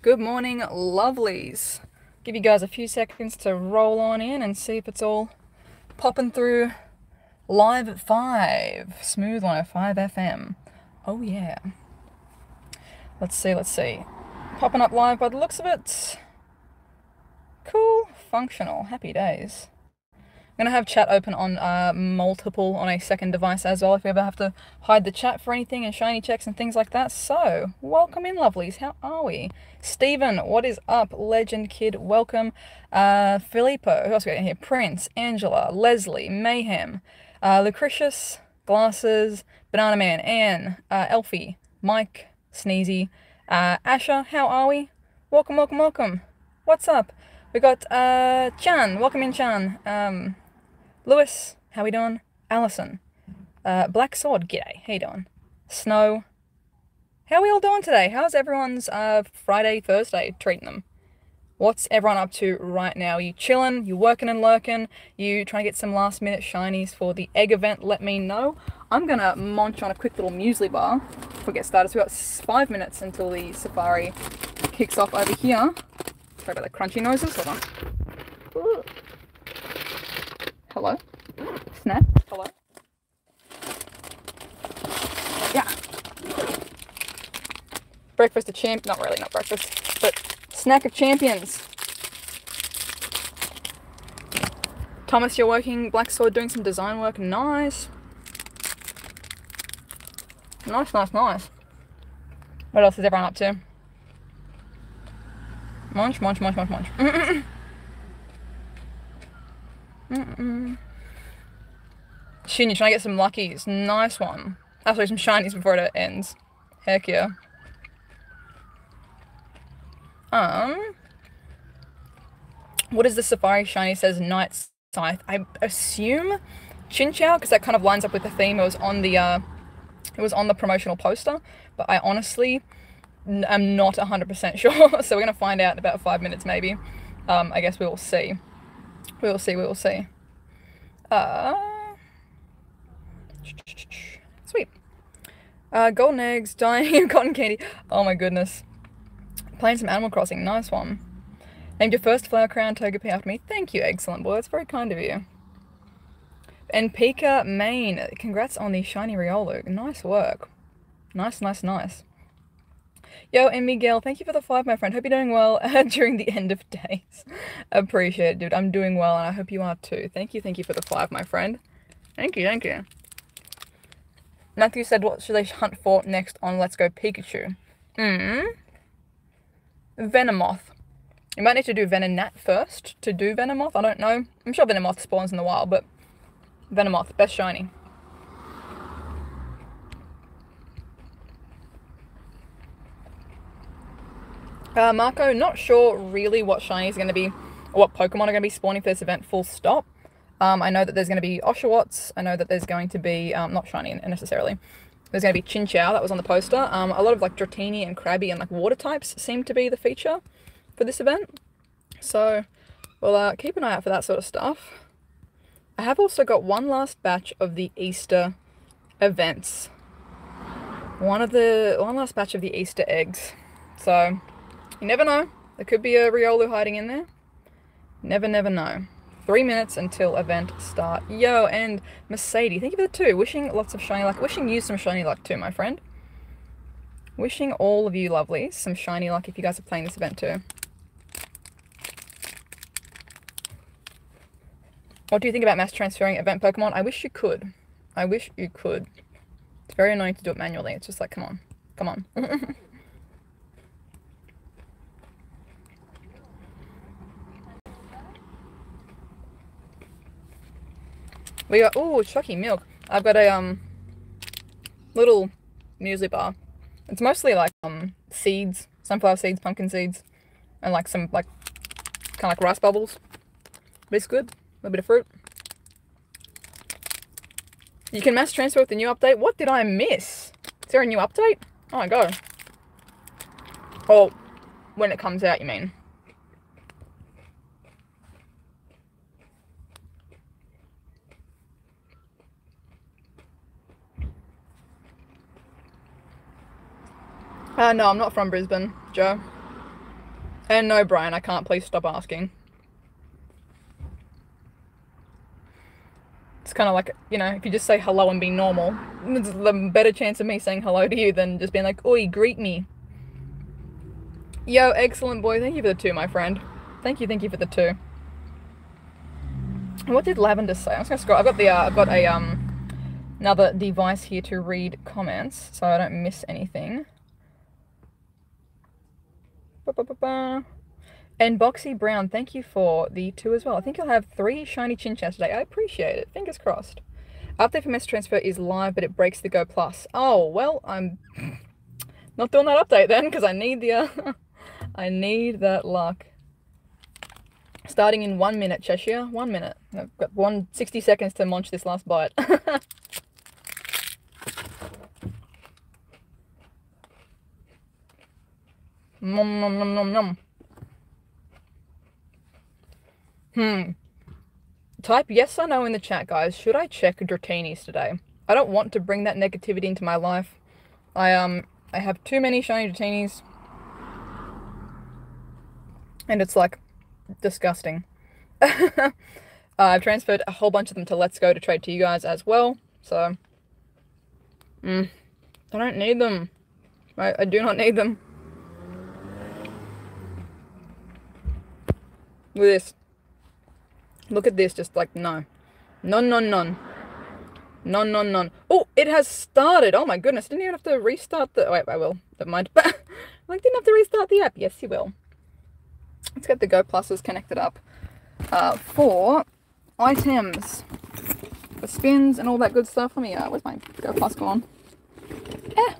Good morning, lovelies. Give you guys a few seconds to roll on in and see if it's all popping through live at 5. Smooth 105 FM. Oh, yeah. Let's see, let's see. Popping up live by the looks of it. Cool, functional, happy days. I'm gonna have chat open on uh, multiple on a second device as well if we ever have to hide the chat for anything and shiny checks and things like that. So, welcome in, lovelies. How are we? Stephen, what is up? Legend Kid, welcome. Uh, Filippo, who else we got in here? Prince, Angela, Leslie, Mayhem, uh, Lucretius, Glasses, Banana Man, Anne, uh, Elfie, Mike, Sneezy, uh, Asher, how are we? Welcome, welcome, welcome. What's up? We got uh, Chan, welcome in Chan. Um, Lewis, how we doing? Allison. Uh, Black Sword, g'day, how you doing? Snow. How we all doing today? How's everyone's uh, Friday, Thursday treating them? What's everyone up to right now? Are you chilling? You working and lurking? You trying to get some last minute shinies for the egg event? Let me know. I'm gonna munch on a quick little muesli bar before we get started. So we've got five minutes until the safari kicks off over here. Sorry about the crunchy noises. Hold on. Ooh. Hello? Snap? Hello? Yeah. Breakfast of champ not really, not breakfast, but snack of champions. Thomas, you're working Black Sword doing some design work. Nice. Nice, nice, nice. What else is everyone up to? Munch, munch, munch, munch, munch. Mm-mm. Shin, you're trying to get some luckies. Nice one. Actually, some shinies before it ends. Heck yeah. Um, what is the Safari shiny? Says Night Scythe. I assume Chinchou because that kind of lines up with the theme. It was on the uh, it was on the promotional poster, but I honestly am not 100% sure. so we're gonna find out in about five minutes maybe. Um, I guess we will see. We will see, we will see. Uh, sweet. Uh, golden eggs, dying cotton candy. Oh my goodness. Playing some Animal Crossing, nice one. Named your first flower crown Togepi after me. Thank you, excellent boy. That's very kind of you. And Pika Main, congrats on the shiny Riolu. Nice work. Nice, nice, nice. Yo, and Miguel, thank you for the five, my friend. Hope you're doing well uh, during the end of days. Appreciate it, dude. I'm doing well, and I hope you are too. Thank you, thank you for the five, my friend. Thank you, thank you. Matthew said, what should they hunt for next on Let's Go Pikachu? Hmm. Venomoth. You might need to do Venonat first to do Venomoth. I don't know. I'm sure Venomoth spawns in the wild, but Venomoth, best shiny. Uh, Marco, not sure really what shiny is going to be, or what Pokemon are going to be spawning for this event, full stop. Um, I know that there's going to be Oshawotts. I know that there's going to be, um, not shiny necessarily, there's going to be Chinchou, that was on the poster. Um, a lot of like Dratini and Krabby and like water types seem to be the feature for this event. So, well, uh, keep an eye out for that sort of stuff. I have also got one last batch of the Easter events. One of the, one last batch of the Easter eggs. So, you never know. There could be a Riolu hiding in there. Never, never know. Three minutes until event start. Yo, and Mercedes, thank you for the two. Wishing lots of shiny luck. Wishing you some shiny luck too, my friend. Wishing all of you lovely some shiny luck if you guys are playing this event too. What do you think about mass transferring event Pokemon? I wish you could. I wish you could. It's very annoying to do it manually. It's just like, come on. Come on. We got, oh, Chucky milk. I've got a, um, little muesli bar. It's mostly like, um, seeds, sunflower seeds, pumpkin seeds, and like some, like, kind of like rice bubbles. But it's good. A little bit of fruit. You can mass transfer with the new update. What did I miss? Is there a new update? Oh my god. Oh, when it comes out, you mean? Uh, no, I'm not from Brisbane, Joe. And no, Brian, I can't. Please stop asking. It's kind of like, you know, if you just say hello and be normal, it's the better chance of me saying hello to you than just being like, oi, greet me. Yo, excellent boy. Thank you for the two, my friend. Thank you, thank you for the two. What did Lavender say? I'm just gonna scroll. I've got the, uh, I've got a, um, another device here to read comments so I don't miss anything. Ba -ba -ba and Boxy Brown, thank you for the two as well. I think you'll have three shiny Chinchans today. I appreciate it. Fingers crossed. Update for Mess Transfer is live, but it breaks the Go Plus. Oh, well, I'm not doing that update then, because I need the, uh, I need that luck. Starting in one minute, Cheshire. One minute. I've got one 60 seconds to munch this last bite. nom nom nom nom nom. Hmm. Type yes or no in the chat, guys. Should I check Dratinis today? I don't want to bring that negativity into my life. I um I have too many shiny Dratinis. And it's like disgusting. uh, I've transferred a whole bunch of them to Let's Go to trade to you guys as well. So, mm, I don't need them. I, I do not need them. With this. Look at this, just like, no. None, none, none. None, none, none. Oh, it has started. Oh my goodness. Didn't even have to restart the... Oh, wait, I will. Never mind. But, like, didn't have to restart the app. Yes, you will. Let's get the Go Pluses connected up. Uh, for items. The spins and all that good stuff. Let me, uh, where's my Go Plus gone? Eh.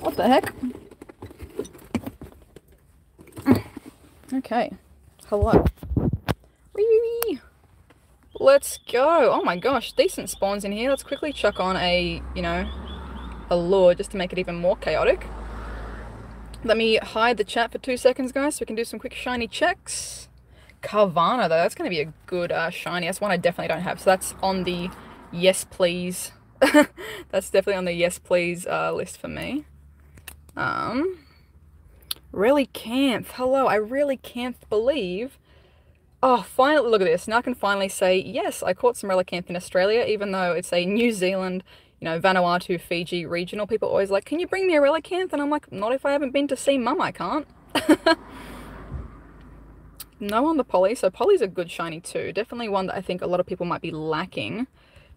What the heck? Okay. Hello. Wee, Let's go. Oh my gosh, decent spawns in here. Let's quickly chuck on a, you know, a lure just to make it even more chaotic. Let me hide the chat for two seconds, guys, so we can do some quick shiny checks. Carvanha, though, that's going to be a good uh, shiny. That's one I definitely don't have. So that's on the yes, please. that's definitely on the yes, please uh, list for me. Um, Relicanth. Hello, I really can't believe. Oh, finally, look at this. Now I can finally say, yes, I caught some Relicanth in Australia, even though it's a New Zealand, you know, Vanuatu, Fiji regional. People always like, can you bring me a Relicanth? And I'm like, not if I haven't been to see mum, I can't. no on the Poly, so Poly's a good shiny too. Definitely one that I think a lot of people might be lacking.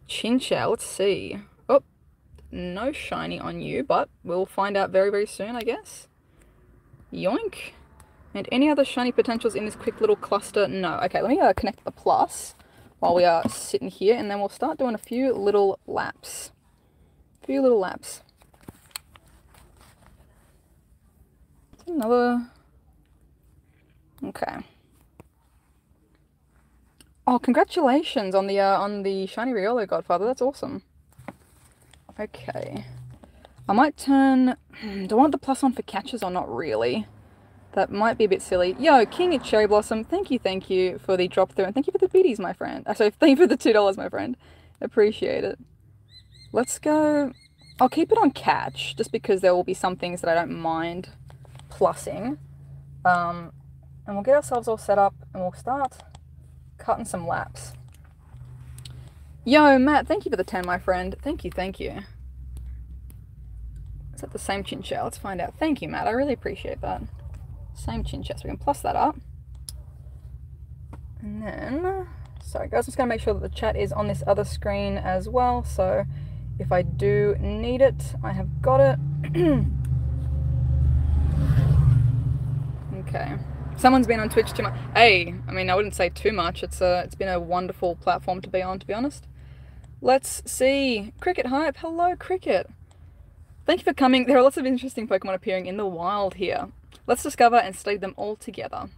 Chinchou, let's see. Oh, no shiny on you, but we'll find out very, very soon, I guess. Yoink. And any other shiny potentials in this quick little cluster? No. Okay, let me uh, connect the plus while we are sitting here, and then we'll start doing a few little laps. A few little laps. Another... Okay. Oh, congratulations on the uh, on the shiny Riolu Godfather. That's awesome. Okay. I might turn... Do I want the plus on for catches or not really? That might be a bit silly. Yo, King of Cherry Blossom, thank you, thank you for the drop through, and thank you for the biddies, my friend. Uh, so thank you for the $2, my friend. Appreciate it. Let's go... I'll keep it on catch, just because there will be some things that I don't mind plussing. Um, and we'll get ourselves all set up, and we'll start cutting some laps. Yo, Matt, thank you for the 10, my friend. Thank you, thank you. That the same chinchou? Let's find out. Thank you, Matt. I really appreciate that. Same chinchou. So we can plus that up. And then, sorry guys, I'm just going to make sure that the chat is on this other screen as well. So if I do need it, I have got it. okay. Someone's been on Twitch too much. Hey, I mean, I wouldn't say too much. It's a, it's been a wonderful platform to be on, to be honest. Let's see. Cricket Hype. Hello, Cricket. Thank you for coming. There are lots of interesting Pokemon appearing in the wild here. Let's discover and study them all together.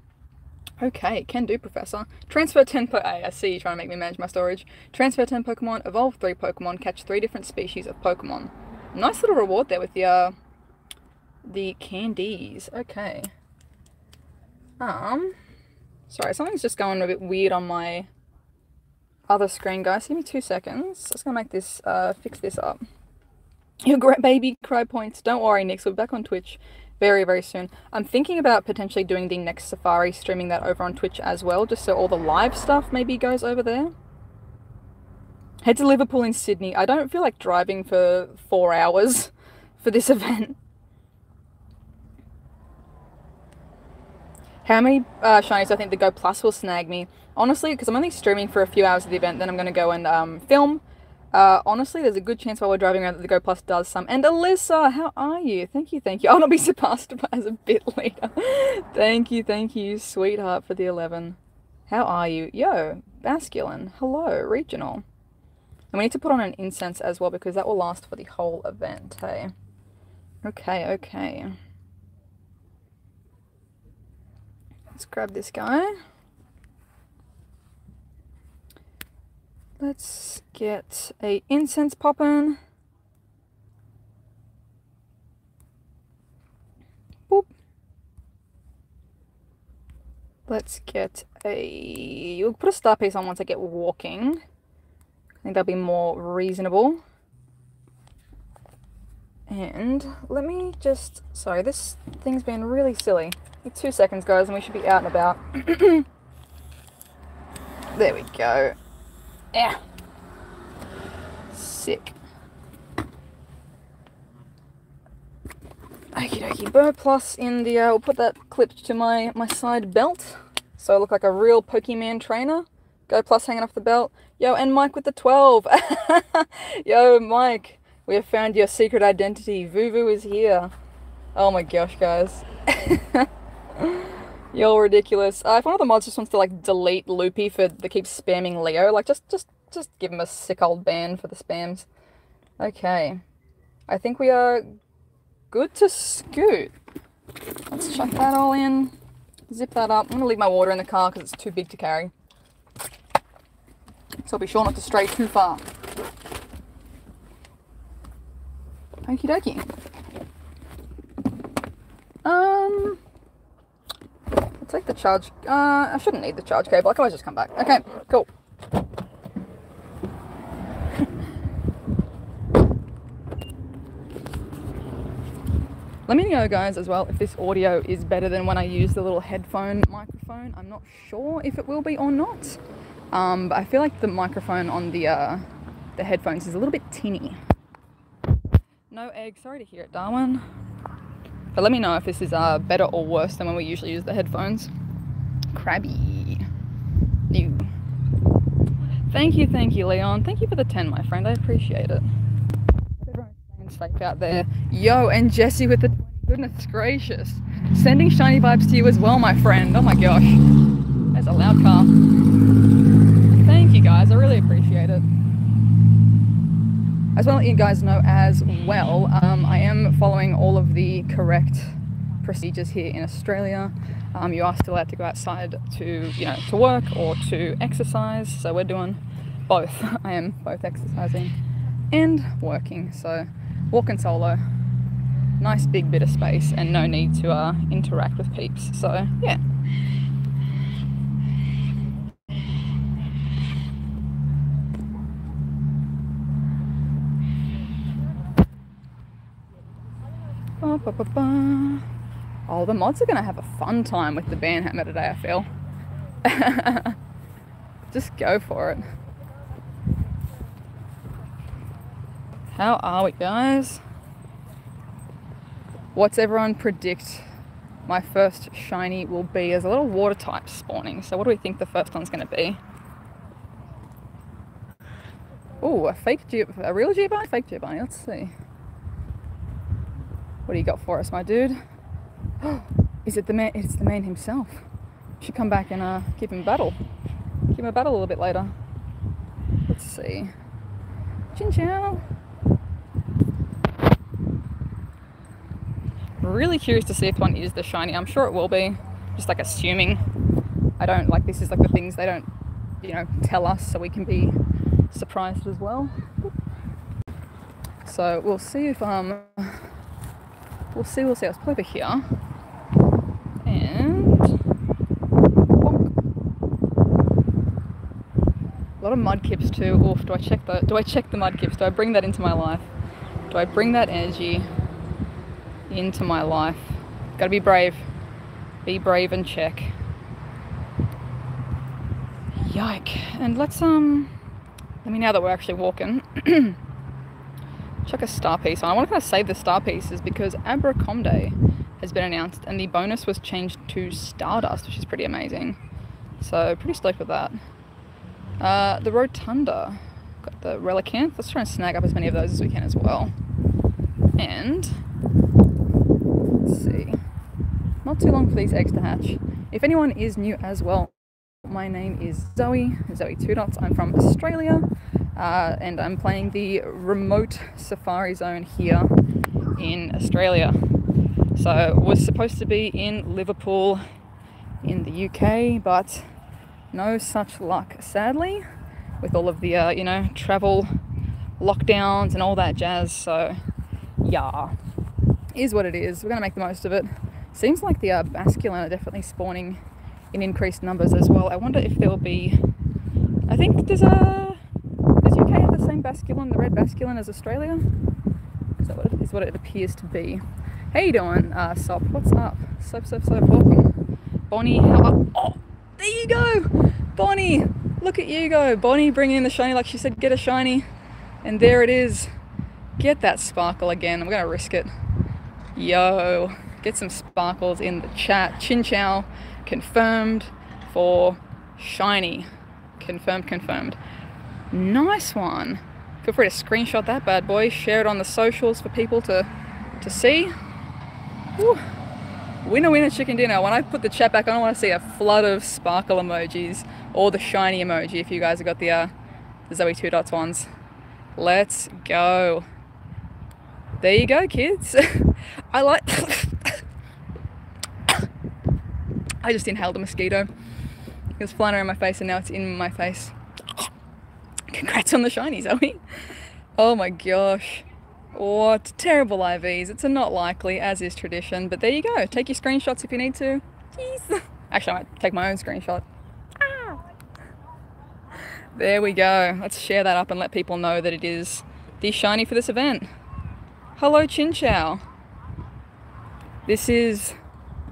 Okay, can do, Professor. Transfer 10 po- I see you trying to make me manage my storage. Transfer 10 Pokemon, evolve 3 Pokemon, catch 3 different species of Pokemon. Nice little reward there with the, uh, the candies. Okay. Um, sorry, something's just going a bit weird on my, other screen, guys. Give me two seconds. Just gonna make this, uh, fix this up. Your great baby cry points. Don't worry, Nick. We're back on Twitch very, very soon. I'm thinking about potentially doing the next Safari, streaming that over on Twitch as well, just so all the live stuff maybe goes over there. Head to Liverpool in Sydney. I don't feel like driving for four hours for this event. How many uh, shinies I think the Go Plus will snag me? Honestly, because I'm only streaming for a few hours of the event, then I'm going to go and um, film. Uh, honestly, there's a good chance while we're driving around that the Go Plus does some. And Alyssa, how are you? Thank you, thank you. I'll not be surpassed as a bit later. thank you, thank you, sweetheart, for the 11. How are you? Yo, Basculin. Hello, regional. And we need to put on an incense as well because that will last for the whole event, hey? Okay, okay. Let's grab this guy. Let's get a incense popping. Boop. Let's get a... We'll put a star piece on once I get walking. I think that'll be more reasonable. And let me just... Sorry, this thing's been really silly two seconds, guys, and we should be out and about. there we go. Yeah. Sick. Okie dokie. Burr Plus in the, uh, we'll put that clipped to my, my side belt. So I look like a real Pokemon trainer. Go Plus hanging off the belt. Yo, and Mike with the 12. Yo, Mike. We have found your secret identity. Vuvu is here. Oh my gosh, guys. You're ridiculous. Uh, if one of the mods just wants to like delete Loopy for the keep spamming Leo, like just just just give him a sick old ban for the spams. Okay. I think we are good to scoot. Let's chuck that all in. Zip that up. I'm gonna leave my water in the car because it's too big to carry. So I'll be sure not to stray too far. Okie dokie. Um I'll take the charge. Uh, I shouldn't need the charge cable. I can always just come back. Okay, cool. Let me know, guys, as well, if this audio is better than when I use the little headphone microphone. I'm not sure if it will be or not. Um, but I feel like the microphone on the uh, the headphones is a little bit tinny. No egg. Sorry to hear it, Darwin. But let me know if this is uh, better or worse than when we usually use the headphones. Krabby. New. Thank you, thank you, Leon. Thank you for the 10, my friend. I appreciate it. Everyone's staying safe out there. Yo, and Jesse with the goodness gracious. Sending shiny vibes to you as well, my friend. Oh my gosh. That's a loud car. Thank you guys. I really appreciate it. To let you guys know as well, um, I am following all of the correct procedures here in Australia. Um, you are still allowed to go outside to, you know, to work or to exercise. So we're doing both. I am both exercising and working. So walking solo, nice big bit of space and no need to uh, interact with peeps. So yeah. Ba, ba, ba, oh, the mods are going to have a fun time with the Banhammer today, I feel. Just go for it. How are we, guys? What's everyone predict my first shiny will be? There's a little water type spawning, so what do we think the first one's going to be? Oh, a fake G a real Giovanni? Fake Giovanni, let's see. What do you got for us, my dude? Is it the man? It's the man himself. Should come back and uh, give him battle. Give him a battle a little bit later. Let's see. Chinchou. Really curious to see if one is the shiny. I'm sure it will be. Just like assuming. I don't like this is like the things they don't, you know, tell us so we can be surprised as well. So we'll see if um we'll see, we'll see. Let's play over here. And a lot of mudkips too. Oof, do I check the do I check the mudkips? Do I bring that into my life? Do I bring that energy into my life? Gotta be brave. Be brave and check. Yike. And let's um let me now that we're actually walking chuck a star piece on. I want to kind of save the star pieces because Abra Com Day has been announced and the bonus was changed to Stardust, which is pretty amazing. So pretty stoked with that. Uh, the Rotunda, got the Relicanth. Let's try and snag up as many of those as we can as well. And let's see, not too long for these eggs to hatch. If anyone is new as well, my name is Zoe, Zoe Two Dots. I'm from Australia, uh, and I'm playing the remote Safari Zone here in Australia. So was supposed to be in Liverpool in the UK, but no such luck, sadly, with all of the uh, you know travel lockdowns and all that jazz. So yeah, is what it is. We're gonna make the most of it. Seems like the uh, Basculin are definitely spawning in increased numbers as well. I wonder if there will be. I think there's a. Does UK have the same Basculin, the red Basculin, is Australia? Is that what it, is what it appears to be? How you doing, uh, Sop? What's up? Sop, Sop, Sop, welcome. Bonnie, how Oh, there you go! Bonnie! Look at you go. Bonnie bringing in the shiny like she said, get a shiny. And there it is. Get that sparkle again. I'm gonna risk it. Yo, get some sparkles in the chat. Chinchou confirmed for shiny. Confirmed, confirmed. Nice one. Feel free to screenshot that bad boy, share it on the socials for people to to see. Woo. Winner, winner, chicken dinner. When I put the chat back on, I want to see a flood of sparkle emojis or the shiny emoji if you guys have got the, uh, the Zoe Two Dots ones. Let's go. There you go, kids. I like. I just inhaled a mosquito. It was flying around my face and now it's in my face. Congrats on the shiny, Zoe. Oh my gosh. What terrible IVs. It's a not likely, as is tradition. But there you go. Take your screenshots if you need to. Jeez. Actually, I might take my own screenshot. Ah. There we go. Let's share that up and let people know that it is the shiny for this event. Hello, Chinchou. This is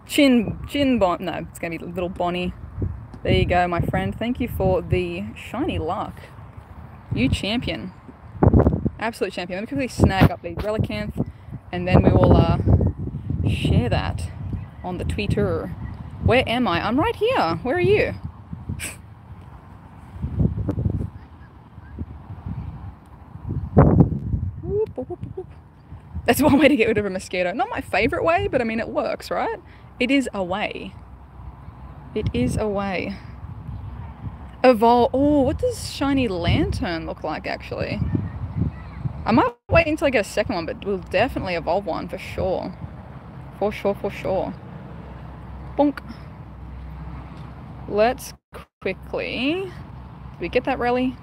Chin Chin Bon. No, it's gonna be little Bonnie. There you go, my friend. Thank you for the shiny luck. You champion. Absolute champion. Let me quickly snag up the Relicanth and then we will uh, share that on the Twitter. Where am I? I'm right here. Where are you? That's one way to get rid of a mosquito. Not my favorite way, but I mean, it works, right? It is a way. It is a way. Evolve. Oh, what does Shiny Lanturn look like, actually? I might wait until I get a second one, but we'll definitely evolve one for sure. For sure, for sure. Bonk. Let's quickly... Did we get that rally?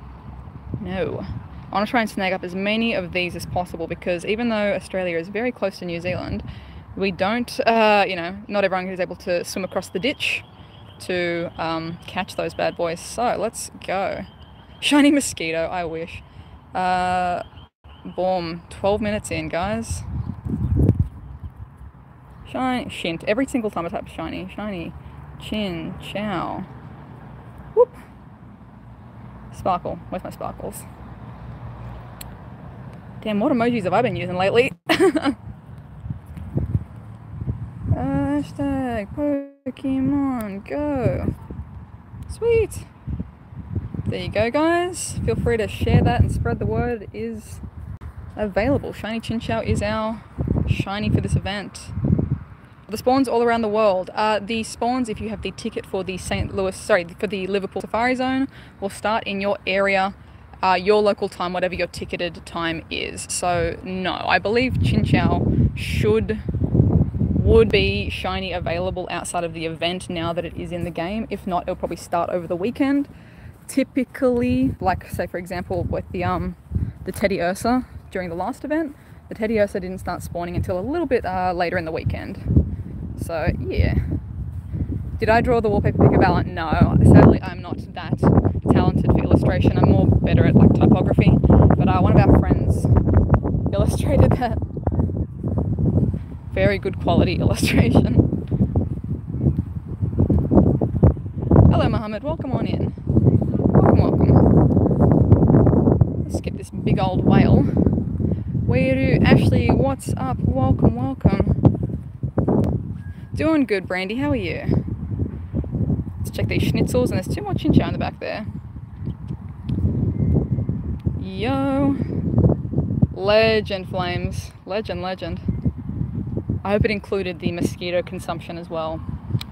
No. I want to try and snag up as many of these as possible because even though Australia is very close to New Zealand, we don't, uh, you know, not everyone is able to swim across the ditch to um, catch those bad boys. So let's go. Shiny mosquito, I wish. Uh, boom, 12 minutes in, guys. Shiny, shint. Every single time I type shiny, shiny, chin, chow. Whoop. Sparkle. Where's my sparkles? Damn, what emojis have I been using lately? Hashtag Pokemon Go. Sweet. There you go, guys. Feel free to share that and spread the word. It is available. Shiny Chinchou is our shiny for this event. The spawns all around the world. Uh, the spawns, if you have the ticket for the St. Louis, sorry, for the Liverpool Safari Zone, will start in your area uh, your local time, whatever your ticketed time is. So no, I believe Chinchou should would be shiny available outside of the event now that it is in the game. If not, it'll probably start over the weekend. Typically, like say for example with the um the Teddiursa during the last event, the Teddiursa didn't start spawning until a little bit uh, later in the weekend. So yeah. Did I draw the wallpaper picker ballot? No, sadly I'm not that talented for illustration. I'm more better at like typography. But uh, one of our friends illustrated that. Very good quality illustration. Hello, Mohammed. Welcome on in. Welcome, welcome. Let's get this big old whale. Do Ashley? What's up? Welcome, welcome. Doing good, Brandy. How are you? Let's check these schnitzels, and there's two more chinchou in the back there. Yo. Legend flames. Legend, legend. I hope it included the mosquito consumption as well.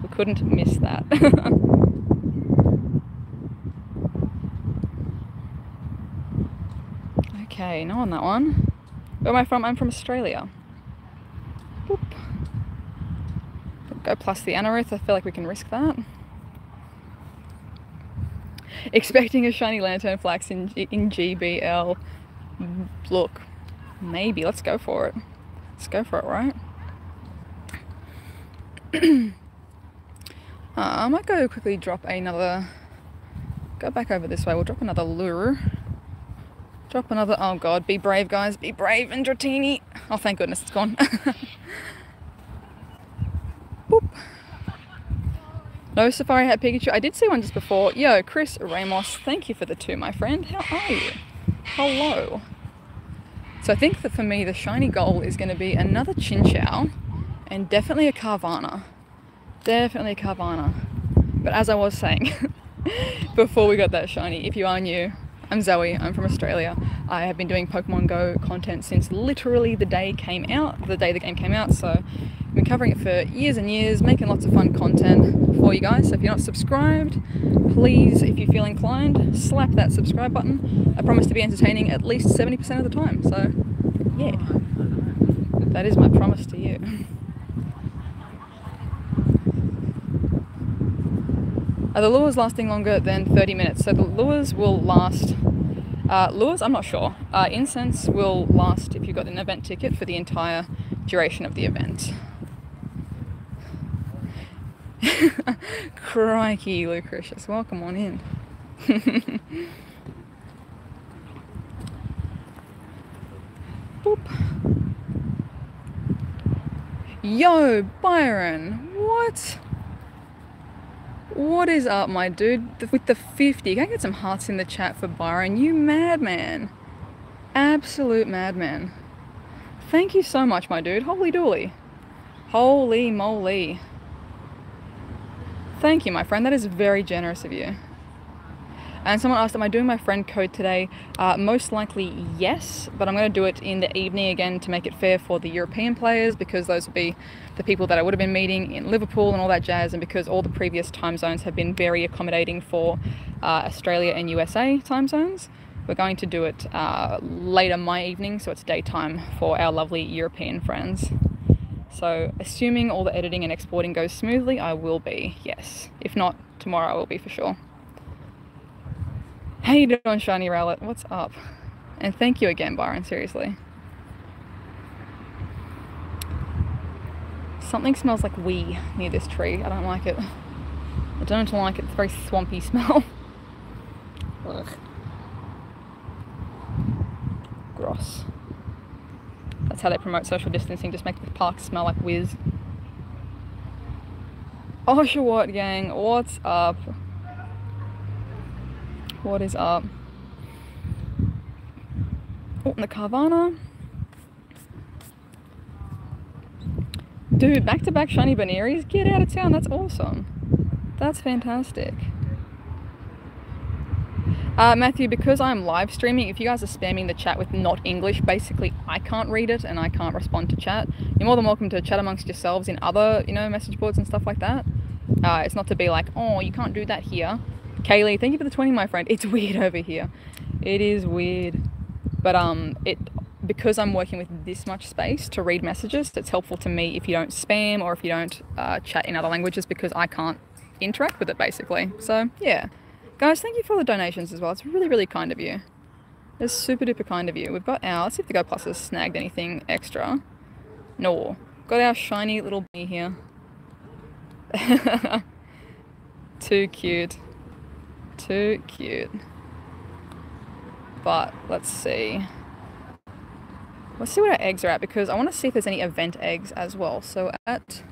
We couldn't miss that. okay, no on that one. Where am I from? I'm from Australia. Boop. Go plus the Anorith. I feel like we can risk that. Expecting a shiny Lanturn flax in, in GBL. Look, maybe. Let's go for it. Let's go for it, right? uh, I might go quickly drop another. Go back over this way. We'll drop another lure. Drop another. Oh god, be brave, guys. Be brave, and Dratini. Oh, thank goodness it's gone. Boop. No Safari Hat Pikachu. I did see one just before. Yo, Chris Ramos, thank you for the two, my friend. How are you? Hello. So I think that for me, the shiny goal is going to be another Chinchou and definitely a Carvanha. Definitely a Carvanha. But as I was saying before we got that shiny, if you are new, I'm Zoe, I'm from Australia. I have been doing Pokemon Go content since literally the day came out, the day the game came out, so I've been covering it for years and years, making lots of fun content for you guys. So if you're not subscribed, please, if you feel inclined, slap that subscribe button. I promise to be entertaining at least 70% of the time, so yeah. That is my promise to you. Are the lures lasting longer than 30 minutes? So the lures will last, uh, lures, I'm not sure. Uh, incense will last if you've got an event ticket for the entire duration of the event. Crikey, Lucretius, welcome on in. Boop. Yo, Byron, what? What is up, my dude? With the 50, can I get some hearts in the chat for Byron? You madman. Absolute madman. Thank you so much, my dude. Holy dooly. Holy moly. Thank you, my friend. That is very generous of you. And someone asked, am I doing my friend code today? Uh, most likely yes, but I'm going to do it in the evening again to make it fair for the European players because those would be the people that I would have been meeting in Liverpool and all that jazz, and because all the previous time zones have been very accommodating for uh, Australia and USA time zones. We're going to do it uh, later my evening, so it's daytime for our lovely European friends. So, assuming all the editing and exporting goes smoothly, I will be, yes. If not, tomorrow I will be for sure. How you doing, Shiny Rowlet? What's up? And thank you again, Byron, seriously. Something smells like wee near this tree. I don't like it. I don't like it. It's a very swampy smell. Ugh. Gross. That's how they promote social distancing, just make the park smell like whiz. Oh, what gang? What's up? What is up? Oh, the Carvanha. Dude, back to back shiny Bunearys? Get out of town, that's awesome. That's fantastic. Uh, Matthew, because I'm live streaming, if you guys are spamming the chat with not English, basically I can't read it and I can't respond to chat. You're more than welcome to chat amongst yourselves in other, you know, message boards and stuff like that. Uh, it's not to be like, oh, you can't do that here. Kaylee, thank you for the 20, my friend. It's weird over here. It is weird. But um, it because I'm working with this much space to read messages, it's helpful to me if you don't spam or if you don't uh, chat in other languages because I can't interact with it basically. So yeah, guys, thank you for the donations as well. It's really, really kind of you. It's super duper kind of you. We've got our, let's see if the Go Plus has snagged anything extra. No. Got our shiny little bee here. Too cute. too cute. But let's see. Let's see what our eggs are at because I want to see if there's any event eggs as well. So at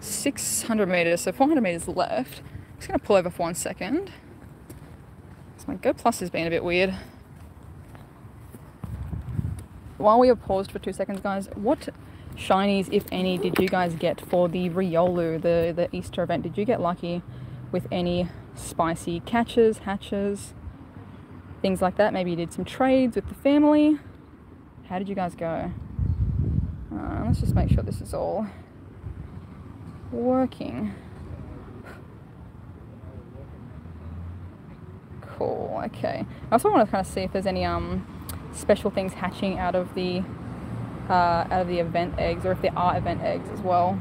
600 meters, so 400 meters left. I'm just going to pull over for one second. So my Go Plus has been a bit weird. While we have paused for two seconds, guys, what shinies, if any, did you guys get for the Riolu, the, the Easter event? Did you get lucky with any spicy catches, hatches, things like that? Maybe you did some trades with the family. How did you guys go? Uh, let's just make sure this is all working. Cool, okay. I also want to kind of see if there's any um special things hatching out of the uh, out of the event eggs or if there are event eggs as well.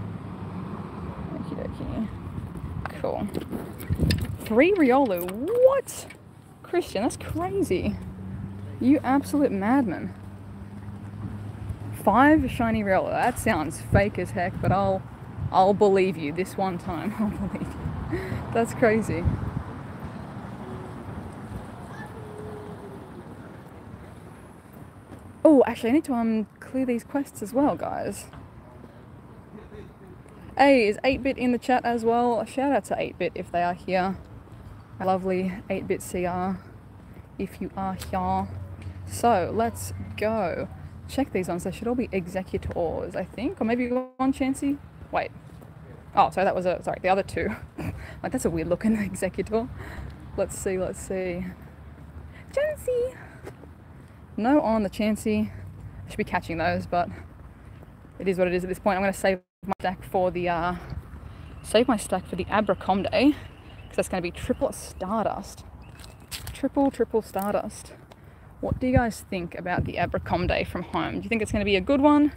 Okie dokie. Cool. Three Riolu. What? Christian, that's crazy. You absolute madman five shiny Riolu. That sounds fake as heck, but I'll I'll believe you this one time. I'll believe you. That's crazy. Oh, actually, I need to um clear these quests as well, guys. Hey, is 8-Bit in the chat as well? A shout out to 8-Bit if they are here. A lovely 8-Bit CR if you are here. So, let's go check these ones. They should all be executors, I think. Or maybe one Chansey. Wait. Oh, sorry, that was a, sorry, the other two. like, that's a weird looking executor. Let's see, let's see. Chansey! No on the Chansey. I should be catching those, but it is what it is at this point. I'm going to save my stack for the, uh, save my stack for the Abra Com Day, because that's going to be triple Stardust. Triple, triple Stardust. What do you guys think about the Abra Com Day from home? Do you think it's going to be a good one?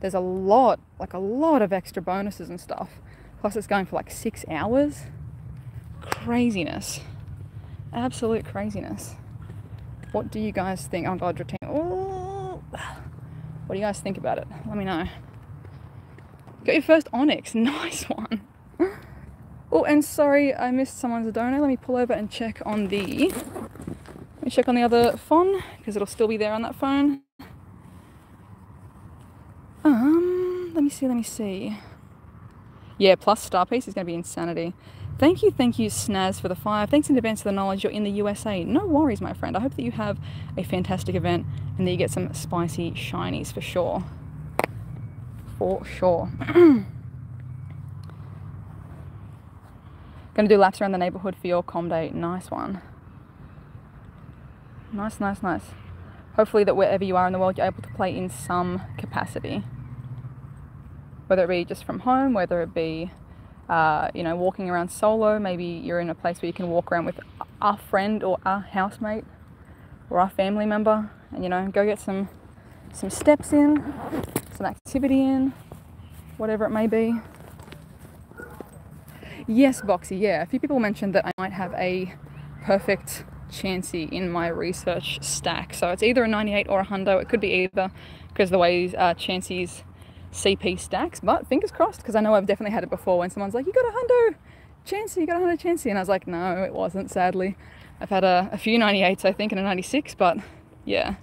There's a lot, like a lot of extra bonuses and stuff. Plus, it's going for like six hours. Craziness. Absolute craziness. What do you guys think? Oh, God, routine. Oh. What do you guys think about it? Let me know. Got your first Onyx. Nice one. Oh, and sorry, I missed someone's donor. Let me pull over and check on the me check on the other phone because it'll still be there on that phone. Um, let me see, let me see. Yeah, plus Star Piece is going to be insanity. Thank you, thank you, Snaz, for the five. Thanks in advance for the knowledge you're in the USA. No worries, my friend. I hope that you have a fantastic event and that you get some spicy shinies for sure. For sure. Gonna do laps around the neighborhood for your com day. Nice one. Nice, nice, nice. Hopefully that wherever you are in the world, you're able to play in some capacity. Whether it be just from home, whether it be, uh, you know, walking around solo, maybe you're in a place where you can walk around with a friend or a housemate or a family member and, you know, go get some, some steps in, some activity in, whatever it may be. Yes, Boxy, yeah. A few people mentioned that I might have a perfect Chansey in my research stack. So it's either a 98 or a hundo. It could be either because the way uh, CP stacks. But fingers crossed because I know I've definitely had it before when someone's like, "You got a hundo, Chansey, you got a hundo Chansey," and I was like, "No, it wasn't." Sadly, I've had a, a few 98s I think and a 96, but yeah.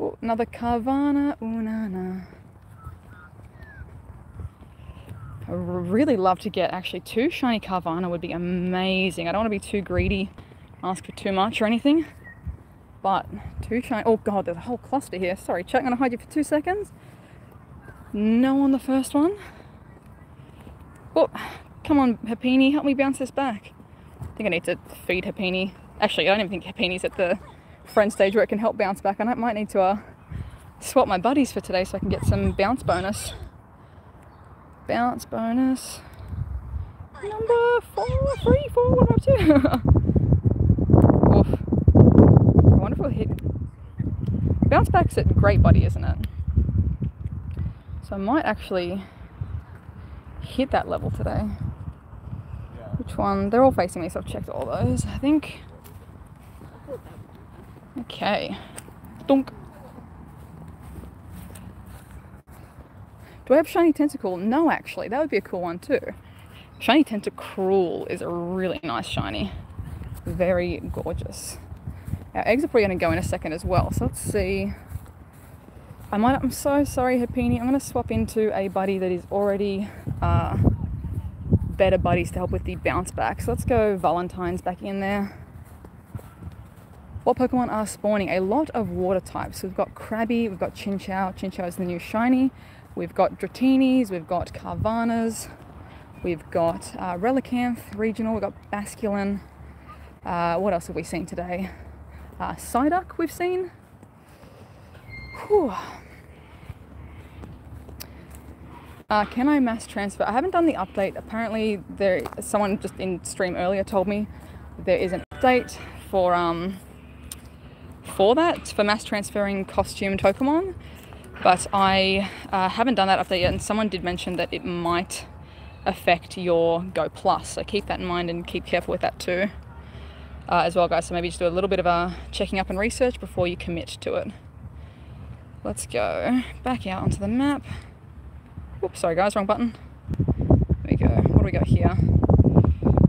Ooh, another Carvanha Unana. I really love to get actually two shiny Carvanha would be amazing. I don't want to be too greedy, ask for too much or anything. But two shiny, oh god, there's a whole cluster here. Sorry, chat, I'm gonna hide you for two seconds. No on the first one. Oh, come on, Happiny, help me bounce this back. I think I need to feed Happiny. Actually, I don't even think Happiny's at the friend stage where it can help bounce back. I might need to uh, swap my buddies for today so I can get some bounce bonus bounce bonus. Number four, three, four, one, or two. Oof. I wonder hit. Bounce back's a great body, isn't it? So I might actually hit that level today. Which one? They're all facing me, so I've checked all those, I think. Okay. Dunk. Do I have shiny Tentacool? No, actually. That would be a cool one too. Shiny Tentacruel is a really nice shiny. Very gorgeous. Our eggs are probably going to go in a second as well. So let's see. I might, I'm so sorry, Happiny. I'm going to swap into a buddy that is already uh, better buddies to help with the bounce back. So let's go Valentine's back in there. What Pokemon are spawning? A lot of water types. We've got Krabby, we've got Chinchou. Chinchou is the new shiny. We've got Dratinis, we've got Carvanhas, we've got uh, Relicanth regional, we've got Basculin. Uh, what else have we seen today? Uh, Psyduck we've seen. Whew. Uh, can I mass transfer? I haven't done the update. Apparently, there someone just in stream earlier told me there is an update for um for that for mass transferring costume Pokemon but I uh, haven't done that update yet and someone did mention that it might affect your Go Plus. So keep that in mind and keep careful with that too uh, as well guys. So maybe just do a little bit of a checking up and research before you commit to it. Let's go back out onto the map. Oops, sorry guys wrong button. There we go. What do we got here?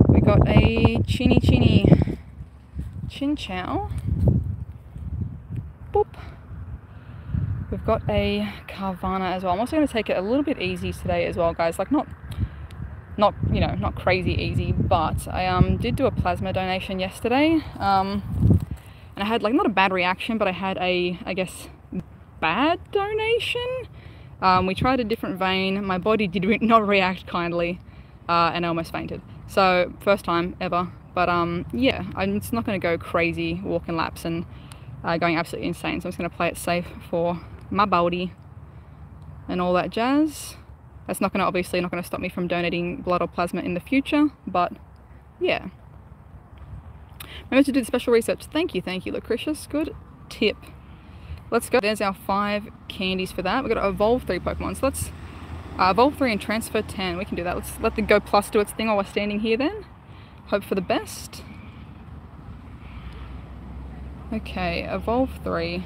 We got a Chinny Chinny Chinchou Boop We've got a Carvanha as well. I'm also going to take it a little bit easy today as well, guys. Like not, not you know, not crazy easy, but I um did do a plasma donation yesterday. Um, and I had like not a bad reaction, but I had a I guess bad donation. Um, we tried a different vein. My body did not react kindly, uh, and I almost fainted. So first time ever. But um, yeah, I'm it's not going to go crazy walking laps and uh, going absolutely insane. So I'm just going to play it safe for my body and all that jazz. That's not going to obviously not going to stop me from donating blood or plasma in the future, but yeah. Remember to do the special research. Thank you, thank you, Lucretius. Good tip. Let's go. There's our five candies for that. We've got to evolve three Pokemon. So let's uh, evolve three and transfer 10. We can do that. Let's let the Go Plus do its thing while we're standing here then. Hope for the best. Okay, evolve three.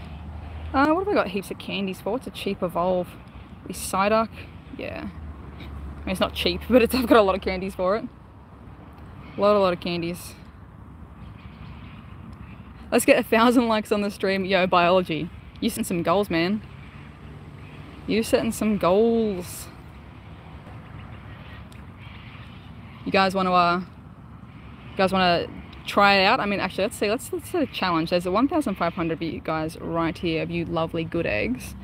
Uh, what have I got heaps of candies for? It's a cheap evolve. The Psyduck, yeah. I mean, it's not cheap, but it's, I've got a lot of candies for it. A lot, a lot of candies. Let's get a thousand likes on the stream. Yo, biology. You setting some goals, man. You setting some goals. You guys want to, uh, you guys want to try it out. I mean, actually, let's see. Let's let's set a challenge. There's a 1,500 of you guys right here of you lovely good eggs.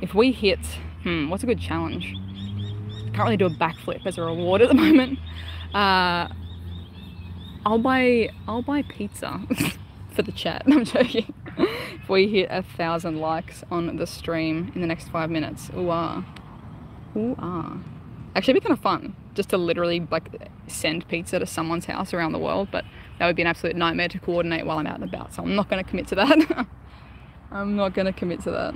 If we hit, hmm, what's a good challenge? I can't really do a backflip as a reward at the moment. Uh, I'll buy I'll buy pizza for the chat. I'm joking. if we hit a thousand likes on the stream in the next five minutes, ooh ah, ooh ah. Actually, it'd be kind of fun just to literally like send pizza to someone's house around the world, but that would be an absolute nightmare to coordinate while I'm out and about. So I'm not going to commit to that. I'm not going to commit to that.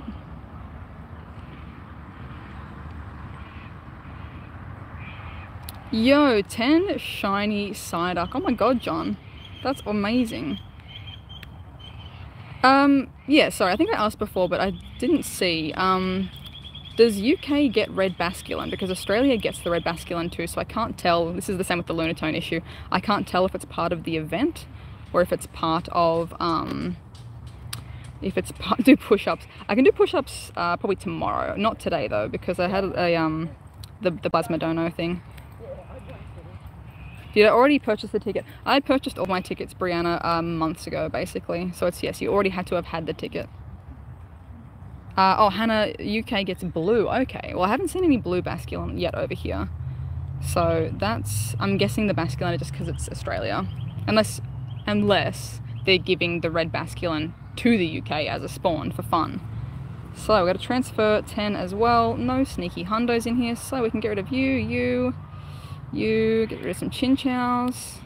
Yo, 10 shiny Psyduck. Oh my god, John. That's amazing. Um, yeah, sorry, I think I asked before, but I didn't see. Um, does UK get red basculin? Because Australia gets the red basculin too, so I can't tell. This is the same with the Lunatone issue. I can't tell if it's part of the event or if it's part of, um, if it's part, do push-ups. I can do push-ups uh, probably tomorrow, not today though, because I had a, um, the, the plasma dono thing. Did I already purchase the ticket? I purchased all my tickets, Brianna, um, months ago, basically. So it's, yes, you already had to have had the ticket. Uh, oh, Hannah, UK gets blue. Okay, well, I haven't seen any blue basculin yet over here. So that's, I'm guessing the basculin just because it's Australia. Unless, unless they're giving the red basculin to the UK as a spawn for fun. So we've got to transfer 10 as well. No sneaky hundos in here, so we can get rid of you, you, you, get rid of some Chinchous.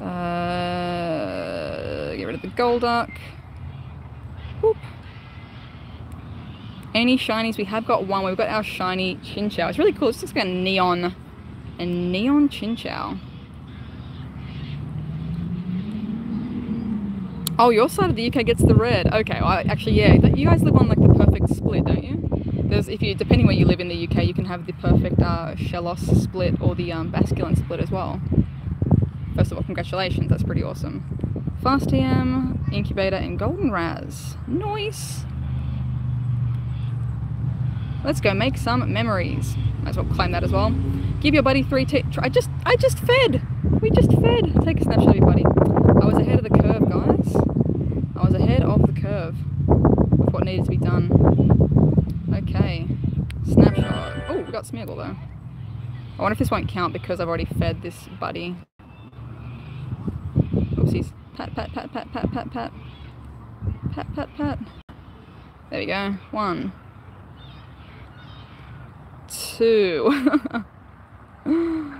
Uh, get rid of the golduck. Whoop. Any shinies? We have got one. We've got our shiny Chinchou. It's really cool. It's just got a neon, a neon Chinchou. Oh, your side of the UK gets the red. Okay, well, actually, yeah. You guys live on like the perfect split, don't you? there's if you depending where you live in the UK, you can have the perfect uh, Shellos split or the um, Basculin split as well. First of all, congratulations, that's pretty awesome. Fast TM, Incubator, and Golden Raz. Nice! Let's go make some memories. Might as well claim that as well. Give your buddy three t- I just I just fed! We just fed! Take a snapshot of your buddy. I was ahead of the curve, guys. I was ahead of the curve with what needed to be done. Okay. Snapshot. Oh, we got Smeargle though. I wonder if this won't count because I've already fed this buddy. Oopsies. Pat, pat, pat, pat, pat, pat, pat. Pat, pat, pat. There we go. One. Two. and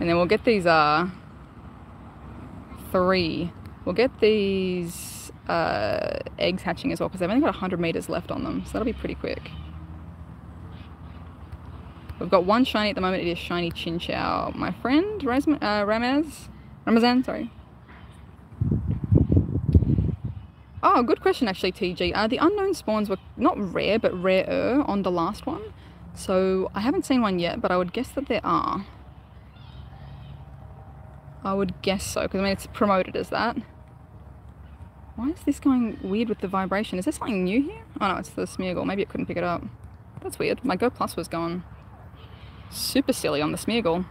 then we'll get these, uh, three. We'll get these, uh, eggs hatching as well because they've only got 100 meters left on them. So that'll be pretty quick. We've got one shiny at the moment. It is shiny Chinchou. My friend, Razma, uh, Ramaz, Ramazan, sorry. Oh, good question actually, TG. Uh, the unknown spawns were not rare, but rarer on the last one. So I haven't seen one yet, but I would guess that there are. I would guess so, because I mean it's promoted as that. Why is this going weird with the vibration? Is there something new here? Oh no, it's the Smeargle. Maybe it couldn't pick it up. That's weird. My Go Plus was going super silly on the Smeargle.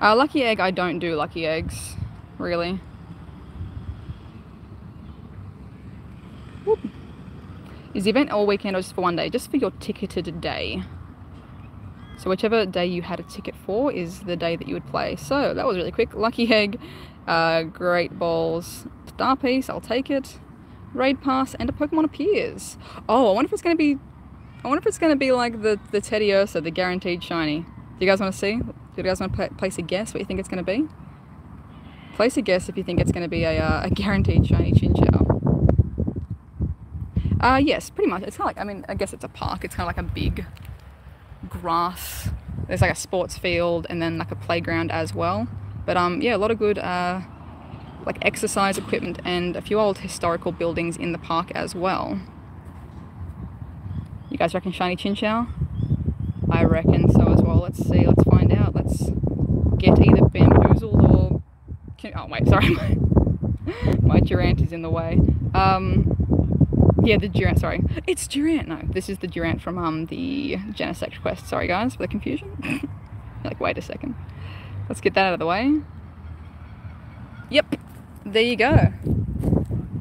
Uh, lucky egg, I don't do lucky eggs, really. Whoop. Is the event all weekend or just for one day? Just for your ticketed day. So whichever day you had a ticket for is the day that you would play. So that was really quick. Lucky egg, uh, great balls, star piece, I'll take it. Raid pass and a Pokemon appears. Oh, I wonder if it's going to be I wonder if it's going to be like the, the Teddiursa, the guaranteed shiny. Do you guys want to see? Do you guys want to place a guess what you think it's going to be? Place a guess if you think it's going to be a, uh, a guaranteed shiny Chinchou. Uh, yes, pretty much. It's kind of like, I mean, I guess it's a park. It's kind of like a big grass. There's like a sports field and then like a playground as well. But um, yeah, a lot of good uh, like exercise equipment and a few old historical buildings in the park as well. You guys reckon shiny Chinchou? I reckon so as well. Let's see, let's find out. Let's get either bamboozled or... Oh wait, sorry. My Durant is in the way. Um, yeah, the Durant, sorry. It's Durant, no. This is the Durant from um, the Genesect quest. Sorry guys for the confusion. like, wait a second. Let's get that out of the way. Yep, there you go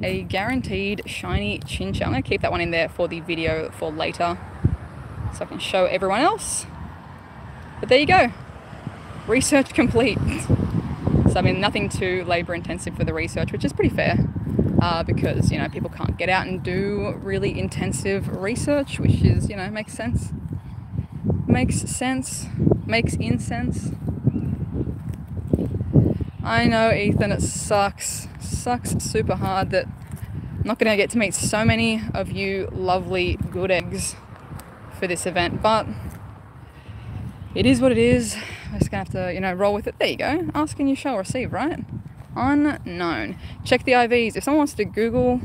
a guaranteed shiny Chinchou. I'm to keep that one in there for the video for later so I can show everyone else. But there you go. Research complete. so I mean nothing too labour intensive for the research, which is pretty fair. Uh, because you know people can't get out and do really intensive research, which is you know makes sense. Makes sense. Makes incense. I know, Ethan, it sucks. Sucks super hard that I'm not going to get to meet so many of you lovely good eggs for this event, but it is what it is. I'm just going to have to, you know, roll with it. There you go. Ask and you shall receive, right? Unknown. Check the IVs. If someone wants to Google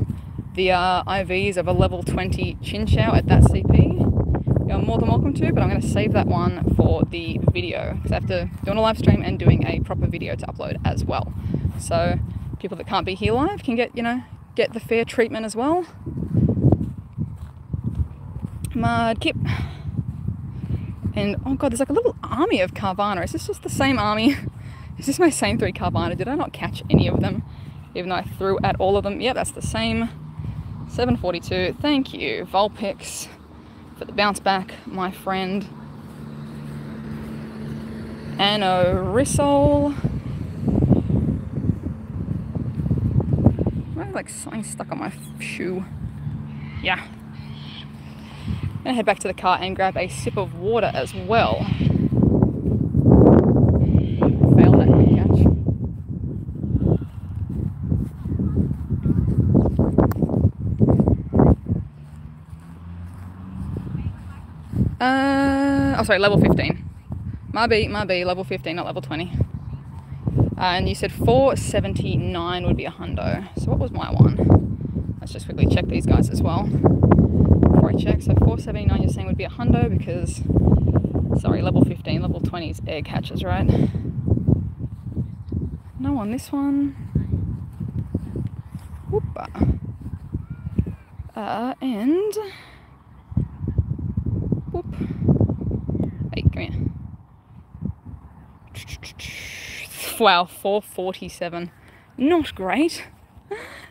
the uh, IVs of a level 20 Chinchou at that CP, you're more than welcome to, but I'm going to save that one for the video because I have to do on a live stream and doing a proper video to upload as well. So people that can't be here live can get, you know, get the fair treatment as well. Mudkip. And oh god, there's like a little army of Carvanha. Is this just the same army? Is this my same three Carvanha? Did I not catch any of them? Even though I threw at all of them. Yeah, that's the same. 742. Thank you, Vulpix for the bounce back, my friend. Anorissol. I have like something stuck on my shoe. Yeah. I'm gonna head back to the car and grab a sip of water as well. Failed that catch. Uh, oh, sorry, level 15. My B, my B, level 15, not level 20. Uh, and you said 479 would be a hundo. So what was my one? let's just quickly check these guys as well before I check. So 479 you're saying would be a hundo because, sorry, level 15, level 20 is egg hatches, right? No on this one. Whoopa. Uh, and whoop. Come here. Wow, 447. Not great.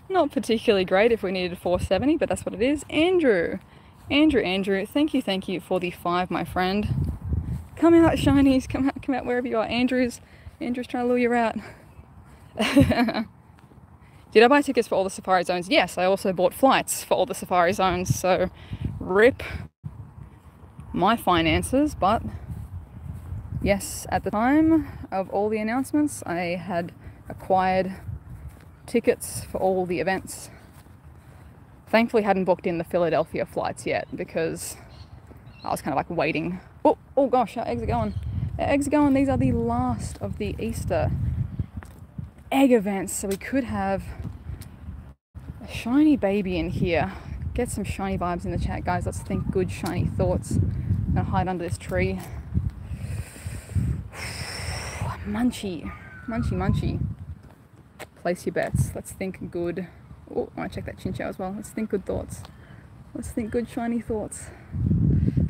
Not particularly great if we needed 470, but that's what it is. Andrew. Andrew, Andrew, thank you, thank you for the five, my friend. Come out, shinies. Come out, come out wherever you are. Andrew's, Andrew's trying to lure you out. Did I buy tickets for all the safari zones? Yes, I also bought flights for all the safari zones. So, rip my finances, but yes, at the time of all the announcements, I had acquired tickets for all the events. Thankfully, hadn't booked in the Philadelphia flights yet because I was kind of like waiting. Oh, oh gosh, our eggs are going. Our eggs are going. These are the last of the Easter egg events, so we could have a shiny baby in here. Get some shiny vibes in the chat, guys. Let's think good, shiny thoughts. I'm gonna hide under this tree. Munchy, munchy, munchy. Place your bets. Let's think good. Oh, I want to check that chinchou as well. Let's think good thoughts. Let's think good, shiny thoughts.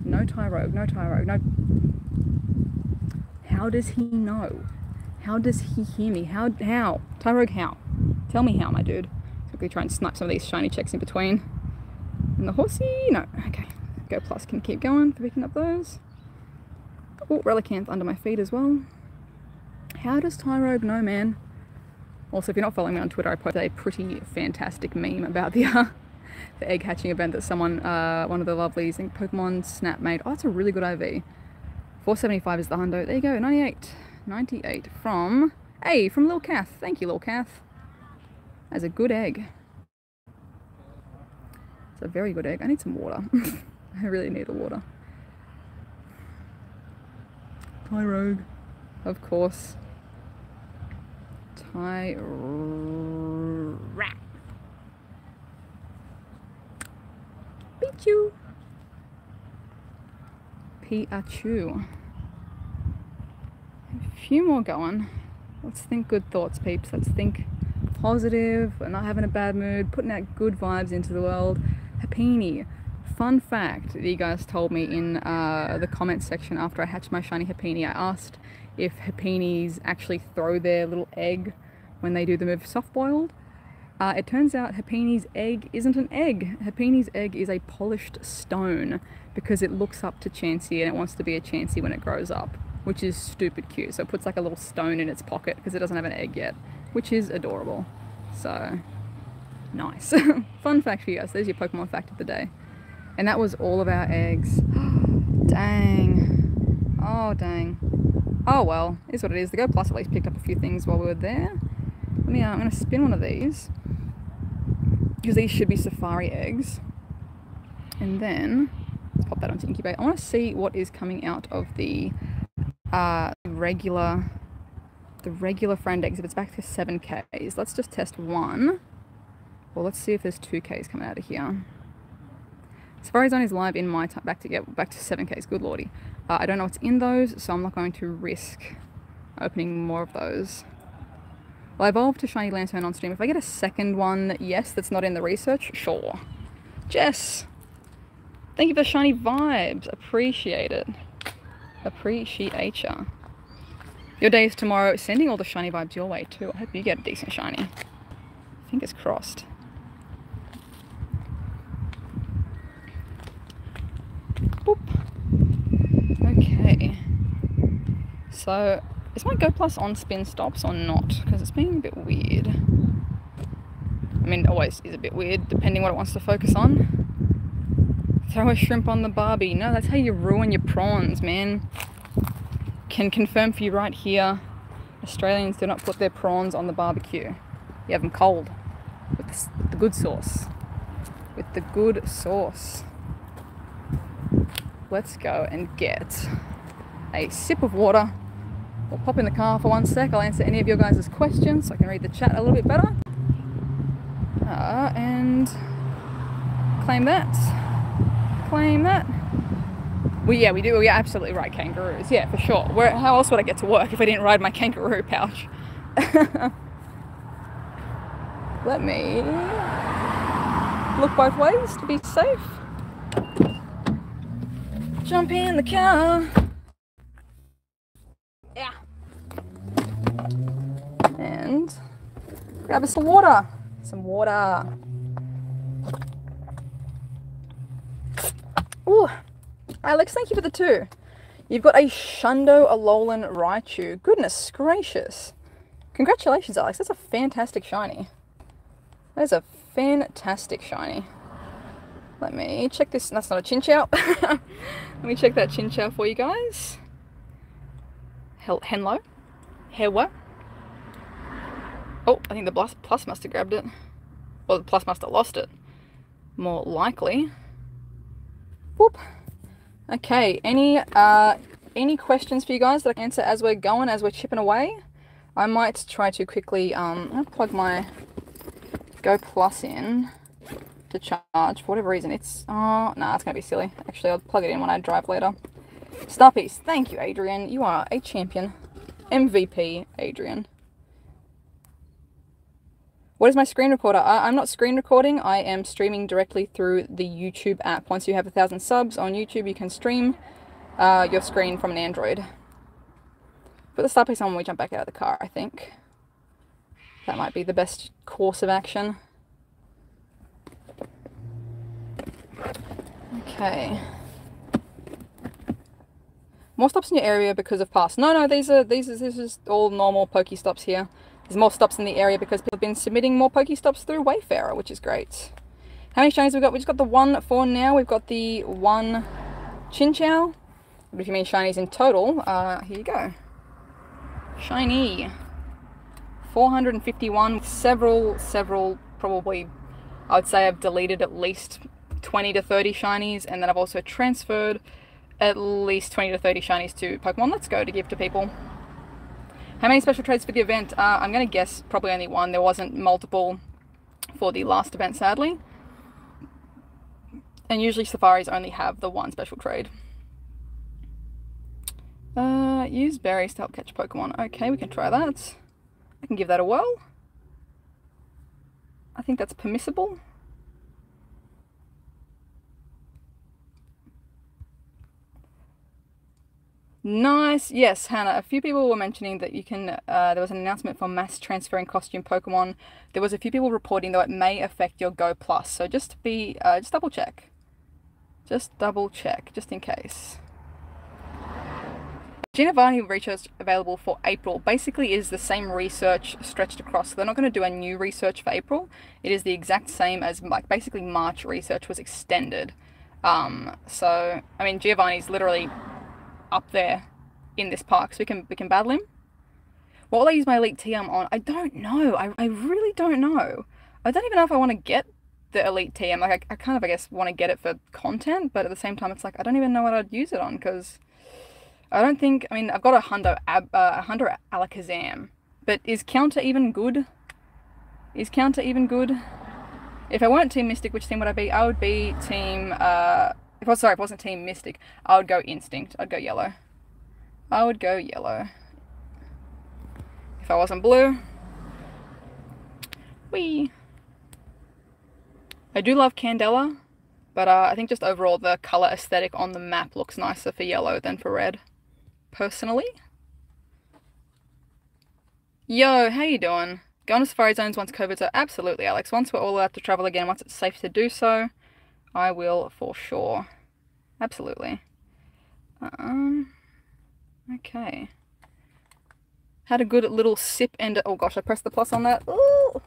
No Tyrogue, no Tyrogue, no. How does he know? How does he hear me? How? How? Tyrogue, how? Tell me how, my dude. Quickly try and snipe some of these shiny checks in between. And the horsey, no. Okay. Go Plus can keep going for picking up those. Oh, Relicanth under my feet as well. How does Tyrogue know, man? Also, if you're not following me on Twitter, I posted a pretty fantastic meme about the uh, the egg hatching event that someone, uh, one of the lovelies, I think Pokemon Snap made. Oh, that's a really good IV. 475 is the hundo. There you go, 98. 98 from, hey, from Lil Kath. Thank you, Lil Kath. That's a good egg. It's a very good egg. I need some water. I really need the water. Tyrogue, of course. Ty rat. Pichu. Piachu. A few more going. Let's think good thoughts, peeps. Let's think positive. We're not having a bad mood. Putting out good vibes into the world. Happiny. Fun fact that you guys told me in uh, the comments section after I hatched my shiny Happiny, I asked if Happinys actually throw their little egg when they do the move soft boiled. Uh, it turns out Happiny's egg isn't an egg. Happiny's egg is a polished stone because it looks up to Chansey and it wants to be a Chansey when it grows up, which is stupid cute. So it puts like a little stone in its pocket because it doesn't have an egg yet, which is adorable. So, nice. Fun fact for you guys, there's your Pokemon fact of the day. And that was all of our eggs. dang. Oh, dang. Oh well, is what it is. The Go Plus at least picked up a few things while we were there. Let me, uh, I'm going to spin one of these. Because these should be safari eggs. And then, let's pop that onto incubate. I want to see what is coming out of the uh, regular, the regular friend eggs. If it's back to 7Ks. Let's just test one. Well, let's see if there's 2Ks coming out of here. Safari Zone is live in my time. Back to get back to 7Ks. Good lordy. Uh, I don't know what's in those, so I'm not going to risk opening more of those. Well, I evolved to Shiny Lanturn on stream. If I get a second one, yes, that's not in the research, sure. Jess, thank you for the shiny vibes. Appreciate it. Appreciate ya. Your day is tomorrow. Sending all the shiny vibes your way too. I hope you get a decent shiny. Fingers crossed. Boop. Okay. So, is my Go Plus on spin stops or not? Because it's being a bit weird. I mean, always is a bit weird, depending what it wants to focus on. Throw a shrimp on the barbie. No, that's how you ruin your prawns, man. Can confirm for you right here, Australians do not put their prawns on the barbecue. You have them cold with the good sauce. With the good sauce let's go and get a sip of water. We'll pop in the car for one sec. I'll answer any of your guys' questions so I can read the chat a little bit better. Uh, and Claim that. Claim that. Well, yeah, we do. We're absolutely right, kangaroos. Yeah, for sure. Where, how else would I get to work if I didn't ride my kangaroo pouch? Let me look both ways to be safe. Jump in the car. Yeah. And grab us some water. Some water. Ooh. Alex, thank you for the two. You've got a Shundo Alolan Raichu. Goodness gracious. Congratulations, Alex. That's a fantastic shiny. That is a fantastic shiny. Let me check this. That's not a Chinchou. Let me check that Chinchou for you guys. Hel Henlo? Hewa? Oh, I think the plus, plus must have grabbed it. Or the plus must have lost it. More likely. Whoop. Okay, any uh, any questions for you guys that I can answer as we're going, as we're chipping away? I might try to quickly um, plug my Go Plus in to charge. For whatever reason, it's... Oh, nah, it's going to be silly. Actually, I'll plug it in when I drive later. Starpiece. Thank you, Adrian. You are a champion. MVP, Adrian. What is my screen recorder? I, am not screen recording. I am streaming directly through the YouTube app. Once you have a thousand subs on YouTube, you can stream uh, your screen from an Android. Put the star piece on when we jump back out of the car, I think. That might be the best course of action. Okay. More stops in your area because of past. No, no, these are these are this is all normal Pokestops here. There's more stops in the area because people have been submitting more Pokestops through Wayfarer, which is great. How many shinies we got? We just got the one for now. We've got the one Chinchou. But if you mean shinies in total, uh, here you go. Shiny. 451, several, several, probably, I would say I've deleted at least 20 to 30 shinies, and then I've also transferred at least 20 to 30 shinies to Pokemon Let's Go to give to people. How many special trades for the event? Uh, I'm going to guess probably only one. There wasn't multiple for the last event, sadly. And usually safaris only have the one special trade. Uh, use berries to help catch Pokemon. Okay, we can try that. I can give that a whirl. I think that's permissible. Nice. Yes, Hannah. A few people were mentioning that you can. Uh, there was an announcement for mass transferring costume Pokemon. There was a few people reporting though it may affect your Go Plus. So just be, uh, just double check. Just double check, just in case. Giovanni research available for April basically is the same research stretched across. So they're not going to do a new research for April. It is the exact same as like basically March research was extended. Um, so I mean Giovanni's literally up there in this park, so we can we can battle him. What will I use my elite TM on? I don't know. I, I really don't know. I don't even know if I want to get the elite TM. Like I, I kind of I guess want to get it for content, but at the same time it's like I don't even know what I'd use it on because I don't think, I mean, I've got a Hundo, Ab, uh, a Hundo Alakazam, but is counter even good? Is counter even good? If I weren't Team Mystic, which team would I be? I would be Team, uh, if I was, sorry, if I wasn't Team Mystic, I would go Instinct. I'd go yellow. I would go yellow. If I wasn't blue, wee. I do love Candela, but uh, I think just overall the colour aesthetic on the map looks nicer for yellow than for red personally. Yo, how you doing? Going to safari zones once COVID's over? Absolutely, Alex. Once we're all allowed to travel again, once it's safe to do so, I will for sure. Absolutely. Um, okay. Had a good little sip and... Oh gosh, I pressed the plus on that. Ooh!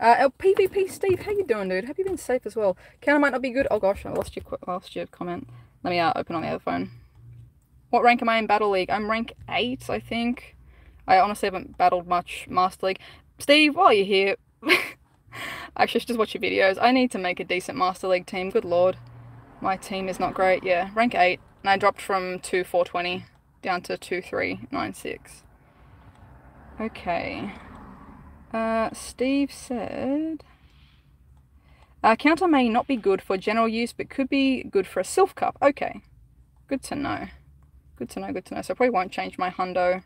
Uh, PvP Steve, how you doing, dude? Have you been safe as well? Counter might not be good. Oh gosh, I lost your, lost your comment. Let me uh, open on the other phone. What rank am I in Battle League? I'm rank 8, I think. I honestly haven't battled much Master League. Steve, while you're here, actually, just watch your videos. I need to make a decent Master League team. Good lord. My team is not great. Yeah, rank 8. And I dropped from 2 420 down to 2 396. Okay. Uh, Steve said... Uh, counter may not be good for general use, but could be good for a Silph cup. Okay, good to know. Good to know, good to know. So I probably won't change my Hundo,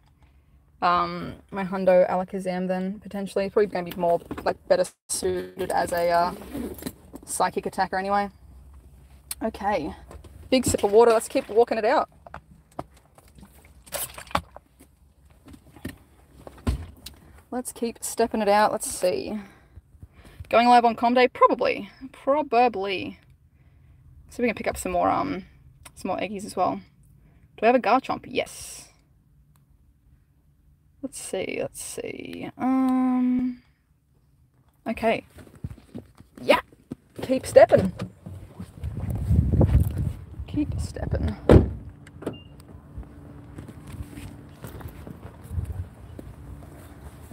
um, my Hundo Alakazam then, potentially. Probably going to be more, like, better suited as a uh, psychic attacker anyway. Okay, big sip of water. Let's keep walking it out. Let's keep stepping it out. Let's see. Going live on Com Day? Probably. Probably. So we can pick up some more um some more eggies as well. Do I have a Garchomp? Yes. Let's see, let's see. Um Okay. Yeah. Keep stepping. Keep stepping.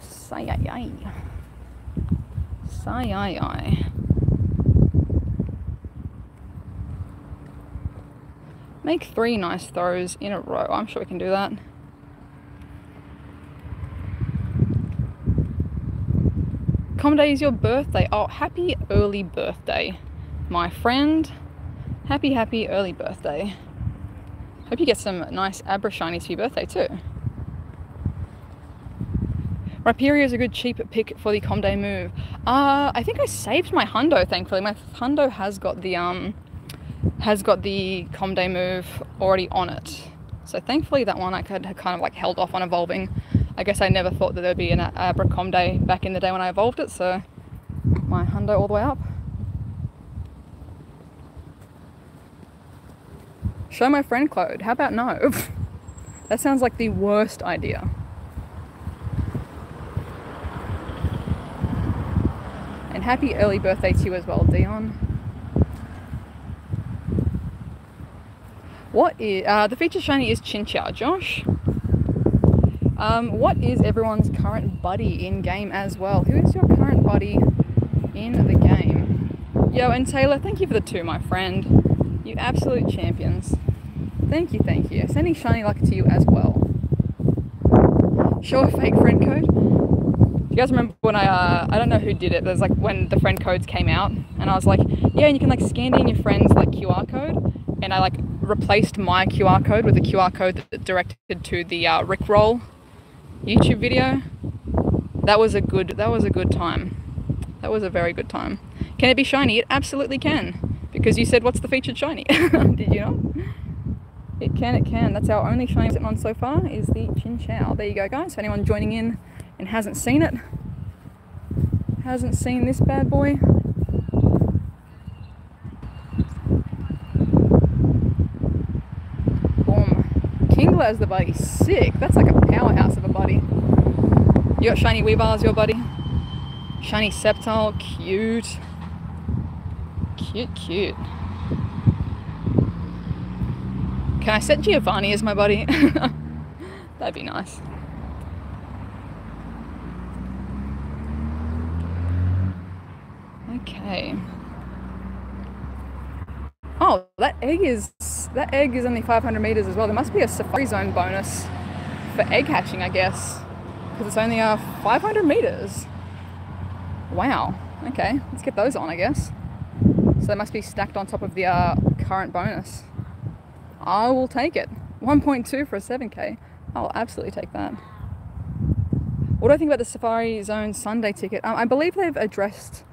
Say ay ay. Aye, aye. Make three nice throws in a row. I'm sure we can do that. Com Day is your birthday. Oh, happy early birthday, my friend. Happy, happy early birthday. Hope you get some nice Abra shinies for your birthday too. Rhyperior is a good cheap pick for the Com Day move. Uh, I think I saved my Hundo, thankfully. My Hundo has got the um has got the Com Day move already on it. So thankfully that one I could have kind of like held off on evolving. I guess I never thought that there'd be an Abra Com Day back in the day when I evolved it, so my Hundo all the way up. Show my friend Claude. How about no? that sounds like the worst idea. And happy early birthday to you as well, Dion. What is uh, the feature shiny is Chinchou, Josh? Um, what is everyone's current buddy in game as well? Who is your current buddy in the game? Yo, and Taylor, thank you for the two, my friend. You absolute champions. Thank you, thank you. Sending shiny luck to you as well. Show a fake friend code you guys remember when I, uh, I don't know who did it, there's like when the friend codes came out and I was like, yeah, and you can like scan in your friend's like QR code and I like replaced my QR code with a QR code that directed to the uh, Rickroll YouTube video. That was a good, that was a good time. That was a very good time. Can it be shiny? It absolutely can. Because you said, what's the featured shiny? did you know? It can, it can. That's our only shiny sitting on so far is the Chinchou. There you go, guys. Anyone joining in and hasn't seen it, hasn't seen this bad boy, As the body sick. That's like a powerhouse of a body. You got Shiny Weavile as your buddy. Shiny Sceptile, cute. Cute, cute. Can I set Giovanni as my buddy? That'd be nice. Okay. Oh, that egg is that egg is only 500 meters as well. There must be a safari zone bonus for egg hatching, I guess, because it's only uh 500 meters. Wow. Okay, let's get those on, I guess. So they must be stacked on top of the uh, current bonus. I will take it. 1.2 for a 7k. I'll absolutely take that. What do I think about the Safari Zone Sunday ticket? Um, I believe they've addressed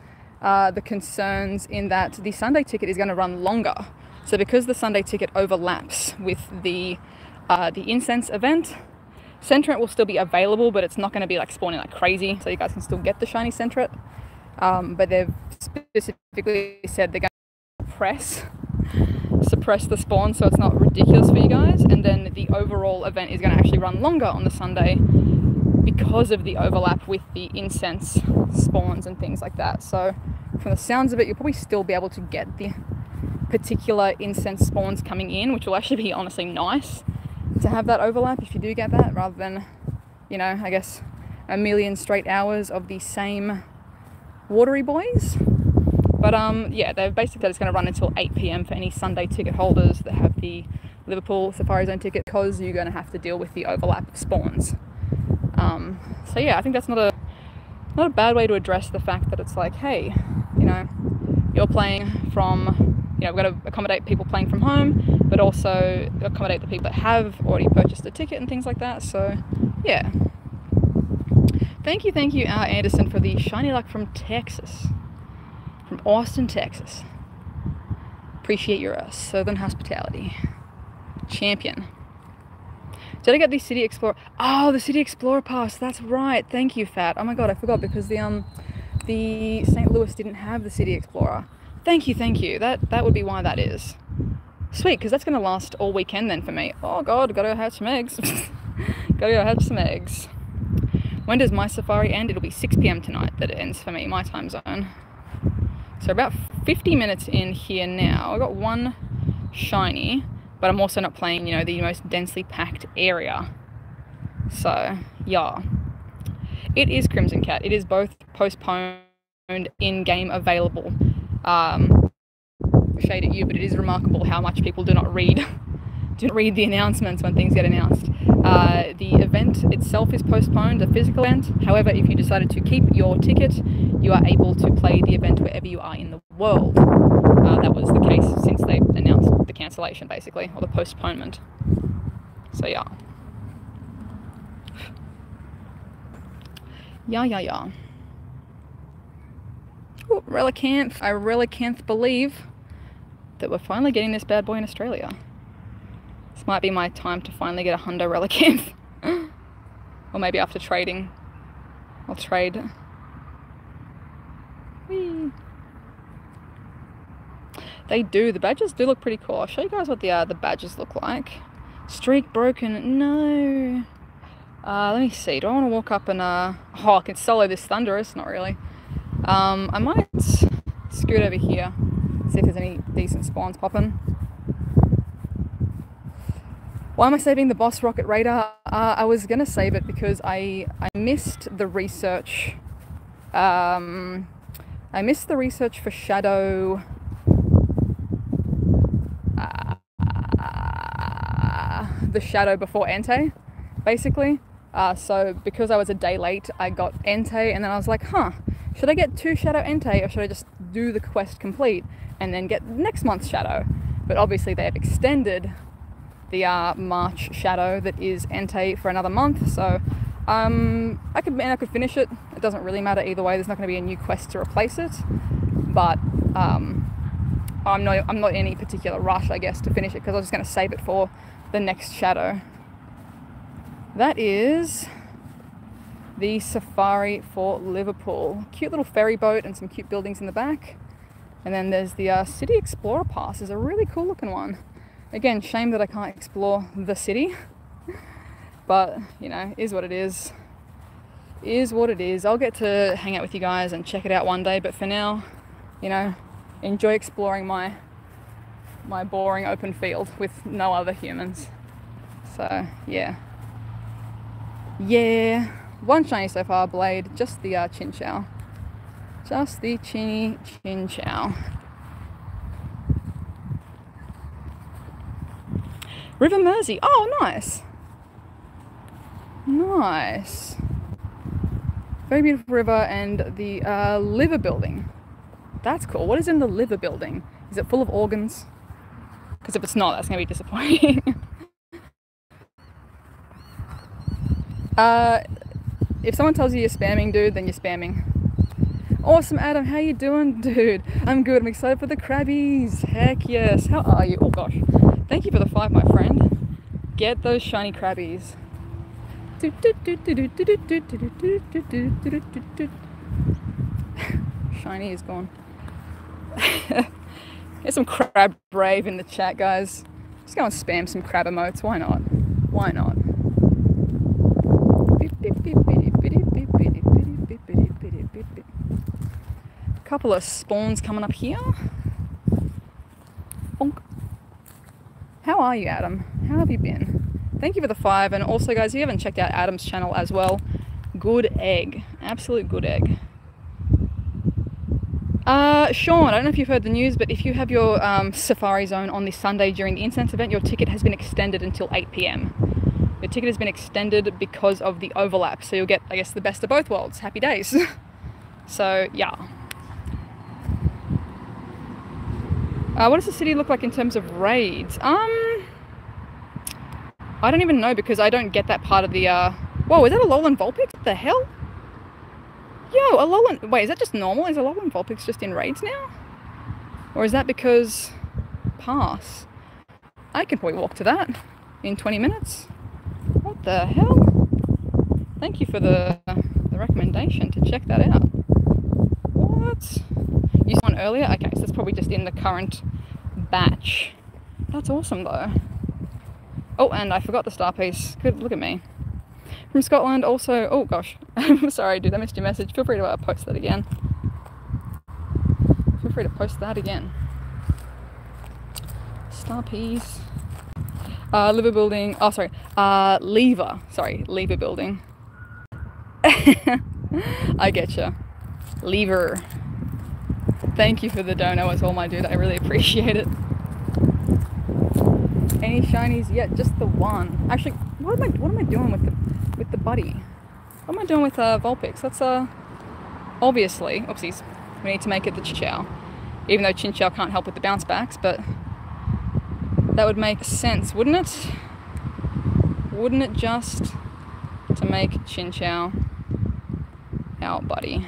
uh, the concerns in that the Sunday ticket is going to run longer. So because the Sunday ticket overlaps with the uh, the incense event, Sentret will still be available, but it's not going to be like spawning like crazy. So you guys can still get the shiny Sentret. Um, but they've specifically said they're going to press suppress the spawn so it's not ridiculous for you guys. And then the overall event is going to actually run longer on the Sunday because of the overlap with the incense spawns and things like that. So from the sounds of it, you'll probably still be able to get the particular incense spawns coming in, which will actually be honestly nice to have that overlap if you do get that, rather than, you know, I guess a million straight hours of the same watery boys. But um, yeah, they've basically it's going to run until 8 p.m. for any Sunday ticket holders that have the Liverpool Safari Zone ticket because you're going to have to deal with the overlap of spawns. Um, so yeah, I think that's not a not a bad way to address the fact that it's like, hey, you know, you're playing from, you know, we've got to accommodate people playing from home, but also accommodate the people that have already purchased a ticket and things like that. So, yeah. Thank you, thank you, uh, Anderson, for the shiny luck from Texas, from Austin, Texas. Appreciate your uh, southern hospitality. Champion. Did I get the City Explorer? Oh, the City Explorer pass. That's right. Thank you, Fat. Oh my god, I forgot because the um the St. Louis didn't have the City Explorer. Thank you, thank you. That that would be why that is. Sweet, because that's going to last all weekend then for me. Oh god, gotta go hatch some eggs. gotta go hatch some eggs. When does my safari end? It'll be 6 p.m. tonight that it ends for me, my time zone. So about 50 minutes in here now. I got one shiny but I'm also not playing, you know, the most densely packed area. So, yeah. It is Crimson Cat. It is both postponed in-game available. Um, shade at you, but it is remarkable how much people do not read do not read the announcements when things get announced. Uh, the event itself is postponed, a physical event. However, if you decided to keep your ticket, you are able to play the event wherever you are in the world. Uh, that was the case since they announced the cancellation, basically, or the postponement. So, yeah. Yeah, yeah, yeah. Ooh, Relicanth. I really can't believe that we're finally getting this bad boy in Australia. This might be my time to finally get a Hundo Relicanth. or maybe after trading, I'll trade. Whee. They do. The badges do look pretty cool. I'll show you guys what the uh, the badges look like. Streak broken. No. Uh, let me see. Do I want to walk up and uh? Oh, I can solo this Thundurus. Not really. Um, I might scoot over here. See if there's any decent spawns popping. Why am I saving the boss rocket radar? Uh, I was gonna save it because I I missed the research. Um, I missed the research for Shadow the shadow before Entei, basically. Uh, so because I was a day late, I got Entei, and then I was like, huh, should I get two Shadow Entei, or should I just do the quest complete and then get next month's Shadow? But obviously they have extended the uh, March Shadow that is Entei for another month, so um, I could I could finish it. It doesn't really matter either way. There's not going to be a new quest to replace it, but um, I'm not I'm not in any particular rush, I guess, to finish it because I was just going to save it for the next shadow. That is the Safari for Liverpool. Cute little ferry boat and some cute buildings in the back. And then there's the uh, City Explorer Pass, is a really cool looking one. Again, shame that I can't explore the city, but you know, is what it is. Is what it is. I'll get to hang out with you guys and check it out one day, but for now, you know, enjoy exploring my my boring open field with no other humans. So yeah. Yeah. One shiny so far, Blade, just the uh, Chinchou. Just the Chinny Chinchou. River Mersey. Oh, nice. Nice. Very beautiful river and the uh, liver building. That's cool. What is in the liver building? Is it full of organs? Because if it's not, that's going to be disappointing. uh, if someone tells you you're spamming, dude, then you're spamming. Awesome, Adam. How you doing, dude? I'm good. I'm excited for the crabbies. Heck yes. How are you? Oh gosh. Thank you for the five, my friend. Get those shiny crabbies. Shiny is gone. Get some crab brave in the chat, guys. Just go and spam some crab emotes. Why not? Why not? Couple of spawns coming up here. Bonk. How are you, Adam? How have you been? Thank you for the five. And also, guys, if you haven't checked out Adam's channel as well, good egg. Absolute good egg. Uh, Sean, I don't know if you've heard the news, but if you have your um, Safari Zone on this Sunday during the incense event, your ticket has been extended until 8 pm. Your ticket has been extended because of the overlap, so you'll get, I guess, the best of both worlds. Happy days. so, yeah. Uh, what does the city look like in terms of raids? Um, I don't even know because I don't get that part of the. Uh... Whoa, is that Alolan Vulpix? What the hell? Yo, Alolan. Wait, is that just normal? Is Alolan Vulpix just in raids now? Or is that because pass? I can probably walk to that in 20 minutes. What the hell? Thank you for the, the recommendation to check that out. What? You saw one earlier? Okay, so it's probably just in the current batch. That's awesome though. Oh, and I forgot the star piece. Good, look at me. From Scotland, also. Oh gosh, I'm sorry, dude. I missed your message. Feel free to uh, post that again. Feel free to post that again. Star piece. Uh, liver building. Oh, sorry. Uh, lever. Sorry, lever building. I get you. Lever. Thank you for the dono as well, my dude. I really appreciate it. Any shinies yet? Just the one. Actually, what am I what am I doing with the with the buddy? What am I doing with uh, Vulpix? That's uh obviously oopsies. We need to make it the Chinchou. Even though Chinchou can't help with the bounce backs, but that would make sense, wouldn't it? Wouldn't it just to make Chinchou our buddy?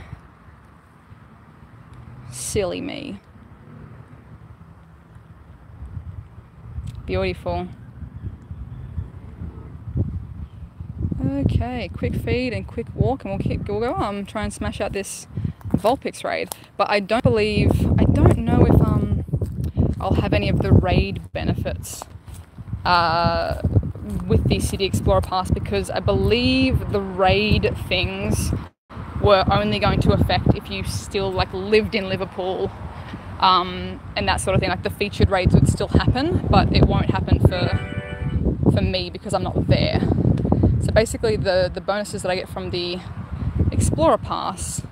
Silly me. Beautiful. Okay, quick feed and quick walk, and we'll, keep, we'll go um try and smash out this Vulpix raid. But I don't believe, I don't know if um I'll have any of the raid benefits uh, with the City Explorer Pass because I believe the raid things were only going to affect if you still like lived in Liverpool um, and that sort of thing. Like the featured raids would still happen, but it won't happen for for me because I'm not there. So basically, the the bonuses that I get from the Explorer Pass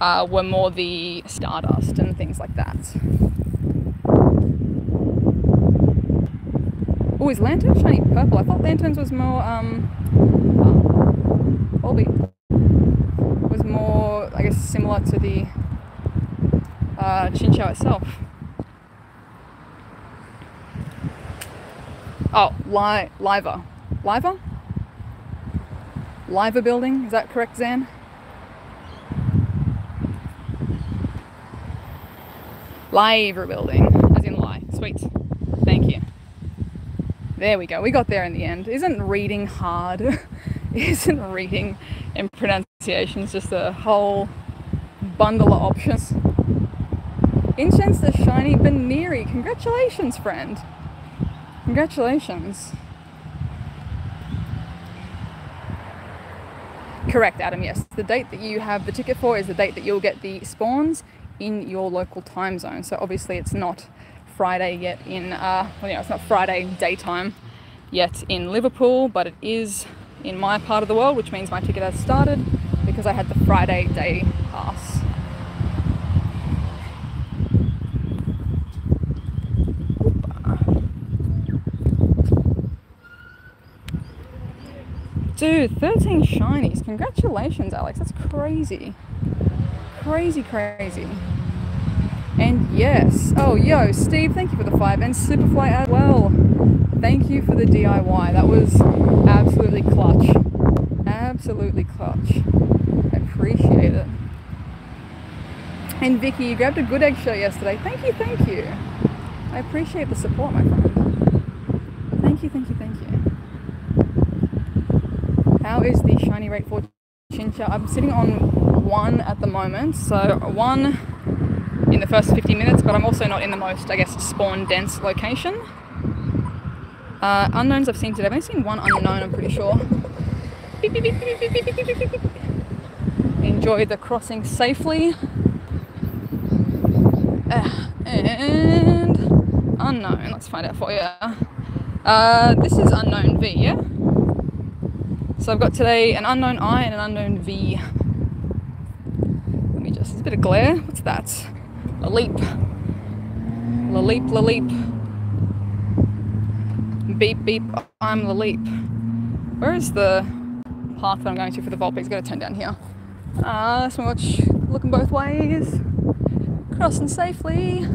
uh, were more the Stardust and things like that. Oh, is Lanturn shiny purple? I thought Lanturn's was more um. Oh, was more, I guess, similar to the uh, Chinchou itself. Oh, li- Liver. Liver? Liver building, is that correct, Zan? Liver building, as in lie. Sweet. Thank you. There we go. We got there in the end. Isn't reading hard? Isn't reading and pronunciations just a whole bundle of options? Incense the shiny Buneary. Congratulations, friend. Congratulations. Correct, Adam, yes. The date that you have the ticket for is the date that you'll get the spawns in your local time zone. So obviously it's not Friday yet in, uh, well, you know, it's not Friday daytime yet in Liverpool, but it is in my part of the world, which means my ticket has started because I had the Friday day pass. Dude, 13 shinies. Congratulations, Alex. That's crazy. Crazy, crazy. And yes. Oh, yo, Steve, thank you for the five. And Superfly as well. Thank you for the DIY. That was absolutely clutch. Absolutely clutch. I appreciate it. And Vicky, you grabbed a good eggshell yesterday. Thank you, thank you. I appreciate the support, my friend. Thank you, thank you, thank you. How is the shiny rate for Chinchou? I'm sitting on one at the moment, so one in the first 50 minutes, but I'm also not in the most, I guess, spawn dense location. Uh, unknowns I've seen today. I've only seen one unknown, I'm pretty sure. Enjoy the crossing safely. Uh, and unknown, let's find out for you. Uh, this is unknown V, yeah? So I've got today an unknown I and an unknown V. Let me just, it's a bit of glare. What's that? A leap. La leap, la leap. Beep, beep, I'm the leap. Where is the path that I'm going to for the Vulpix? Gotta turn down here. Ah, uh, so much looking both ways. Crossing safely.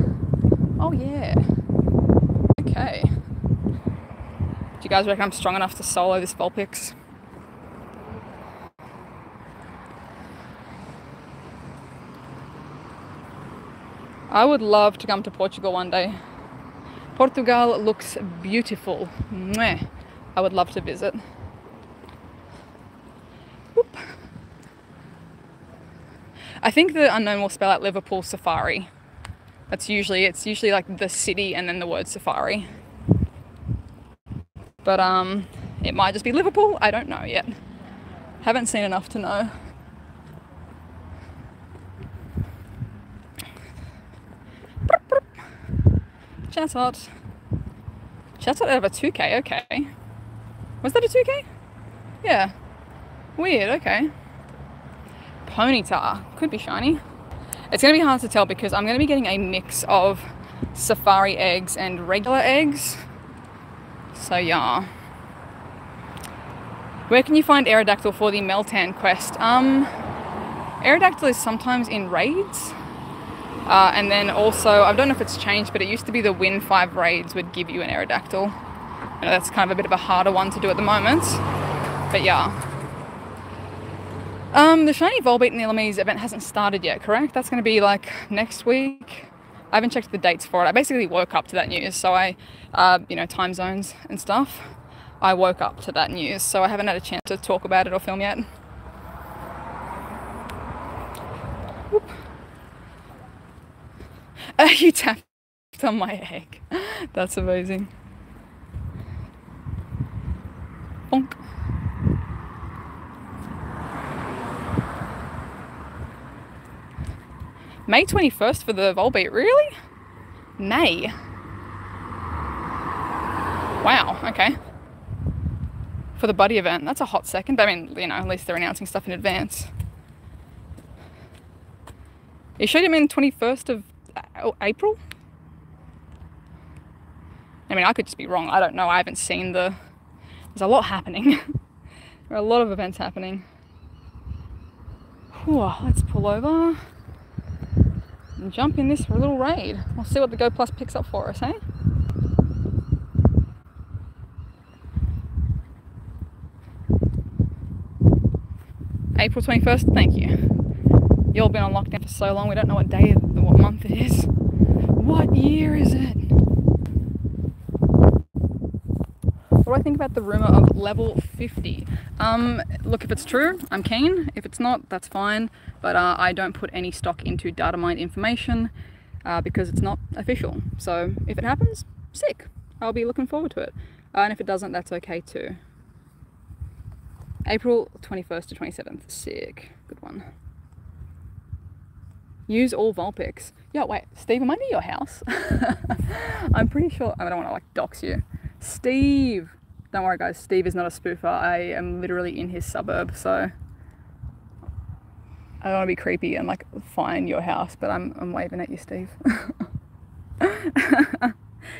Oh yeah. Okay. Do you guys reckon I'm strong enough to solo this Vulpix? I would love to come to Portugal one day. Portugal looks beautiful. Mwah. I would love to visit. I think the unknown will spell out Liverpool Safari. That's usually it's usually like the city and then the word safari. But um it might just be Liverpool, I don't know yet. Haven't seen enough to know. Chat out. A 2k, okay. Was that a 2k? Yeah. Weird, okay. Ponyta. Could be shiny. It's going to be hard to tell because I'm going to be getting a mix of safari eggs and regular eggs. So yeah. Where can you find Aerodactyl for the Meltan quest? Um, Aerodactyl is sometimes in raids. Uh, and then also, I don't know if it's changed, but it used to be the Win 5 raids would give you an Aerodactyl. Know that's kind of a bit of a harder one to do at the moment. But yeah. Um, the Shiny Volbeat and the Illumise event hasn't started yet, correct? That's going to be like next week. I haven't checked the dates for it. I basically woke up to that news, so I, uh, you know, time zones and stuff. I woke up to that news, so I haven't had a chance to talk about it or film yet. Whoop. You tapped on my egg. That's amazing. Bonk. May 21st for the Volbeat, really? May. Wow, okay. For the buddy event, that's a hot second. I mean, you know, at least they're announcing stuff in advance. You showed him in 21st of April? I mean, I could just be wrong. I don't know. I haven't seen the. There's a lot happening. there are a lot of events happening. Whew, let's pull over and jump in this little raid. We'll see what the Go Plus picks up for us, eh? April 21st, thank you. You all been on lockdown for so long, we don't know what day, what month it is. What year is it? What do I think about the rumor of level 50? Um, look, if it's true, I'm keen. If it's not, that's fine. But uh, I don't put any stock into data mine information uh, because it's not official. So if it happens, sick. I'll be looking forward to it. Uh, and if it doesn't, that's okay too. April 21st to 27th. Sick. Good one. Use all Vulpix. Yo, wait, Steve, am I near your house? I'm pretty sure. I don't want to like dox you. Steve! Don't worry, guys. Steve is not a spoofer. I am literally in his suburb, so I don't want to be creepy and like find your house, but I'm, I'm waving at you, Steve.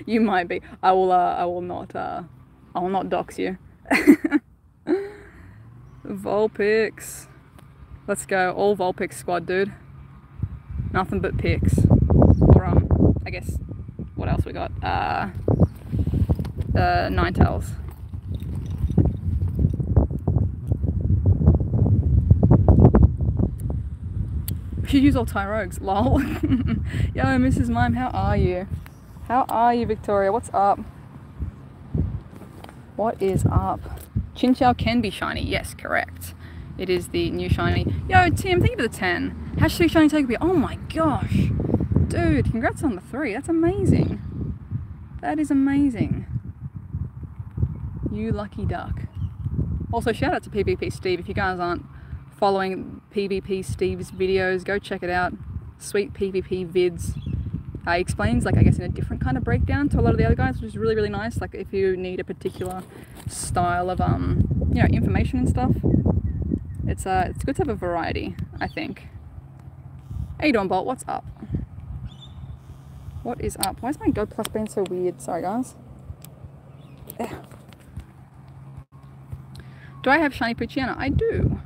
you might be. I will. Uh, I will not. Uh, I will not dox you. Vulpix. Let's go. All Vulpix squad, dude nothing but pics. Or um, I guess what else we got? Uh, uh, Ninetales. You use all Tyrogues, lol. Yo, Mrs. Mime, how are you? How are you, Victoria? What's up? What is up? Chinchou can be shiny. Yes, correct. It is the new shiny. Yo, Tim, thank you for the 10. Hashtag shiny Togepi. Oh my gosh. Dude, congrats on the three. That's amazing. That is amazing. You lucky duck. Also, shout out to PvP Steve. If you guys aren't following PvP Steve's videos, go check it out. Sweet PvP vids. Uh, he explains, like, I guess in a different kind of breakdown to a lot of the other guys, which is really, really nice. Like, if you need a particular style of, um, you know, information and stuff, it's uh, it's good to have a variety, I think. Hey doing, Bolt? What's up? What is up? Why is my Go Plus being so weird? Sorry, guys. There. Do I have Shiny Poochyena? I do.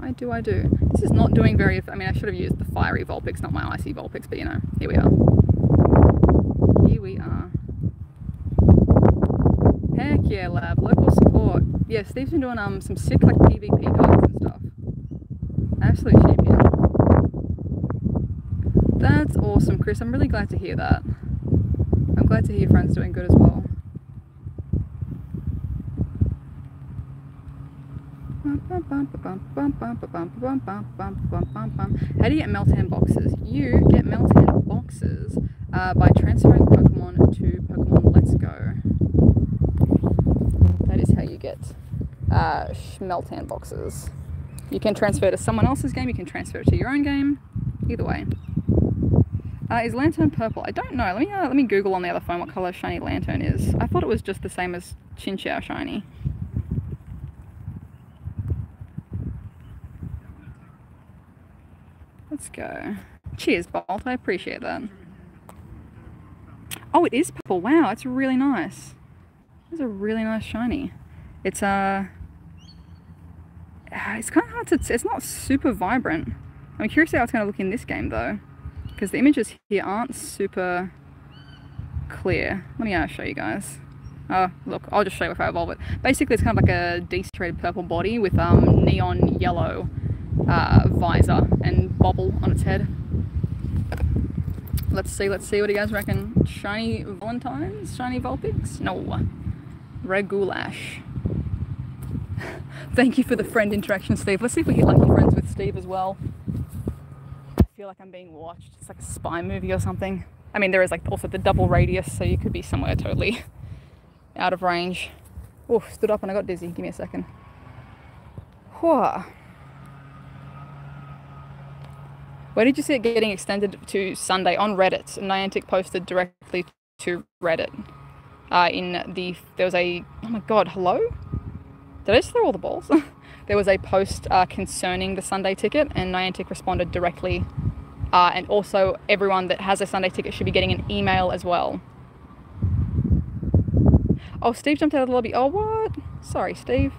I do, I do. This is not doing very... I mean, I should have used the Fiery Vulpix, not my Icy Vulpix, but you know, here we are. Here we are. Heck yeah, lab. Local support. Yeah, Steve's been doing um some sick like PvP and stuff. Absolute champion. That's awesome, Chris. I'm really glad to hear that. I'm glad to hear your friends doing good as well. How do you get Meltan boxes? You get Meltan boxes uh, by transferring Pokemon to Pokemon Let's Go. That is how you get uh, Meltan boxes. You can transfer to someone else's game, you can transfer it to your own game, either way. Uh, is Lanturn purple? I don't know. Let me uh, let me Google on the other phone what color shiny Lanturn is. I thought it was just the same as Chinchou shiny. Let's go. Cheers, Bolt. I appreciate that. Oh, it is purple. Wow, it's really nice. It's a really nice shiny. It's uh, it's kind of hard to. It's not super vibrant. I'm curious how it's going to look in this game though, because the images here aren't super clear. Let me uh, show you guys. Oh, look, I'll just show you if I evolve it. Basically, it's kind of like a desaturated purple body with um, neon yellow uh, visor and bobble on its head. Let's see, let's see what you guys reckon. Shiny Valentines? Shiny Vulpix? No. Regulash. Thank you for the friend interaction, Steve. Let's see if we get lucky friends with Steve as well. I feel like I'm being watched. It's like a spy movie or something. I mean, there is like also the double radius, so you could be somewhere totally out of range. Oh, stood up and I got dizzy. Give me a second. Whoa. Where did you see it getting extended to Sunday on Reddit? Niantic posted directly to Reddit. Uh, in the there was a oh my god, hello. Did I just throw all the balls? there was a post uh, concerning the Sunday ticket, and Niantic responded directly. Uh, and also, everyone that has a Sunday ticket should be getting an email as well. Oh, Steve jumped out of the lobby. Oh, what? Sorry, Steve.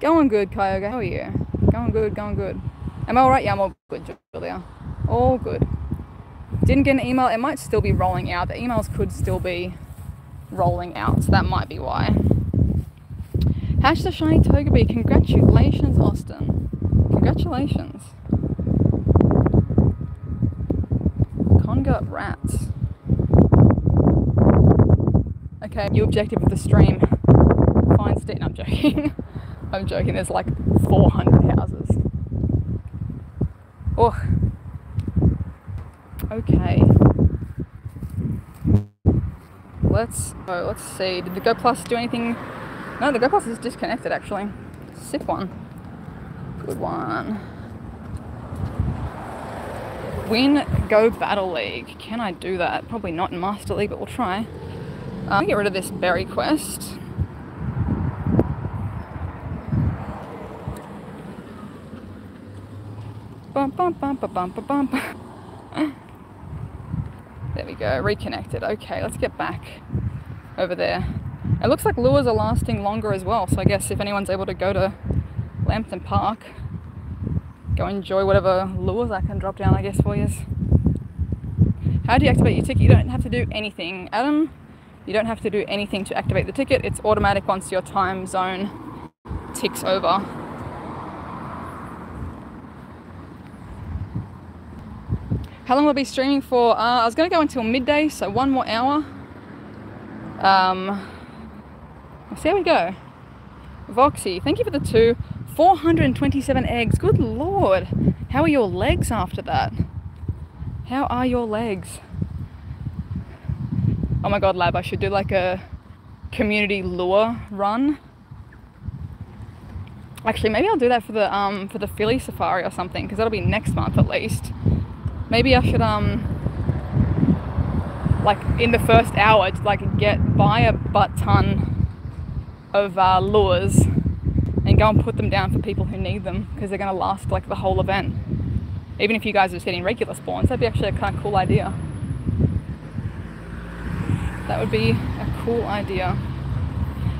Going good, Kyogre. How are you? Going good, going good. Am I alright? Yeah, I'm all good, Julia. All good. Didn't get an email. It might still be rolling out. The emails could still be rolling out, so that might be why. Hash the shiny Togepi. Congratulations, Austin. Congratulations. Conga rats. Okay, new objective of the stream. Find Steve. No, I'm joking. I'm joking, there's like 400 houses. Oh. Okay. Let's oh, let's see. Did the Go Plus do anything? No, the Go Plus is disconnected actually. Sick one. Good one. Win Go Battle League. Can I do that? Probably not in Master League, but we'll try. Uh, get rid of this berry quest. Bum, bum, bum, bum, bum, bum. There we go, reconnected. Okay, let's get back over there. It looks like lures are lasting longer as well, so I guess if anyone's able to go to Lambton Park, go enjoy whatever lures I can drop down, I guess, for you. How do you activate your ticket? You don't have to do anything. Adam, you don't have to do anything to activate the ticket. It's automatic once your time zone ticks over. How long will be streaming for? Uh, I was going to go until midday, so one more hour. Um, we'll see how we go. Voxy, thank you for the two. 427 eggs. Good lord. How are your legs after that? How are your legs? Oh my god, lab, I should do like a community lure run. Actually, maybe I'll do that for the um for the Philly safari or something because that'll be next month at least. Maybe I should um like in the first hour to like get buy a butt ton of uh, lures and go and put them down for people who need them because they're going to last like the whole event. Even if you guys are just getting regular spawns, that'd be actually a kind of cool idea. That would be a cool idea.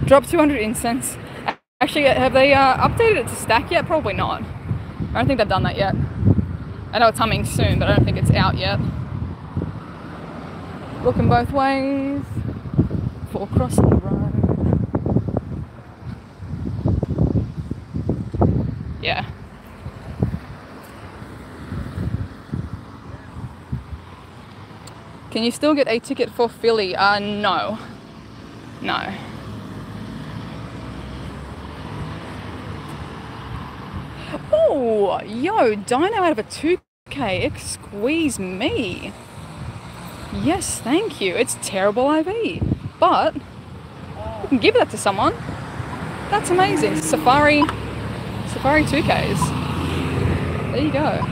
Drop 200 incense Actually, have they uh, updated it to stack yet? Probably not. I don't think they've done that yet. I know it's coming soon, but I don't think it's out yet. Looking both ways before crossing the road. Yeah. Can you still get a ticket for Philly? Uh, no. No. Oh, yo, Dino out of a 2K. Squeeze me. Yes, thank you. It's terrible IV, but you can give that to someone. That's amazing. Safari, Safari 2Ks. There you go.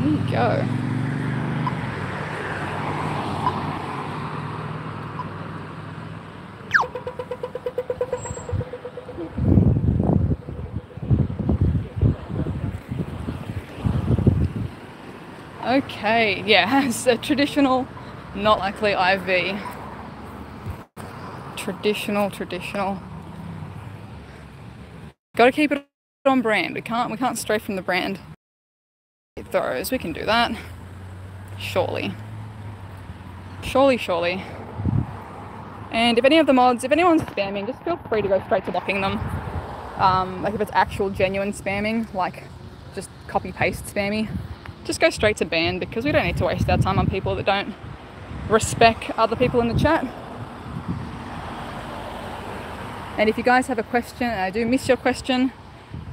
There you go. Okay, yeah, it's a traditional, not likely IV. Traditional, traditional. Gotta keep it on brand. We can't we can't stray from the brand. Throws, we can do that. Surely. Surely, surely. And if any of the mods, if anyone's spamming, just feel free to go straight to blocking them. Um, like if it's actual genuine spamming, like just copy paste spammy, just go straight to ban because we don't need to waste our time on people that don't respect other people in the chat. And if you guys have a question and I do miss your question,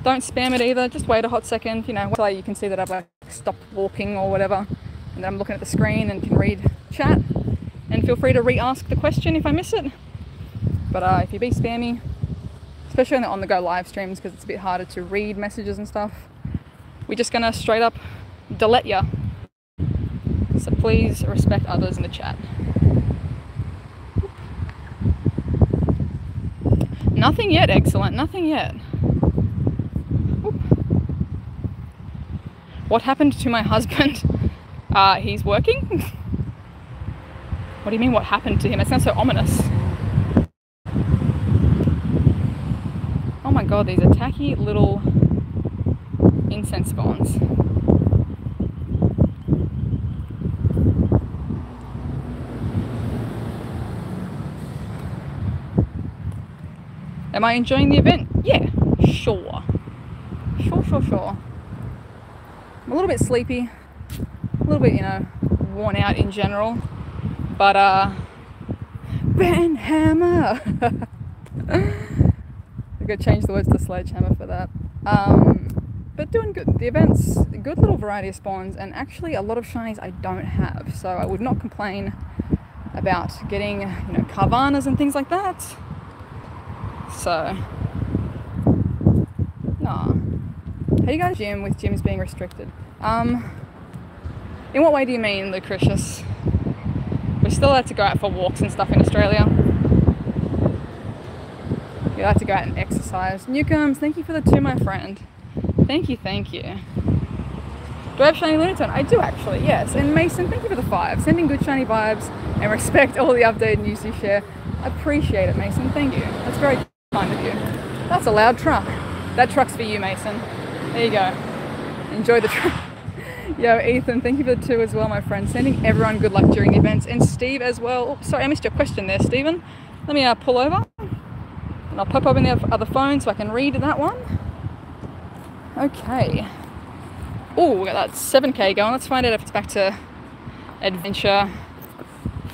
don't spam it either. Just wait a hot second, you know, so you can see that I've like stopped walking or whatever, and then I'm looking at the screen and can read chat. And feel free to re-ask the question if I miss it. But uh, if you be spammy, especially on the on-the-go live streams, because it's a bit harder to read messages and stuff, we're just gonna straight up delete. So please respect others in the chat. Nothing yet, excellent. Nothing yet. What happened to my husband? Uh, he's working? what do you mean, what happened to him? It sounds so ominous. Oh my god, these are tacky little incense spawns. Am I enjoying the event? Yeah, sure. Sure, sure, sure. I'm a little bit sleepy, a little bit, you know, worn out in general, but uh, Ben Hammer. I could change the words to sledgehammer for that. Um, but doing good. The event's good little variety of spawns, and actually a lot of shinies I don't have, so I would not complain about getting, you know, Carvanhas and things like that. So, nah. How do you guys gym with gyms being restricted? Um, in what way do you mean, Lucretius? We're still allowed to go out for walks and stuff in Australia. You're allowed to go out and exercise. Newcombs, thank you for the two, my friend. Thank you, thank you. Do I have shiny Lunatone? I do actually, yes. And Mason, thank you for the five. Sending good shiny vibes and respect all the updated news you share. Appreciate it, Mason. Thank you. That's very kind of you. That's a loud truck. That truck's for you, Mason. There you go. Enjoy the truck. Yo, Ethan, thank you for the two as well, my friend. Sending everyone good luck during the events. And Steve as well. Oh, sorry, I missed your question there, Stephen. Let me uh, pull over. And I'll pop open the other phone so I can read that one. Okay. Oh, we got that 7k going. Let's find out if it's back to adventure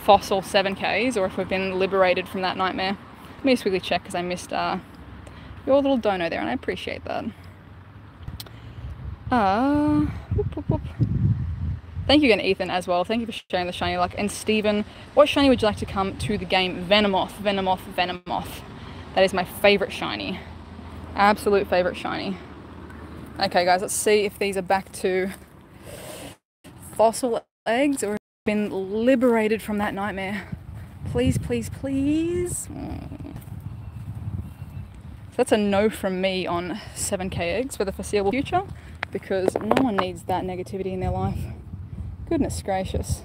fossil 7ks or if we've been liberated from that nightmare. Let me just quickly check because I missed uh, your little dono there and I appreciate that. Uh, whoop, whoop, whoop. Thank you again, Ethan, as well. Thank you for sharing the shiny luck. And Stephen, what shiny would you like to come to the game? Venomoth, Venomoth, Venomoth. That is my favorite shiny. Absolute favorite shiny. Okay, guys, let's see if these are back to fossil eggs or been liberated from that nightmare. Please, please, please. That's a no from me on 7k eggs for the foreseeable future because no one needs that negativity in their life. Goodness gracious.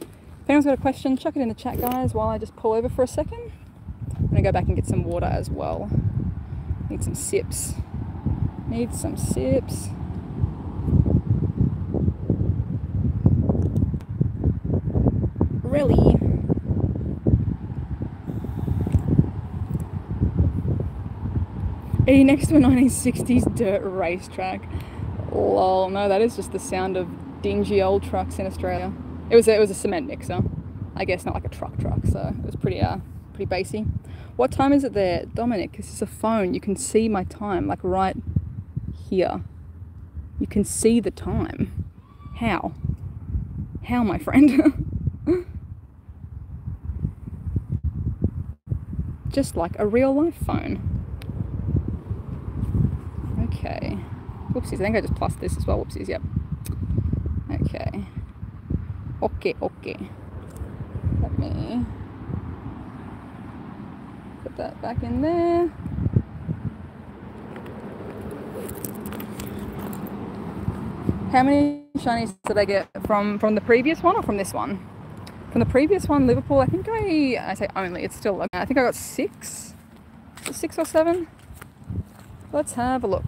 If anyone's got a question, chuck it in the chat, guys, while I just pull over for a second. I'm gonna go back and get some water as well. Need some sips. Need some sips. Really? Next to a 1960s dirt racetrack. Lol, no, that is just the sound of dingy old trucks in Australia. It was a, it was a cement mixer. I guess not like a truck truck, so it was pretty uh pretty bassy. What time is it there? Dominic, this is a phone. You can see my time, like right here. You can see the time. How? How, my friend? Just like a real life phone. Okay. Whoopsies, I think I just plus this as well. Whoopsies, yep. Okay. Okay, okay. Let me put that back in there. How many shinies did I get from from the previous one or from this one? From the previous one, Liverpool, I think I I say only, it's still I think I got six, six or seven. Let's have a look.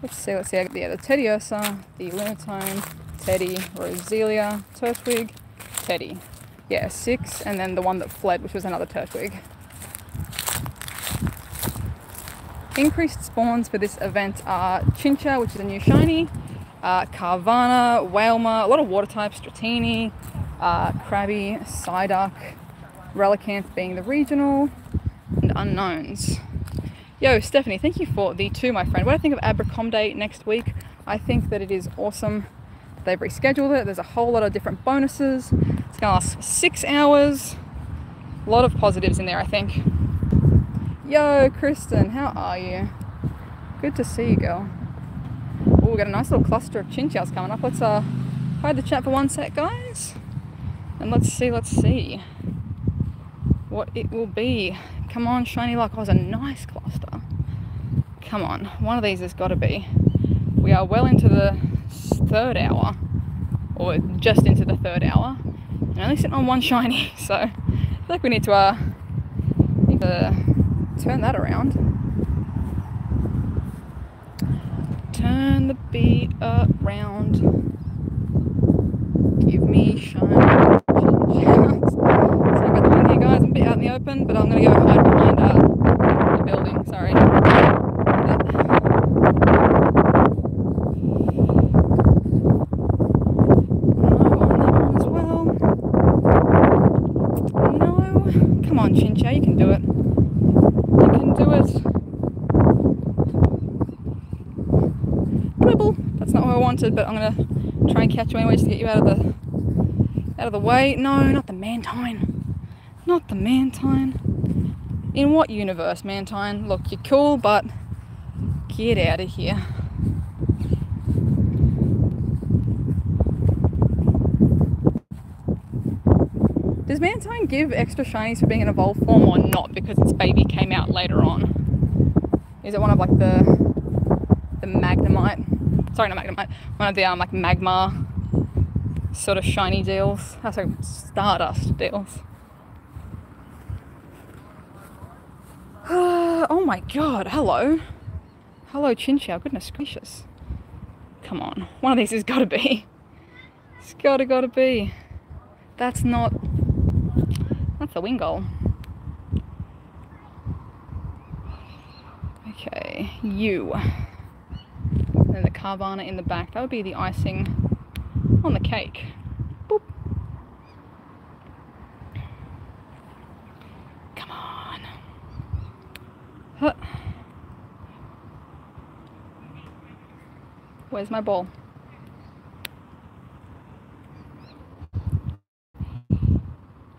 Let's see, let's see. I got the other Teddy Teddiursa, the Lunatone, Teddy, Roselia, Turtwig, Teddy. Yeah, six, and then the one that fled, which was another Turtwig. Increased spawns for this event are Chinchou, which is a new shiny, uh, Carvanha, Wailmer, a lot of water types, Dratini, uh, Krabby, Psyduck, Relicanth being the regional, and unknowns. Yo, Stephanie, thank you for the two, my friend. What I think of Abra Com Day next week? I think that it is awesome. They've rescheduled it. There's a whole lot of different bonuses. It's gonna last six hours. A lot of positives in there, I think. Yo, Kristen, how are you? Good to see you, girl. Oh, we got a nice little cluster of chinchillas coming up. Let's uh hide the chat for one sec, guys. And let's see, let's see what it will be. Come on, shiny like Oh, was a nice cluster. Come on, one of these has got to be. We are well into the third hour, or just into the third hour, and only sitting on one shiny. So I like we need to uh need to turn that around. Turn the beat around. Give me shine. Sorry about the wind here, guys. I'm a bit out in the open, but I'm gonna go hide behind the building. Sorry. Come on, Chinchou, you can do it. You can do it. Dribble. That's not what I wanted, but I'm gonna try and catch you anyway to get you out of the out of the way. No, not the Mantine. Not the Mantine. In what universe, Mantine? Look, you're cool, but get out of here. Does Mantine give extra shinies for being an evolved form or not because its baby came out later on? Is it one of like the the Magnemite? Sorry, not Magnemite. One of the um like magma sort of shiny deals. Oh, sorry, Stardust deals. Oh my god, hello. Hello, Chinchou. Oh goodness gracious. Come on. One of these has got to be. It's got to, got to be. That's not. That's a Wingull. Okay, you. And the Carvanha in the back. That would be the icing on the cake. Boop. Come on. Huh. Where's my ball?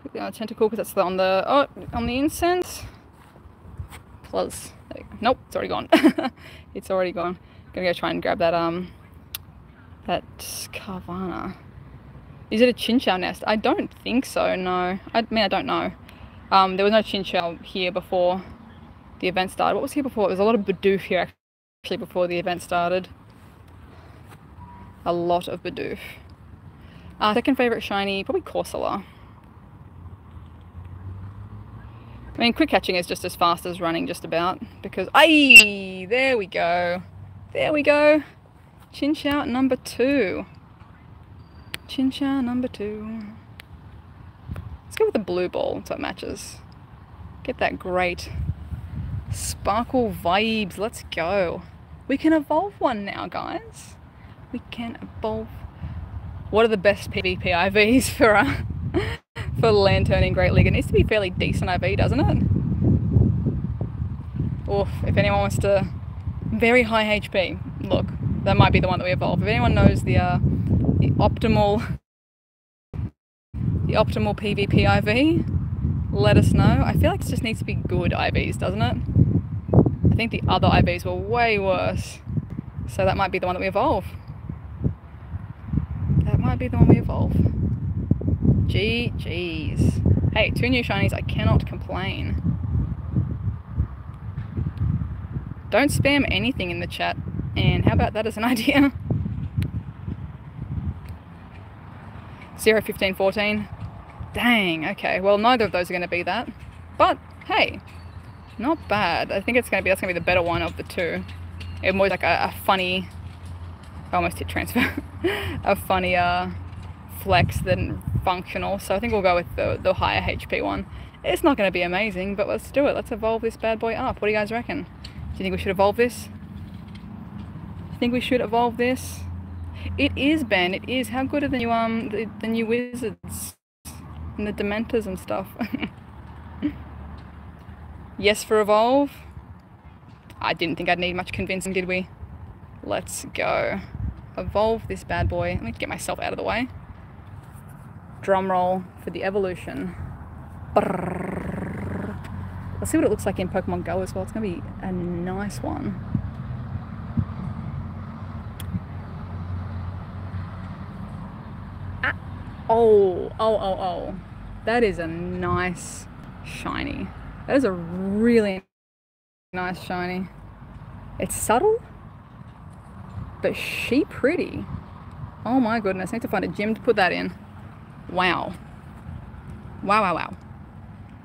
Quickly on the Tentacool because that's on the oh on the incense. Plus, nope, it's already gone. it's already gone. Gonna go try and grab that um that Carvanha. Is it a chinchou nest? I don't think so, no. I mean, I don't know. Um, there was no chinchou here before the event started. What was here before? There was a lot of Bidoof here actually before the event started. A lot of Bidoof. Uh, second favourite shiny, probably Corsola. I mean, quick catching is just as fast as running, just about. Because, aye, there we go. There we go. Chinchou number two. Chinchou number two. Let's go with the blue ball so it matches. Get that great sparkle vibes. Let's go. We can evolve one now, guys. We can evolve. What are the best PvP IVs for uh, for Lanturn in Great League? It needs to be fairly decent IV, doesn't it? Oof, if anyone wants to... Very high HP. Look, that might be the one that we evolve. If anyone knows the, uh, the optimal... The optimal PvP IV, let us know. I feel like it just needs to be good IVs, doesn't it? I think the other IVs were way worse. So that might be the one that we evolve. That might be the one we evolve. Gee, geez. Hey, two new shinies, I cannot complain. Don't spam anything in the chat. And how about that as an idea? 0, 15, 14. Dang, okay. Well, neither of those are going to be that. But, hey, not bad. I think it's going to be, that's going to be the better one of the two. It was like a, a funny, I almost hit transfer, a funny uh, flex than functional. So I think we'll go with the, the higher HP one. It's not going to be amazing, but let's do it. Let's evolve this bad boy up. What do you guys reckon? Do you think we should evolve this? I think we should evolve this. It is, Ben. It is. How good are the new um the, the new wizards and the dementors and stuff? yes for evolve. I didn't think I'd need much convincing, did we? Let's go. Evolve this bad boy. Let me get myself out of the way. Drum roll for the evolution. Brrr. Let's see what it looks like in Pokemon Go as well. It's going to be a nice one. Ah. Oh, oh, oh, oh. That is a nice shiny. That is a really nice shiny. It's subtle, but she pretty. Oh my goodness, I need to find a gym to put that in. Wow. Wow, wow, wow.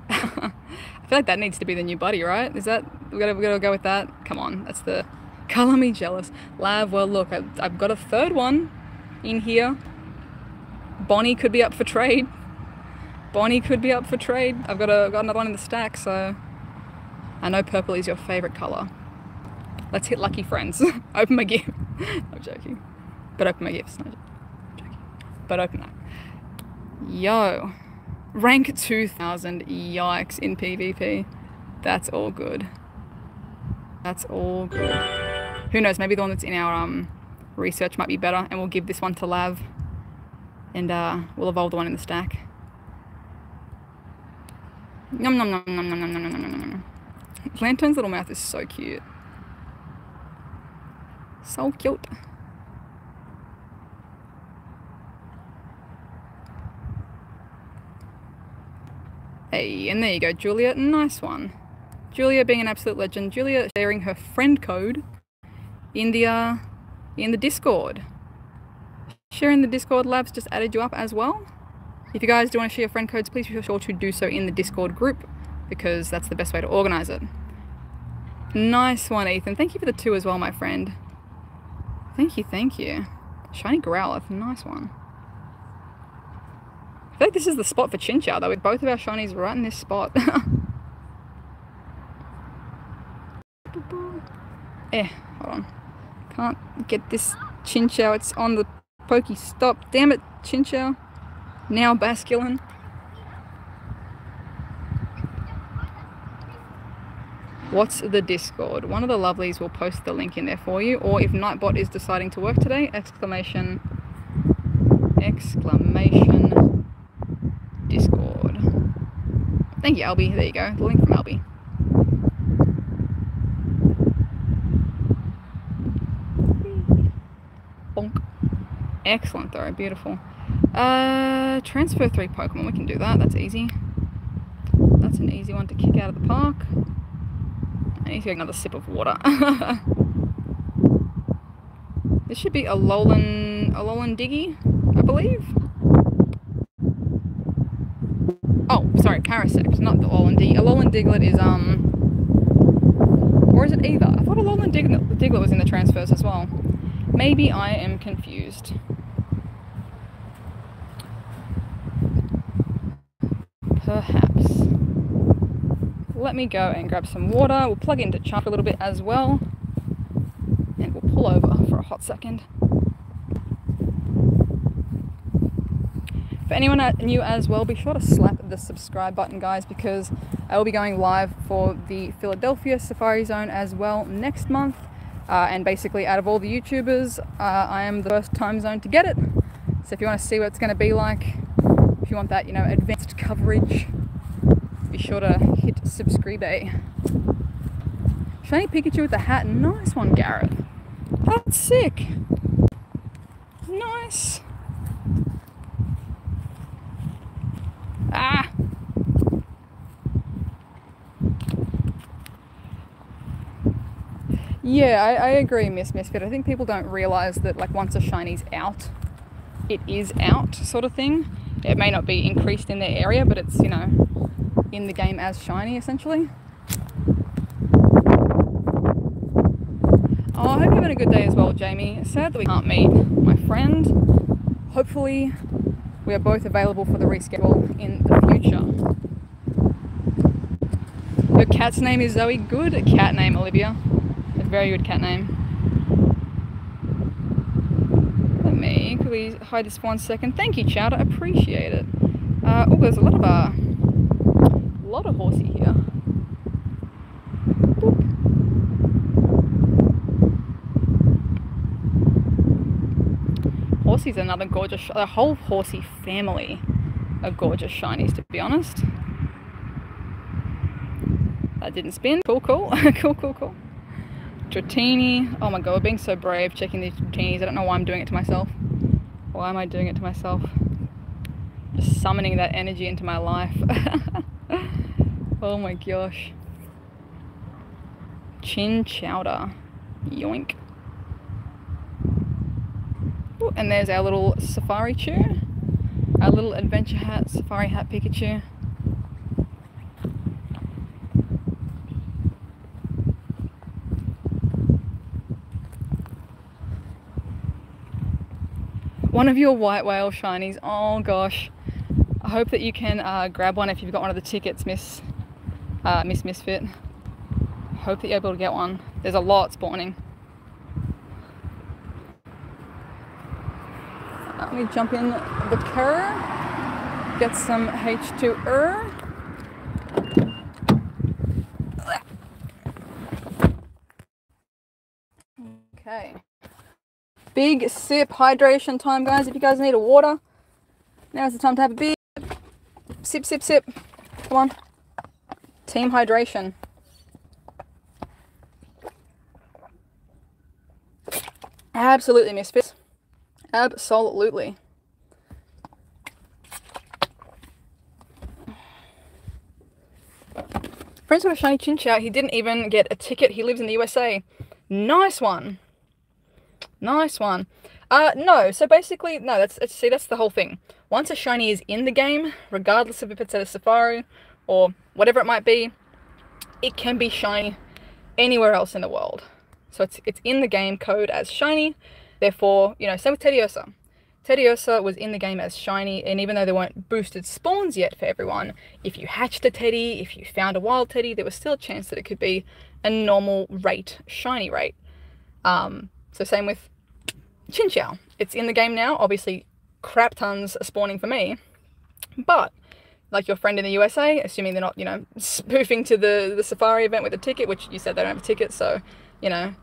I feel like that needs to be the new buddy, right? Is that, we gotta, we gotta go with that? Come on, that's the, color me jealous. Lav, well look, I've, I've got a third one in here. Bonnie could be up for trade. Bonnie could be up for trade. I've got, a, got another one in the stack, so I know purple is your favorite color. Let's hit lucky friends. open my gift. I'm joking. But open my gifts. No, I'm joking. But open that. Yo. Rank 2000. Yikes in PvP. That's all good. That's all good. Who knows, maybe the one that's in our um, research might be better and we'll give this one to Lav. And uh, we'll evolve the one in the stack. Nom nom nom nom nom nom nom nom nom nom. Lanturn's little mouth is so cute. So cute. Hey, and there you go, Julia. Nice one. Julia being an absolute legend. Julia sharing her friend code in the uh, in the Discord. Sharing the Discord labs just added you up as well. If you guys do want to share friend codes, please be sure to do so in the Discord group because that's the best way to organize it. Nice one, Ethan. Thank you for the two as well, my friend. Thank you, thank you. Shiny Growlithe, nice one. I feel like this is the spot for Chinchou, though, with both of our shinies right in this spot. eh, hold on. Can't get this Chinchou, it's on the pokey stop. Damn it, Chinchou. Now Basculin. What's the Discord? One of the lovelies will post the link in there for you. Or if Nightbot is deciding to work today, exclamation, exclamation, Discord. Thank you, Albie. There you go. The link from Albie. Bonk. Excellent though, beautiful. Uh, transfer three Pokemon, we can do that, that's easy. That's an easy one to kick out of the park. I need to get another sip of water. this should be a Alolan, Alolan Diggy, I believe. Oh, sorry, Parasect, not the Alolan Diglett. Alolan Diglett is, um... Or is it either? I thought Alolan Diglett was in the transfers as well. Maybe I am confused. Perhaps. Let me go and grab some water. We'll plug into charge a little bit as well. And we'll pull over for a hot second. For anyone new as well, be sure to slap the subscribe button, guys, because I will be going live for the Philadelphia Safari Zone as well next month. Uh, and basically, out of all the YouTubers, uh, I am the first time zone to get it. So if you want to see what it's going to be like, if you want that, you know, advanced coverage, be sure to hit subscribe. Shiny Pikachu with the hat, nice one, Garrett. That's sick. Nice. Ah! Yeah, I, I, agree, Miss Misfit. I think people don't realise that like once a shiny's out, it is out sort of thing. It may not be increased in their area, but it's, you know, in the game as shiny essentially. Oh, I hope you're having a good day as well, Jamie. Sad that we can't meet, my friend. Hopefully we are both available for the reschedule in the future. Your cat's name is Zoe. Good cat name, Olivia. A very good cat name. Let me, could we hide this for one second? Thank you, Chowder. Appreciate it. Uh, oh, there's a lot of, uh, a lot of Horsea here. Horsea's another gorgeous, the whole Horsea family are gorgeous shinies to be honest. That didn't spin. Cool, cool, cool, cool, cool. Dratini. Oh my god, we're being so brave checking these Dratinis. I don't know why I'm doing it to myself. Why am I doing it to myself? Just summoning that energy into my life. oh my gosh. Chin chowder. Yoink and there's our little safari chew, our little adventure hat, safari hat Pikachu. One of your white whale shinies, oh gosh. I hope that you can uh, grab one if you've got one of the tickets, Miss uh, Miss Misfit. Hope that you're able to get one. There's a lot spawning. Let me jump in the car, get some H2O. Okay. Big sip hydration time, guys. If you guys need a water, now's the time to have a big sip, sip, sip. Come on. Team hydration. Absolutely, misfits. Absolutely. Friends with a shiny Chinchou, he didn't even get a ticket. He lives in the USA. Nice one. Nice one. Uh, no, so basically, no, that's, see, that's the whole thing. Once a shiny is in the game, regardless of if it's at a safari or whatever it might be, it can be shiny anywhere else in the world. So it's, it's in the game code as shiny, Therefore, you know, same with Teddiursa. Teddiursa was in the game as shiny, and even though there weren't boosted spawns yet for everyone, if you hatched a Teddy, if you found a wild Teddy, there was still a chance that it could be a normal rate, shiny rate. Um, so same with Chinchou. It's in the game now, obviously crap tons are spawning for me, but like your friend in the USA, assuming they're not, you know, spoofing to the, the safari event with a ticket, which you said they don't have a ticket, so, you know,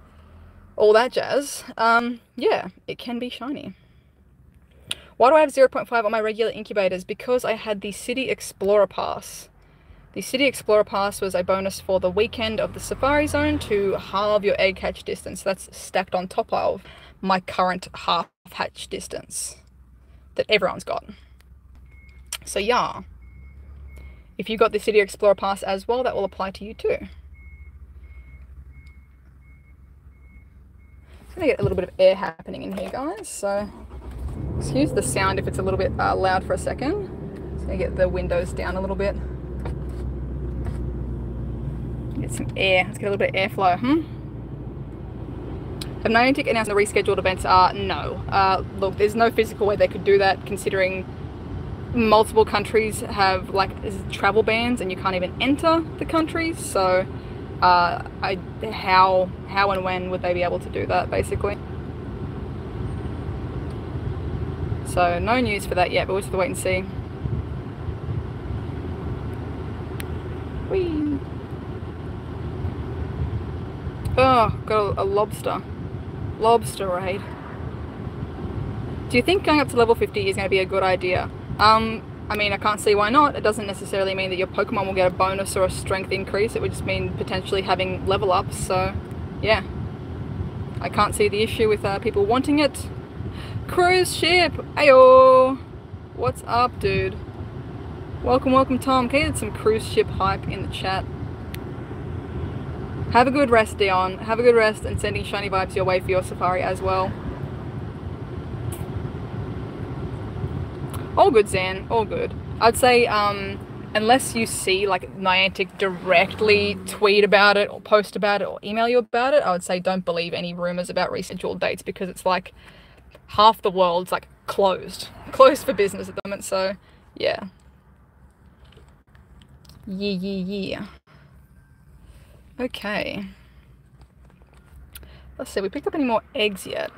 all that jazz, um, yeah, it can be shiny. Why do I have 0.5 on my regular incubators? Because I had the City Explorer Pass. The City Explorer Pass was a bonus for the weekend of the Safari Zone to halve your egg hatch distance. That's stacked on top of my current half hatch distance that everyone's got. So yeah, if you got the City Explorer Pass as well, that will apply to you too. I'm gonna get a little bit of air happening in here, guys. So excuse the sound if it's a little bit uh, loud for a second. Just gonna get the windows down a little bit. Get some air. Let's get a little bit of airflow. Hmm. Niantic announced the rescheduled events are no. Uh, look, there's no physical way they could do that considering multiple countries have like travel bans and you can't even enter the countries. So, uh, I, how how and when would they be able to do that basically? So no news for that yet, but we'll just have to wait and see. Whee! Oh, got a, a lobster. Lobster raid. Do you think going up to level 50 is going to be a good idea? Um, I mean, I can't see why not. It doesn't necessarily mean that your Pokemon will get a bonus or a strength increase. It would just mean potentially having level ups. So, yeah. I can't see the issue with uh, people wanting it. Cruise ship! Ayo! What's up, dude? Welcome, welcome, Tom. Can you get some cruise ship hype in the chat? Have a good rest, Dion. Have a good rest and sending shiny vibes your way for your safari as well. All good, Zan. All good. I'd say, um, unless you see like Niantic directly tweet about it or post about it or email you about it, I would say don't believe any rumors about rescheduled dates because it's like half the world's like closed, closed for business at the moment. So, yeah. Yeah, yeah, yeah. Okay. Let's see, we picked up any more eggs yet?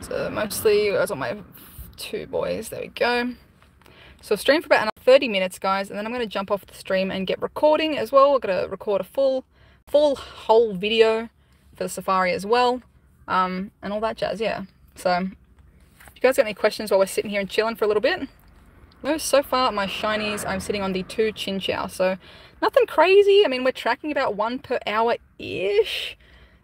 So mostly I was on my two boys. There we go. So I've streamed for about another 30 minutes, guys, and then I'm going to jump off the stream and get recording as well. We're going to record a full, full whole video for the Safari as well, um, and all that jazz, yeah. So if you guys got any questions while we're sitting here and chilling for a little bit, no, so far my shinies, I'm sitting on the two Chinchou, so nothing crazy. I mean, we're tracking about one per hour-ish,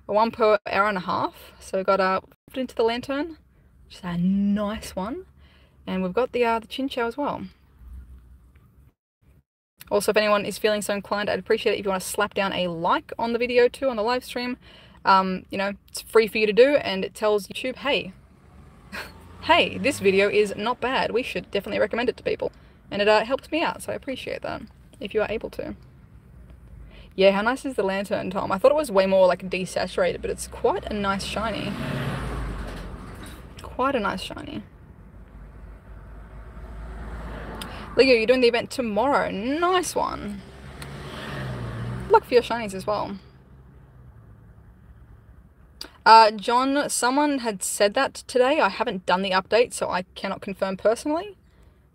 one per hour and a half. So we've got uh, put into the Lanturn, which is a nice one. And we've got the, uh, the Chinchou as well. Also, if anyone is feeling so inclined, I'd appreciate it if you want to slap down a like on the video too, on the live stream. Um, you know, it's free for you to do, and it tells YouTube, hey, hey, this video is not bad. We should definitely recommend it to people. And it uh, helps me out, so I appreciate that, if you are able to. Yeah, how nice is the Lanturn, Tom? I thought it was way more like desaturated, but it's quite a nice shiny. Quite a nice shiny. Leo, you're doing the event tomorrow. Nice one. Luck for your shinies as well. Uh, John, someone had said that today. I haven't done the update, so I cannot confirm personally.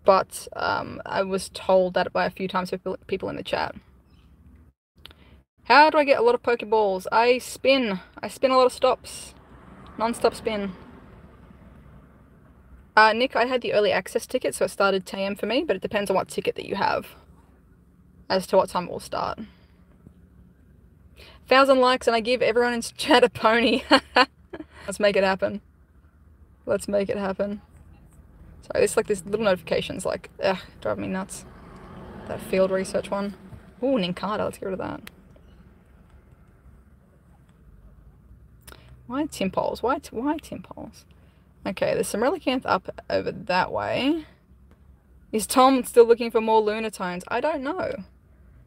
But um, I was told that by a few times by people in the chat. How do I get a lot of Pokeballs? I spin. I spin a lot of stops. Non-stop spin. Uh, Nick, I had the early access ticket, so it started 10 a.m. for me, but it depends on what ticket that you have as to what time it will start thousand likes and I give everyone in chat a pony. Let's make it happen. Let's make it happen. Sorry, it's like this little notifications like, ugh, driving me nuts. That field research one. Ooh, Nincada, let's get rid of that. Why Tympoles? Why, why Tympoles? Okay, there's some Relicanth up over that way. Is Tom still looking for more Lunatones? I don't know.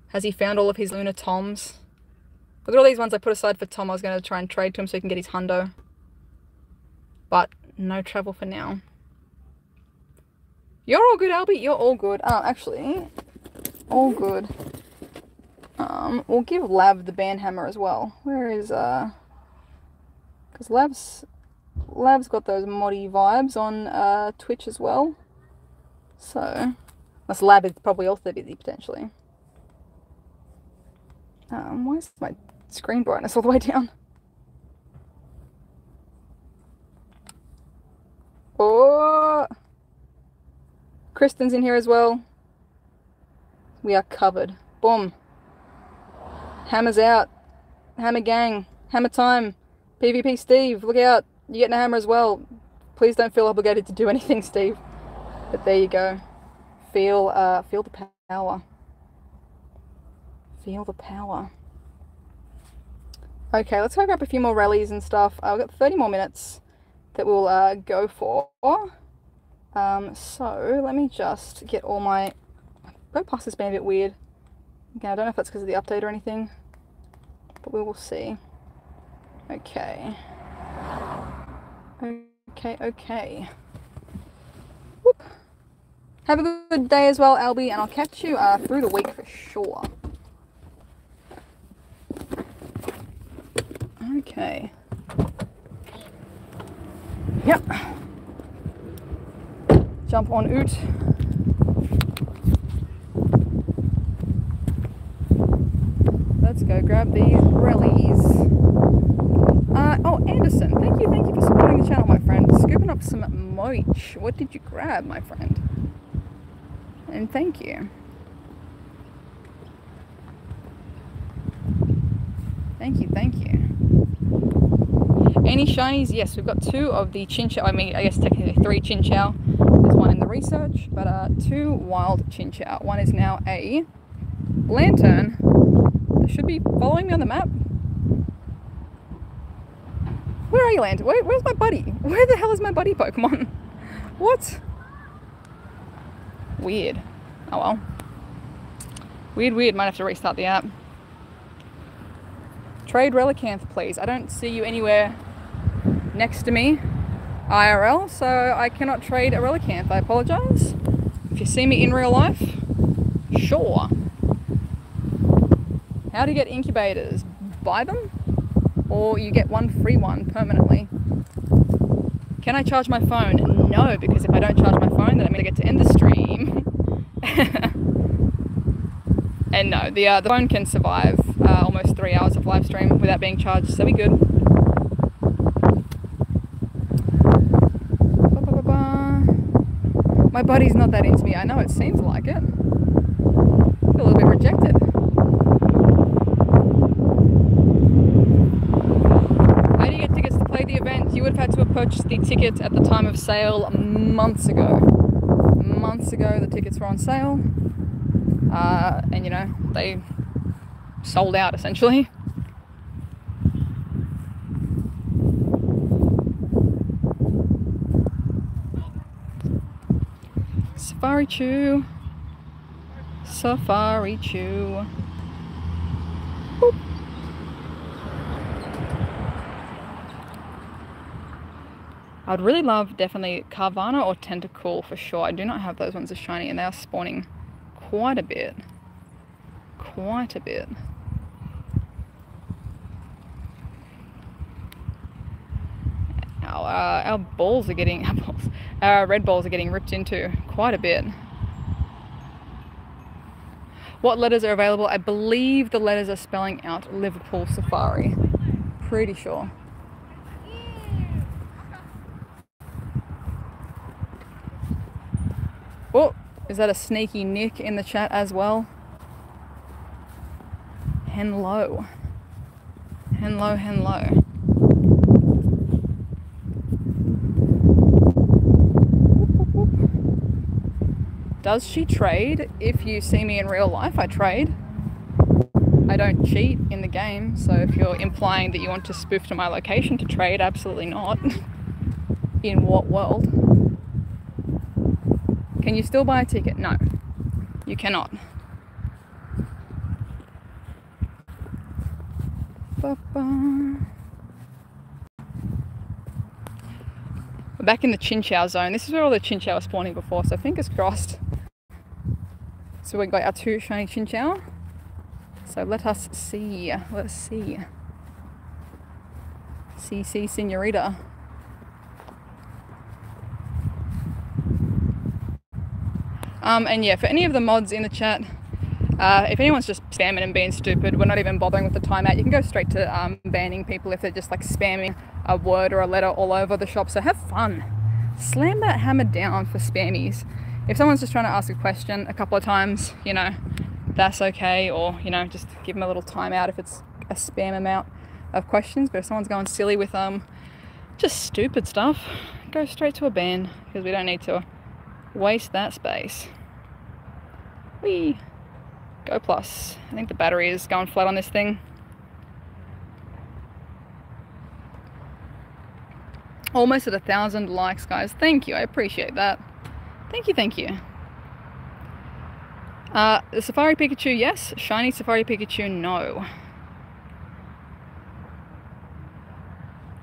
Has he found all of his Lunatones? Look at all these ones I put aside for Tom. I was going to try and trade to him so he can get his hundo. But no travel for now. You're all good, Albie. You're all good. Oh, actually, all good. Um, we'll give Lav the Banhammer as well. Where is, uh... Because Lav's... Lav's got those moddy vibes on uh, Twitch as well. So... Unless Lav is probably also busy, potentially. Um, why is my screen brightness all the way down. Oh! Kristen's in here as well. We are covered. Boom. Hammer's out. Hammer gang. Hammer time. PvP Steve, look out. You're getting a hammer as well. Please don't feel obligated to do anything, Steve. But there you go. Feel, uh, feel the power. Feel the power. Okay, let's go grab a few more rallies and stuff. I've got 30 more minutes that we'll uh, go for. Um, so let me just get all my Go Plus has been a bit weird. Again, I don't know if that's because of the update or anything, but we will see. Okay. Okay, okay. Whoop. Have a good day as well, Albie, and I'll catch you uh, through the week for sure. Okay. Yep. Jump on Oot. Let's go grab these rallies. Uh, oh, Anderson, thank you, thank you for supporting the channel, my friend. Scooping up some moich. What did you grab, my friend? And thank you. Thank you, thank you. Any shinies? Yes, we've got two of the Chinchou. I mean, I guess technically three Chinchou. There's one in the research, but uh, two wild Chinchou. One is now a Lanturn They should be following me on the map. Where are you, Lanturn? Where, where's my buddy? Where the hell is my buddy Pokemon? What? Weird. Oh well. Weird, weird. Might have to restart the app. Trade Relicanth, please. I don't see you anywhere next to me IRL, so I cannot trade a Relicanth. I apologize. If you see me in real life, sure. How to get incubators? Buy them, or you get one free one permanently. Can I charge my phone? No, because if I don't charge my phone, then I'm going to get to end the stream. and no, the uh, the phone can survive uh, almost three hours of live stream without being charged, so we good. My body's not that into me. I know it seems like it. I feel a little bit rejected. How do you get tickets to play the event? You would have had to have purchased the ticket at the time of sale months ago. Months ago, the tickets were on sale. Uh, and you know, they sold out essentially. Safari Chew. Safari Chew. Boop. I'd really love definitely Carvanha or Tentacool for sure. I do not have those ones as shiny and they are spawning quite a bit. Quite a bit. Our, uh, our balls are getting, our, balls, our red balls are getting ripped into quite a bit. What letters are available? I believe the letters are spelling out Liverpool Safari. Pretty sure. Oh, is that a sneaky Nick in the chat as well? Hello. Hello, hello. Does she trade? If you see me in real life, I trade. I don't cheat in the game, so if you're implying that you want to spoof to my location to trade, absolutely not. in what world? Can you still buy a ticket? No, you cannot. We're back in the Chinchou zone. This is where all the Chinchou were spawning before, so fingers crossed. So we got our two shiny Chinchou. So let us see. Let's see. See, see, senorita. Um, and yeah, for any of the mods in the chat, uh, if anyone's just spamming and being stupid, we're not even bothering with the timeout. You can go straight to um, banning people if they're just like spamming a word or a letter all over the shop. So have fun. Slam that hammer down for spammies if someone's just trying to ask a question a couple of times, you know, that's okay. Or, you know, just give them a little time out if it's a spam amount of questions. But if someone's going silly with um, just stupid stuff, go straight to a ban because we don't need to waste that space. We go plus. I think the battery is going flat on this thing. Almost at a thousand likes, guys. Thank you. I appreciate that. Thank you, thank you. Uh, the Safari Pikachu, yes. Shiny Safari Pikachu, no.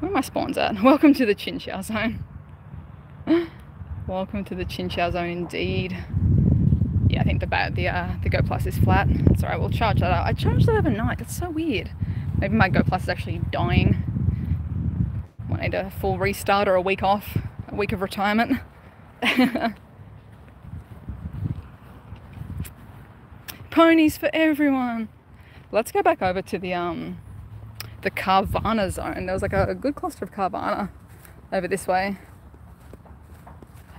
Where are my spawns at? Welcome to the Chinchou zone. Welcome to the Chinchou zone indeed. Yeah, I think the the uh, the Go Plus is flat. Sorry, we'll charge that up. I charged that overnight. That's so weird. Maybe my Go Plus is actually dying. Might need a full restart or a week off, a week of retirement. Ponies for everyone. Let's go back over to the um the Carvanha zone. There was like a, a good cluster of Carvanha over this way.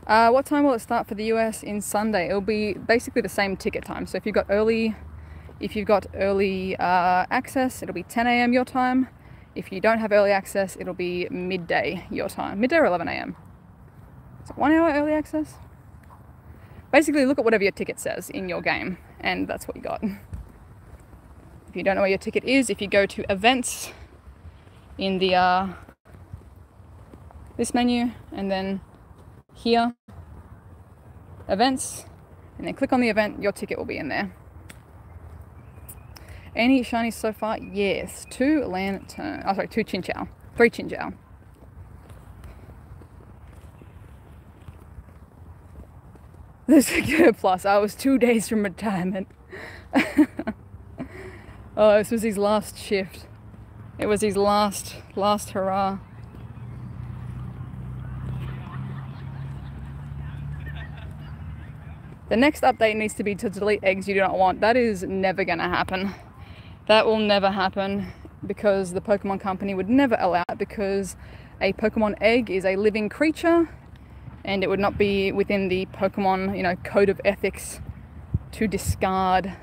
Uh, what time will it start for the US in Sunday? It'll be basically the same ticket time. So if you've got early, if you've got early uh, access, it'll be 10 a.m. your time. If you don't have early access, it'll be midday your time, midday or 11 a.m. So one hour early access. Basically, look at whatever your ticket says in your game, and that's what you got. If you don't know where your ticket is, if you go to events in the uh, this menu, and then here, events, and then click on the event, your ticket will be in there. Any shinies so far? Yes. Two Lanturn. Oh, sorry, two Chinchou. Three Chinchou. This is a plus. I was two days from retirement. oh, this was his last shift. It was his last, last hurrah. The next update needs to be to delete eggs you do not want. That is never going to happen. That will never happen because the Pokemon Company would never allow it because a Pokemon egg is a living creature and it would not be within the Pokemon, you know, code of ethics to discard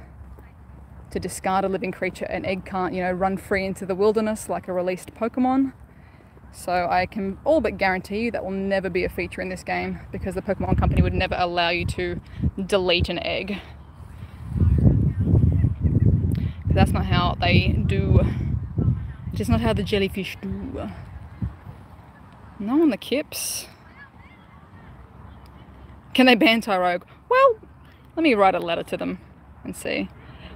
to discard a living creature. An egg can't, you know, run free into the wilderness like a released Pokemon. So I can all but guarantee you that will never be a feature in this game because the Pokemon Company would never allow you to delete an egg. That's not how they do. Just not how the jellyfish do. No on the Kips. Can they ban Tyrogue? Well, let me write a letter to them and see.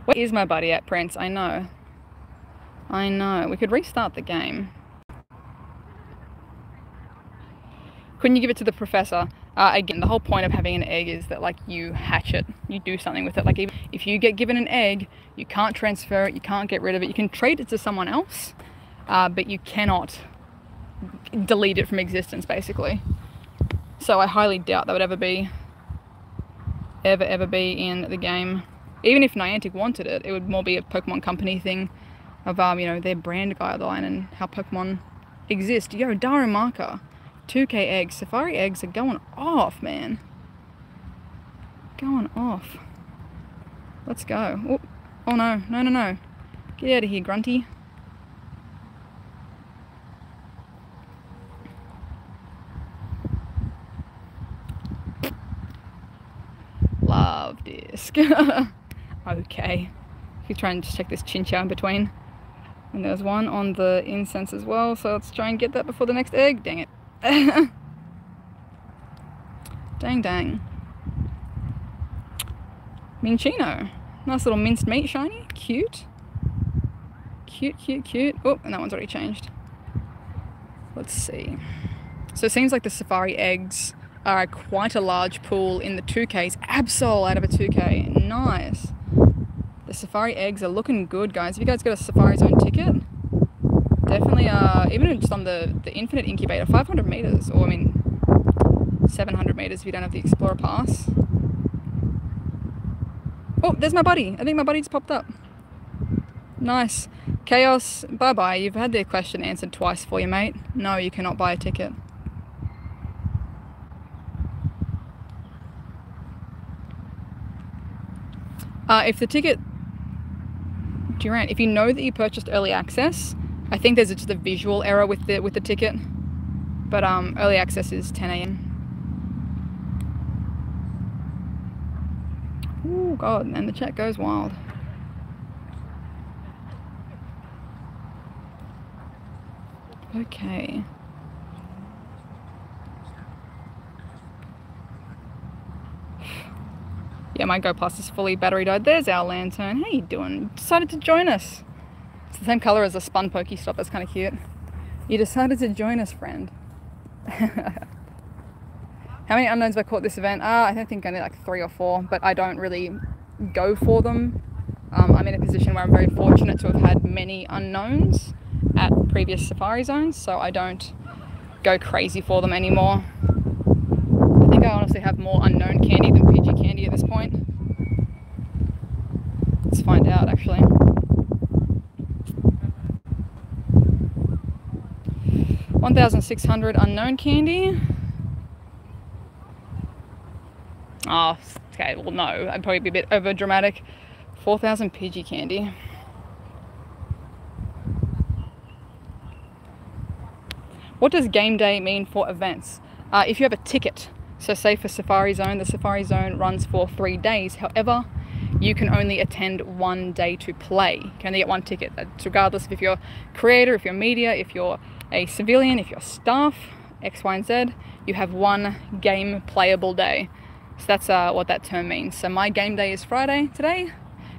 Where is my buddy at, Prince? I know. I know. We could restart the game. Couldn't you give it to the professor? Uh, again, the whole point of having an egg is that like you hatch it, you do something with it. Like even if you get given an egg, you can't transfer it, you can't get rid of it. You can trade it to someone else, uh, but you cannot delete it from existence, basically. So I highly doubt that would ever be, ever, ever be in the game. Even if Niantic wanted it, it would more be a Pokemon Company thing of, um, you know, their brand guideline and how Pokemon exist. Yo, Darumaka, 2k eggs. Safari eggs are going off, man. Going off. Let's go. Oh, oh no, no, no, no. Get out of here, Grunty. Love disc. okay. If you try and just check this Chinchou in between. And there's one on the incense as well, so let's try and get that before the next egg. Dang it. dang dang. Minccino. Nice little minced meat shiny. Cute. Cute, cute, cute. Oh, and that one's already changed. Let's see. So it seems like the safari eggs are quite a large pool in the 2Ks. Absol out of a 2K. Nice. The Safari eggs are looking good, guys. If you guys got a Safari Zone ticket, definitely, uh, even just on the, the Infinite Incubator, 500 meters, or I mean, 700 meters if you don't have the Explorer Pass. Oh, there's my buddy. I think my buddy just popped up. Nice. Chaos, bye-bye. You've had the question answered twice for you, mate. No, you cannot buy a ticket. Uh, if the ticket, Durant, if you know that you purchased early access, I think there's just a visual error with the with the ticket, but um, early access is 10 a.m. Oh god, and the chat goes wild. Okay. Yeah, my Go Plus is fully battery died. There's our Lanturn. How you doing? Decided to join us. It's the same color as a spun Pokestop. That's kind of cute. You decided to join us, friend. How many Unowns have I caught this event? Uh, I think only like three or four, but I don't really go for them. Um, I'm in a position where I'm very fortunate to have had many Unowns at previous safari zones, so I don't go crazy for them anymore. I think I honestly have more Unown candy than Pidgey candy at this point. Let's find out actually. One thousand six hundred Unown candy. Oh, okay, well, no, I'd probably be a bit over dramatic. 4,000 Pidgey candy. What does game day mean for events? Uh, if you have a ticket, so say for Safari Zone, the Safari Zone runs for three days. However, you can only attend one day to play. You can only get one ticket. That's regardless if you're creator, if you're media, if you're a civilian, if you're staff, X, Y, and Z, you have one game playable day. So that's uh, what that term means. So my game day is Friday today.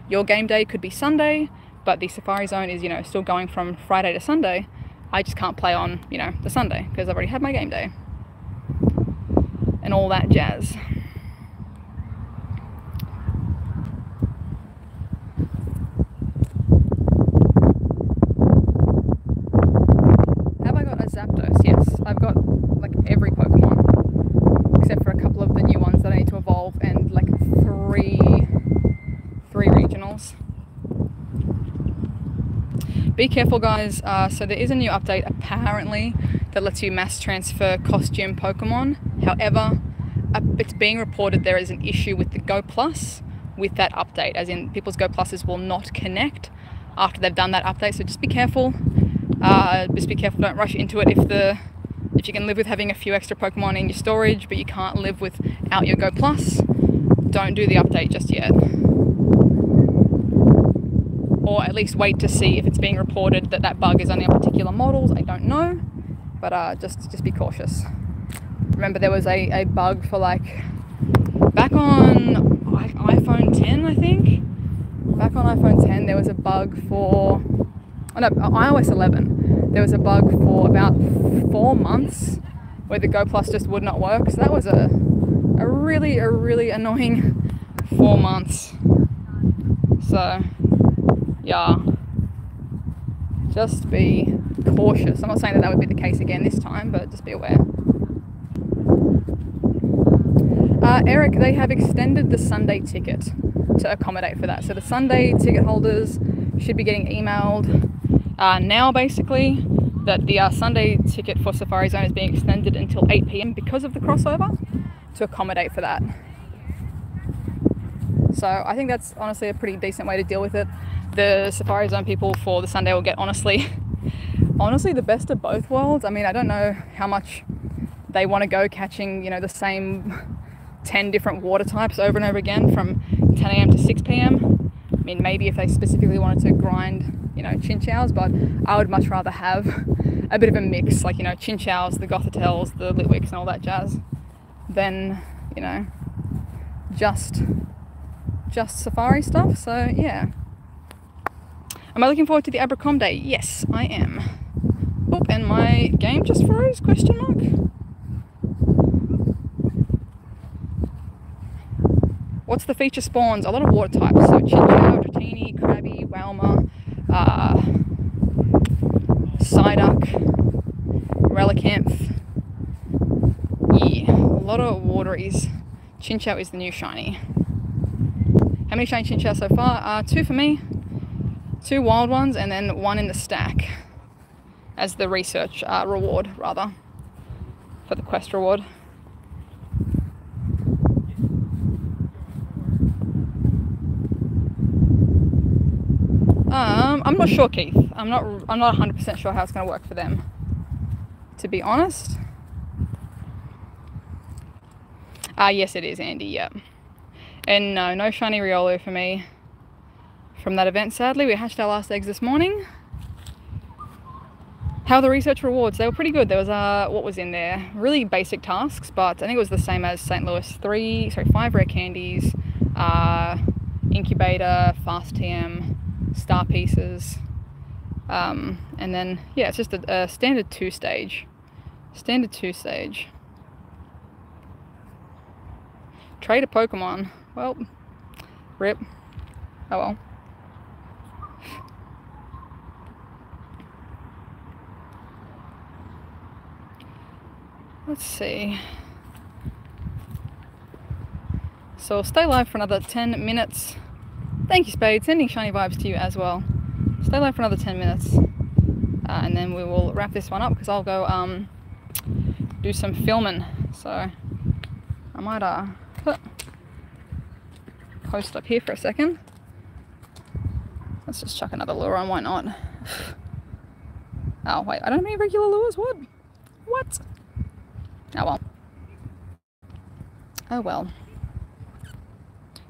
Your game day could be Sunday, but the Safari Zone is, you know, still going from Friday to Sunday. I just can't play on, you know, the Sunday because I've already had my game day. And all that jazz. Have I got a Zapdos? Yes, I've got like every Pokemon except for a couple of the new ones that I need to evolve and like three three regionals. Be careful guys, uh, so there is a new update apparently that lets you mass transfer costume Pokemon. However, it's being reported there is an issue with the Go Plus with that update, as in people's Go Pluses will not connect after they've done that update, so just be careful. Uh, just be careful, don't rush into it if the if you can live with having a few extra Pokemon in your storage, but you can't live without your Go Plus, don't do the update just yet. Or at least wait to see if it's being reported that that bug is only on particular models. I don't know, but uh, just just be cautious. Remember, there was a, a bug for like back on iPhone 10, I think. Back on iPhone 10, there was a bug for oh no, uh, iOS 11. There was a bug for about four months where the Go Plus just would not work. So that was a a really a really annoying four months. So yeah, just be cautious. I'm not saying that that would be the case again this time, but just be aware. Uh, Eric, they have extended the Sunday ticket to accommodate for that. So the Sunday ticket holders should be getting emailed uh, now, basically, that the uh, Sunday ticket for Safari Zone is being extended until 8 pm because of the crossover to accommodate for that. So I think that's honestly a pretty decent way to deal with it. The Safari Zone people for the Sunday will get honestly, honestly the best of both worlds. I mean, I don't know how much they want to go catching, you know, the same 10 different water types over and over again from 10 a.m. to 6 p.m. I mean, maybe if they specifically wanted to grind, you know, Chinchous, but I would much rather have a bit of a mix, like, you know, Chinchous, the gothitelles, the litwicks, and all that jazz, than, you know, just just safari stuff. So, yeah. Am I looking forward to the Abra Com Day? Yes, I am. Oh, and my game just froze? Question mark. What's the feature spawns? A lot of water types. So Chinchou, Dratini, Krabby, Wailmer, uh, Psyduck, Relicanth. Yeah, a lot of wateries. Chinchou is the new shiny. How many shiny Chinchou so far? Uh, two for me, two wild ones, and then one in the stack as the research uh, reward, rather, for the quest reward. Um, I'm not sure, Keith. I'm not. I'm not 100% sure how it's going to work for them. To be honest. Ah, uh, yes, it is, Andy. Yep. And no, no shiny Riolu for me from that event. Sadly, we hatched our last eggs this morning. How the research rewards? They were pretty good. There was uh, what was in there? Really basic tasks, but I think it was the same as St. Louis. Three, sorry, five rare candies, uh, incubator, fast TM, star pieces, um, and then yeah, it's just a, a standard two stage, standard two stage. Trade a Pokemon. Well, rip. Oh well. Let's see. So stay live for another 10 minutes. Thank you, Spade. Sending shiny vibes to you as well. Stay live for another 10 minutes. Uh, and then we will wrap this one up because I'll go um, do some filming. So I might uh, post up here for a second. Let's just chuck another lure on, why not? Oh, wait, I don't any regular lures, what? What? Oh well. Oh well.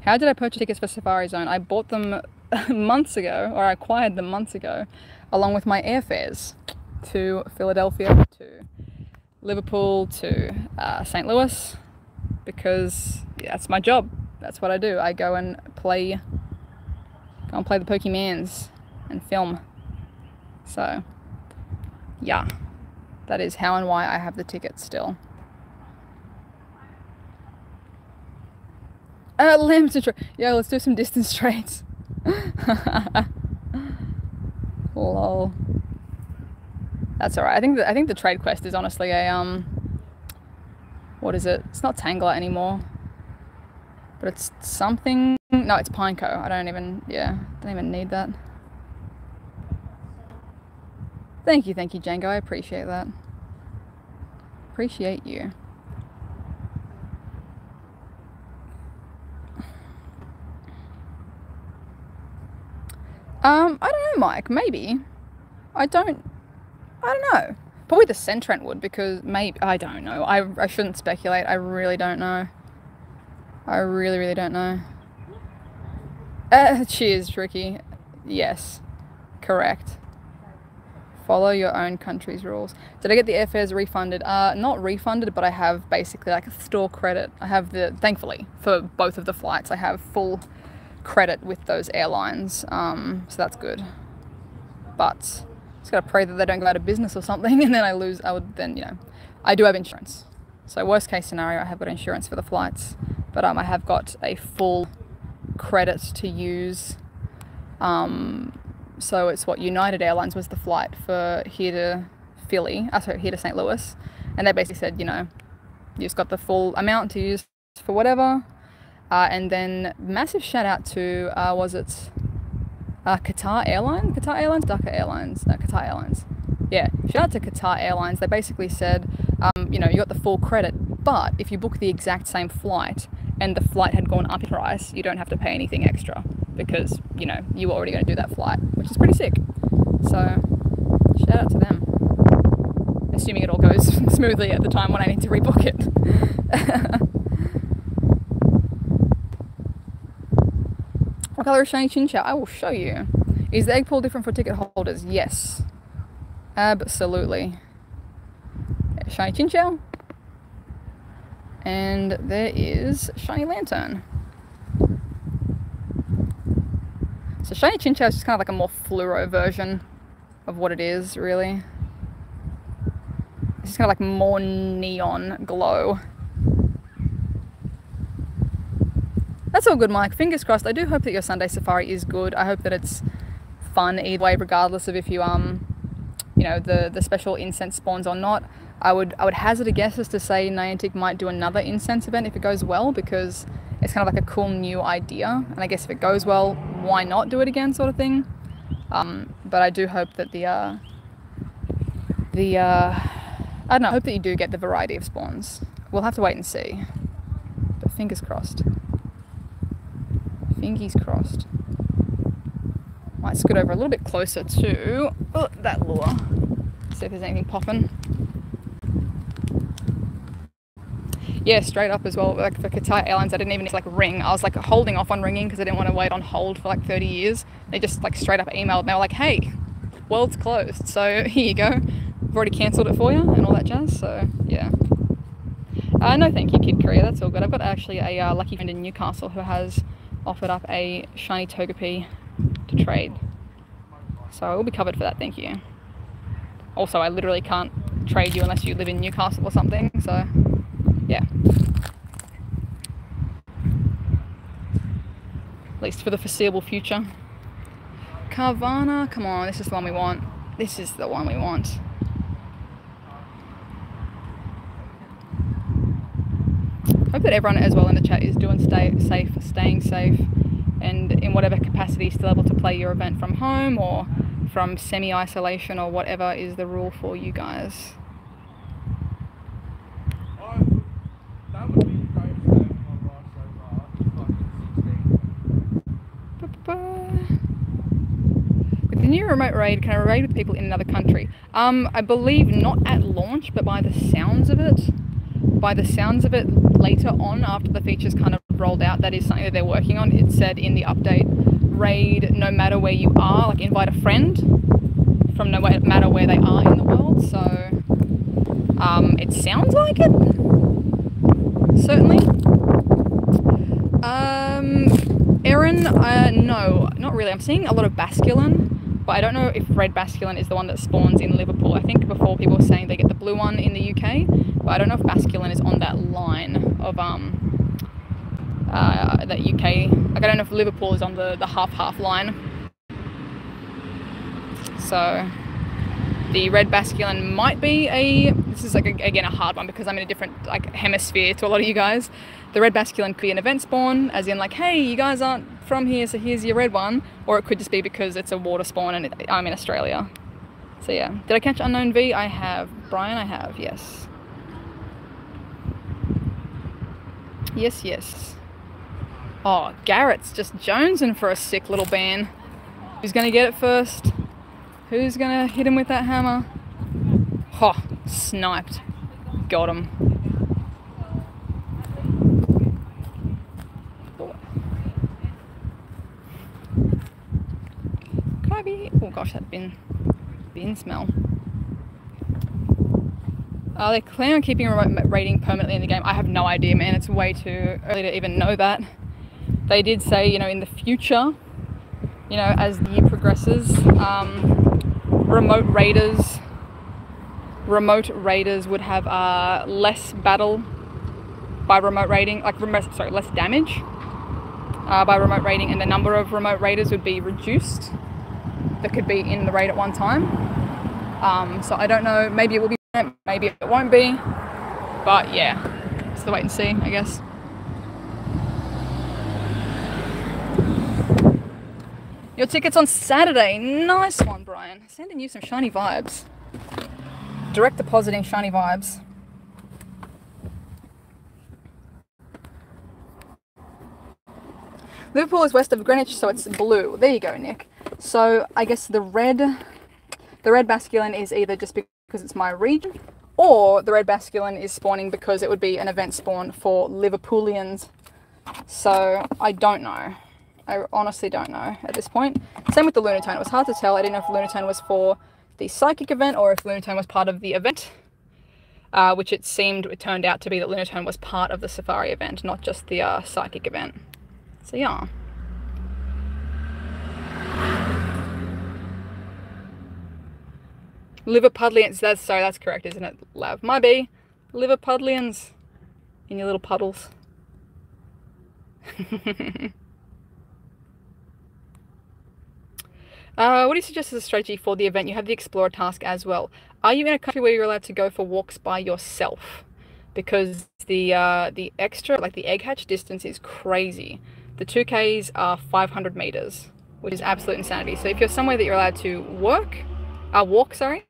How did I purchase tickets for Safari Zone? I bought them months ago, or I acquired them months ago, along with my airfares to Philadelphia, to Liverpool, to uh, St. Louis, because yeah, that's my job. That's what I do. I go and play, go and play the Pokemans and film. So, yeah, that is how and why I have the tickets still. Uh, to Yeah, let's do some distance trades. Lol. That's alright. I think the, I think the trade quest is honestly a um. What is it? It's not Tangela anymore. But it's something. No, it's Pineco. I don't even. Yeah, don't even need that. Thank you, thank you, Django. I appreciate that. Appreciate you. Um, I don't know, Mike. Maybe. I don't. I don't know. Probably the Centrent would because maybe I don't know. I I shouldn't speculate. I really don't know. I really really don't know. Uh, cheers, Tricky. Yes, correct. Follow your own country's rules. Did I get the airfares refunded? Uh, not refunded, but I have basically like a store credit. I have the thankfully for both of the flights. I have full credit with those airlines, um, so that's good. But just gotta pray that they don't go out of business or something, and then I lose. I would then, you know, I do have insurance. So worst case scenario, I have got insurance for the flights, but um, I have got a full credit to use. Um, so it's what United Airlines was the flight for here to Philly, uh, sorry, here to St. Louis, and they basically said, you know, you've got the full amount to use for whatever, uh, and then massive shout out to uh, was it uh, Qatar Airlines, Qatar Airlines, Dhaka Airlines, no, Qatar Airlines. Yeah, shout out to Qatar Airlines. They basically said, um, you know, you got the full credit, but if you book the exact same flight and the flight had gone up in price, you don't have to pay anything extra because you know you were already going to do that flight, which is pretty sick. So shout out to them. Assuming it all goes smoothly at the time when I need to rebook it. Is shiny Chinchou? I will show you. Is the egg pool different for ticket holders? Yes. Absolutely. Shiny Chinchou. And there is Shiny Lanturn. So Shiny Chinchou is just kind of like a more fluoro version of what it is, really. It's kind of like more neon glow. That's all good, Mike. Fingers crossed. I do hope that your Sunday safari is good. I hope that it's fun either way, regardless of if you um, you know, the the special incense spawns or not. I would I would hazard a guess as to say Niantic might do another incense event if it goes well because it's kind of like a cool new idea. And I guess if it goes well, why not do it again, sort of thing. Um, but I do hope that the uh, the uh, I don't know. I hope that you do get the variety of spawns. We'll have to wait and see. But fingers crossed. Fingies crossed. Might scoot over a little bit closer to oh, that lure. See if there's anything popping. Yeah, straight up as well. Like for Qatar Airlines, I didn't even like ring. I was like holding off on ringing because I didn't want to wait on hold for like 30 years. They just like straight up emailed. And they were like, "Hey, world's closed, so here you go. I've already cancelled it for you and all that jazz." So yeah. Uh, no, thank you, Kid Korea. That's all good. I've got actually a uh, lucky friend in Newcastle who has offered up a shiny Togepi to trade. So I will be covered for that, thank you. Also, I literally can't trade you unless you live in Newcastle or something, so yeah. At least for the foreseeable future. Carvanha, come on, this is the one we want. This is the one we want. I hope that everyone as well in the chat is doing stay safe, staying safe, and in whatever capacity still able to play your event from home or from semi-isolation or whatever is the rule for you guys. With the new remote raid, can I raid with people in another country? Um, I believe not at launch, but by the sounds of it, by the sounds of it, later on after the features kind of rolled out, that is something that they're working on. It said in the update, raid no matter where you are, like invite a friend from no matter where they are in the world. So um, it sounds like it, certainly. Um, Erin, uh, no, not really. I'm seeing a lot of Basculin, but I don't know if red Basculin is the one that spawns in Liverpool. I think before people were saying they get the blue one in the UK, but I don't know if Basculin is on that line of um uh, that UK. Like I don't know if Liverpool is on the the half half line. So the red Basculin might be a. This is like a, again a hard one because I'm in a different like hemisphere to a lot of you guys. The red Basculin could be an event spawn, as in like, hey, you guys aren't from here, so here's your red one, or it could just be because it's a water spawn and it, I'm in Australia. So yeah, did I catch Unown V? I have. Brian, I have. Yes. Yes, yes. Oh, Garrett's just jonesing for a sick little ban. Who's gonna get it first? Who's gonna hit him with that hammer? Ha! Oh, sniped. Got him. Oh gosh, that bin, bin smell. Uh, they plan on keeping remote raiding permanently in the game. I have no idea, man. It's way too early to even know that. They did say, you know, in the future, you know, as the year progresses, um, remote raiders, remote raiders would have uh, less battle by remote raiding, like remote, sorry, less damage uh, by remote raiding, and the number of remote raiders would be reduced that could be in the raid at one time. Um, so I don't know. Maybe it will be maybe it won't be. But yeah, it's the wait and see, I guess. Your tickets on Saturday. Nice one, Brian. Sending you some shiny vibes. Direct depositing shiny vibes. Liverpool is west of Greenwich, so it's blue. There you go, Nick. So I guess the red, the red Basculin is either just because it's my region, or the red basculin is spawning because it would be an event spawn for Liverpoolians. So I don't know. I honestly don't know at this point. Same with the Lunatone. It was hard to tell. I didn't know if Lunatone was for the psychic event or if Lunatone was part of the event. Uh, which it seemed, it turned out to be that Lunatone was part of the Safari event, not just the uh, psychic event. So yeah. Liverpudlians, that's sorry, that's correct, isn't it, Lav? My be. Liverpudlians in your little puddles. Uh, what do you suggest as a strategy for the event? You have the Explorer task as well. Are you in a country where you're allowed to go for walks by yourself? Because the uh, the extra, like the egg hatch distance is crazy. The 2Ks are 500 meters, which is absolute insanity. So if you're somewhere that you're allowed to work, uh, walk, sorry.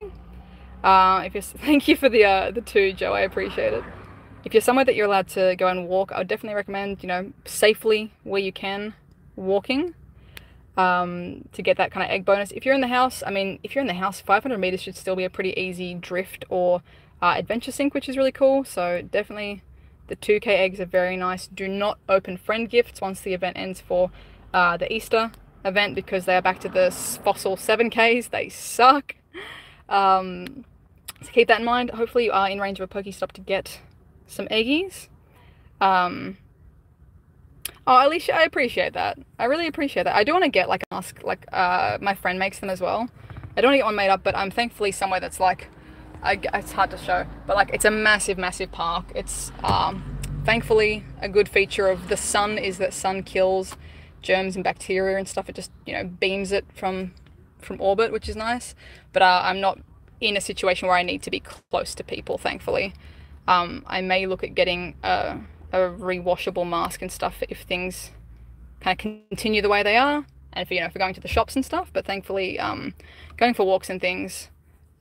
Uh, if you're, thank you for the uh, the two, Joe. I appreciate it. If you're somewhere that you're allowed to go and walk, I would definitely recommend, you know, safely where you can, walking, um, to get that kind of egg bonus. If you're in the house, I mean, if you're in the house, 500 meters should still be a pretty easy drift or uh, adventure sync, which is really cool. So definitely, the 2K eggs are very nice. Do not open friend gifts once the event ends for uh, the Easter event because they are back to the fossil 7Ks. They suck. Um, so keep that in mind. Hopefully you are in range of a Pokestop to get some eggies. Um, Oh, Alicia, I appreciate that. I really appreciate that. I do want to get like a mask, like uh, my friend makes them as well. I don't want to get one made up, but I'm thankfully somewhere that's like, I, it's hard to show, but like it's a massive, massive park. It's um, thankfully a good feature of the sun is that sun kills germs and bacteria and stuff. It just you know beams it from from orbit, which is nice. But uh, I'm not in a situation where I need to be close to people. Thankfully, um, I may look at getting a a rewashable mask and stuff if things kind of continue the way they are and if you know we're going to the shops and stuff but thankfully um, going for walks and things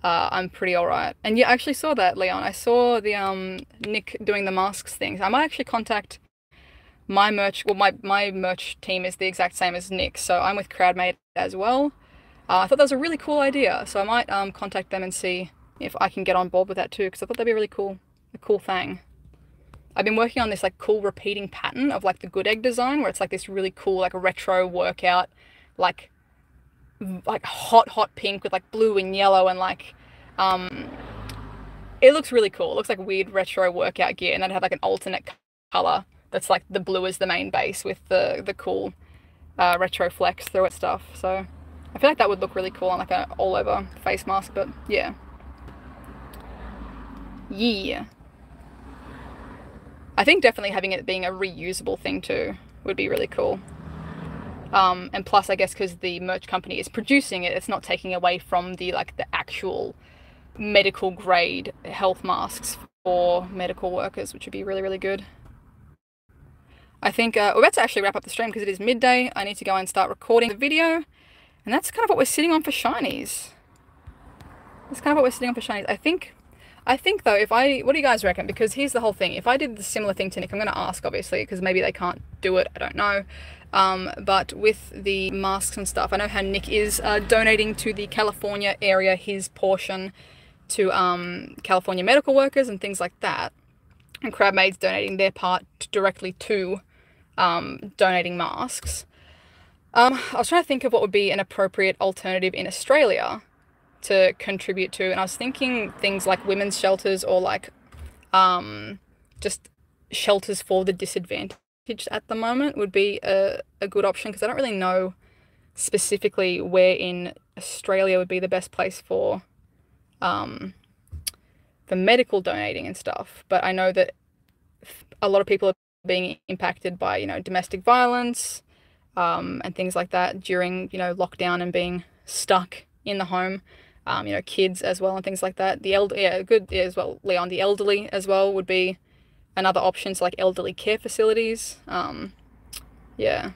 uh, I'm pretty alright and yeah I actually saw that Leon I saw the um, Nick doing the masks things I might actually contact my merch well my, my merch team is the exact same as Nick so I'm with Crowdmade as well. Uh, I thought that was a really cool idea so I might um, contact them and see if I can get on board with that too because I thought that'd be really cool a cool thing. I've been working on this like cool repeating pattern of like the good egg design where it's like this really cool like retro workout like like hot hot pink with like blue and yellow and like um it looks really cool. It looks like weird retro workout gear and I'd have like an alternate color that's like the blue is the main base with the the cool uh, retro flex through it stuff so I feel like that would look really cool on like an all over face mask but yeah yeah I think definitely having it being a reusable thing too would be really cool. Um, and plus, I guess because the merch company is producing it, it's not taking away from the like the actual medical grade health masks for medical workers, which would be really really good. I think uh, we're about to actually wrap up the stream because it is midday. I need to go and start recording the video, and that's kind of what we're sitting on for shinies. That's kind of what we're sitting on for shinies. I think I think though, if I, what do you guys reckon? Because here's the whole thing. If I did the similar thing to Nick, I'm going to ask obviously because maybe they can't do it. I don't know. Um, but with the masks and stuff, I know how Nick is uh, donating to the California area his portion to um, California medical workers and things like that. And Crowdmade's donating their part directly to um, donating masks. Um, I was trying to think of what would be an appropriate alternative in Australia to contribute to. And I was thinking things like women's shelters or like um, just shelters for the disadvantaged at the moment would be a, a good option because I don't really know specifically where in Australia would be the best place for um, for medical donating and stuff. But I know that a lot of people are being impacted by you know domestic violence um, and things like that during you know lockdown and being stuck in the home um, you know, kids as well and things like that. The elder, yeah, good yeah, as well. Leon, the elderly as well would be another option. So like elderly care facilities. Um, yeah.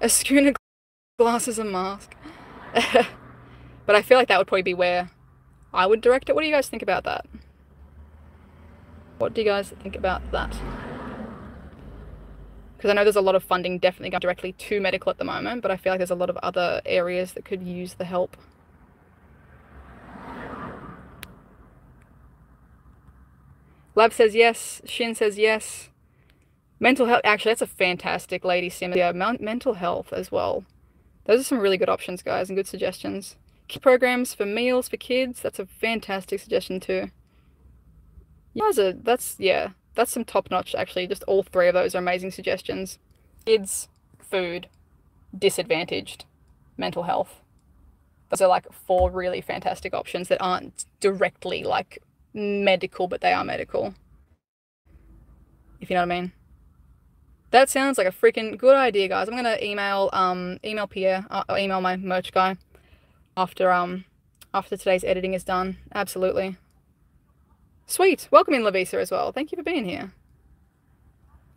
A schooner glasses and mask. but I feel like that would probably be where I would direct it. What do you guys think about that? What do you guys think about that? because I know there's a lot of funding definitely going directly to medical at the moment, but I feel like there's a lot of other areas that could use the help. Lav says yes. Shin says yes. Mental health. Actually, that's a fantastic lady sim. Yeah, mental health as well. Those are some really good options, guys, and good suggestions. Programs for meals for kids. That's a fantastic suggestion too. Yeah, that's, a, that's yeah that's some top notch, actually. Just all three of those are amazing suggestions. Kids, food, disadvantaged, mental health. Those are like four really fantastic options that aren't directly like medical, but they are medical. If you know what I mean. That sounds like a freaking good idea, guys. I'm gonna email um email Pierre uh, email my merch guy after um after today's editing is done. Absolutely. Sweet. Welcome in, Lavisa, as well. Thank you for being here.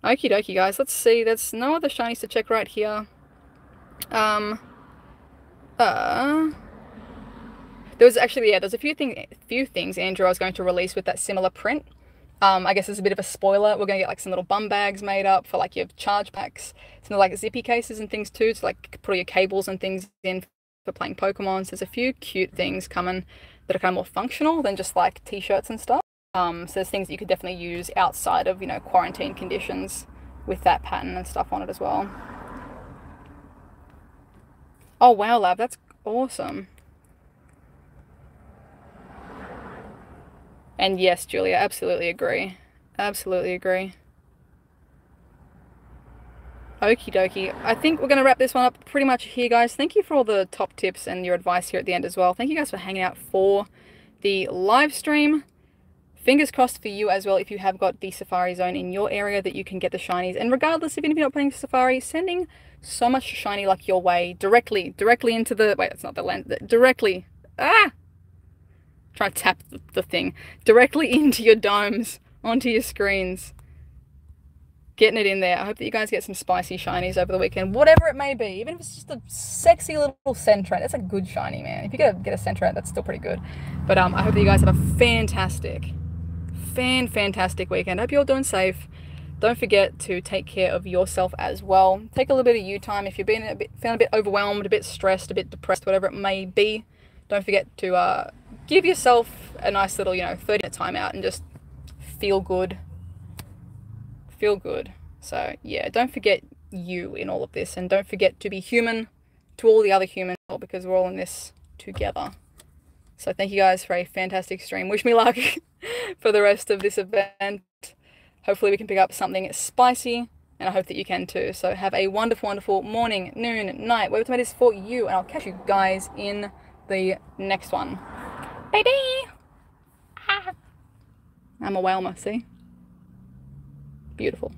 Okie dokie, guys. Let's see. There's no other shinies to check right here. Um. Uh. There was actually, yeah, there's a few, thing, few things Andrew I was going to release with that similar print. Um, I guess there's a bit of a spoiler. We're going to get like some little bum bags made up for like your charge packs. Some like zippy cases and things too to like put all your cables and things in for playing Pokemon. So there's a few cute things coming that are kind of more functional than just like t-shirts and stuff. Um, so there's things that you could definitely use outside of, you know, quarantine conditions with that pattern and stuff on it as well. Oh, wow, Lav, that's awesome. And yes, Julia, absolutely agree. Absolutely agree. Okie dokie. I think we're going to wrap this one up pretty much here, guys. Thank you for all the top tips and your advice here at the end as well. Thank you guys for hanging out for the live stream. Fingers crossed for you as well if you have got the Safari Zone in your area that you can get the shinies. And regardless, even if you're not playing Safari, sending so much shiny luck your way directly, directly into the... Wait, it's not the lens. Directly... Ah! Try to tap the thing. Directly into your domes, onto your screens getting it in there. I hope that you guys get some spicy shinies over the weekend, whatever it may be. Even if it's just a sexy little Sentret, that's a good shiny, man. If you get a, get a Sentret, that's still pretty good. But um, I hope that you guys have a fantastic, fan, fantastic weekend. I hope you're all doing safe. Don't forget to take care of yourself as well. Take a little bit of you time. If you're being a bit, feeling a bit overwhelmed, a bit stressed, a bit depressed, whatever it may be, don't forget to uh, give yourself a nice little, you know, 30 minute time out and just feel good feel good. So, yeah, don't forget you in all of this and don't forget to be human to all the other humans because we're all in this together. So, thank you guys for a fantastic stream. Wish me luck for the rest of this event. Hopefully, we can pick up something spicy and I hope that you can too. So, have a wonderful, wonderful morning, noon, night, whatever time it is for you, and I'll catch you guys in the next one. Baby! Ah. I'm a whale, see? Beautiful.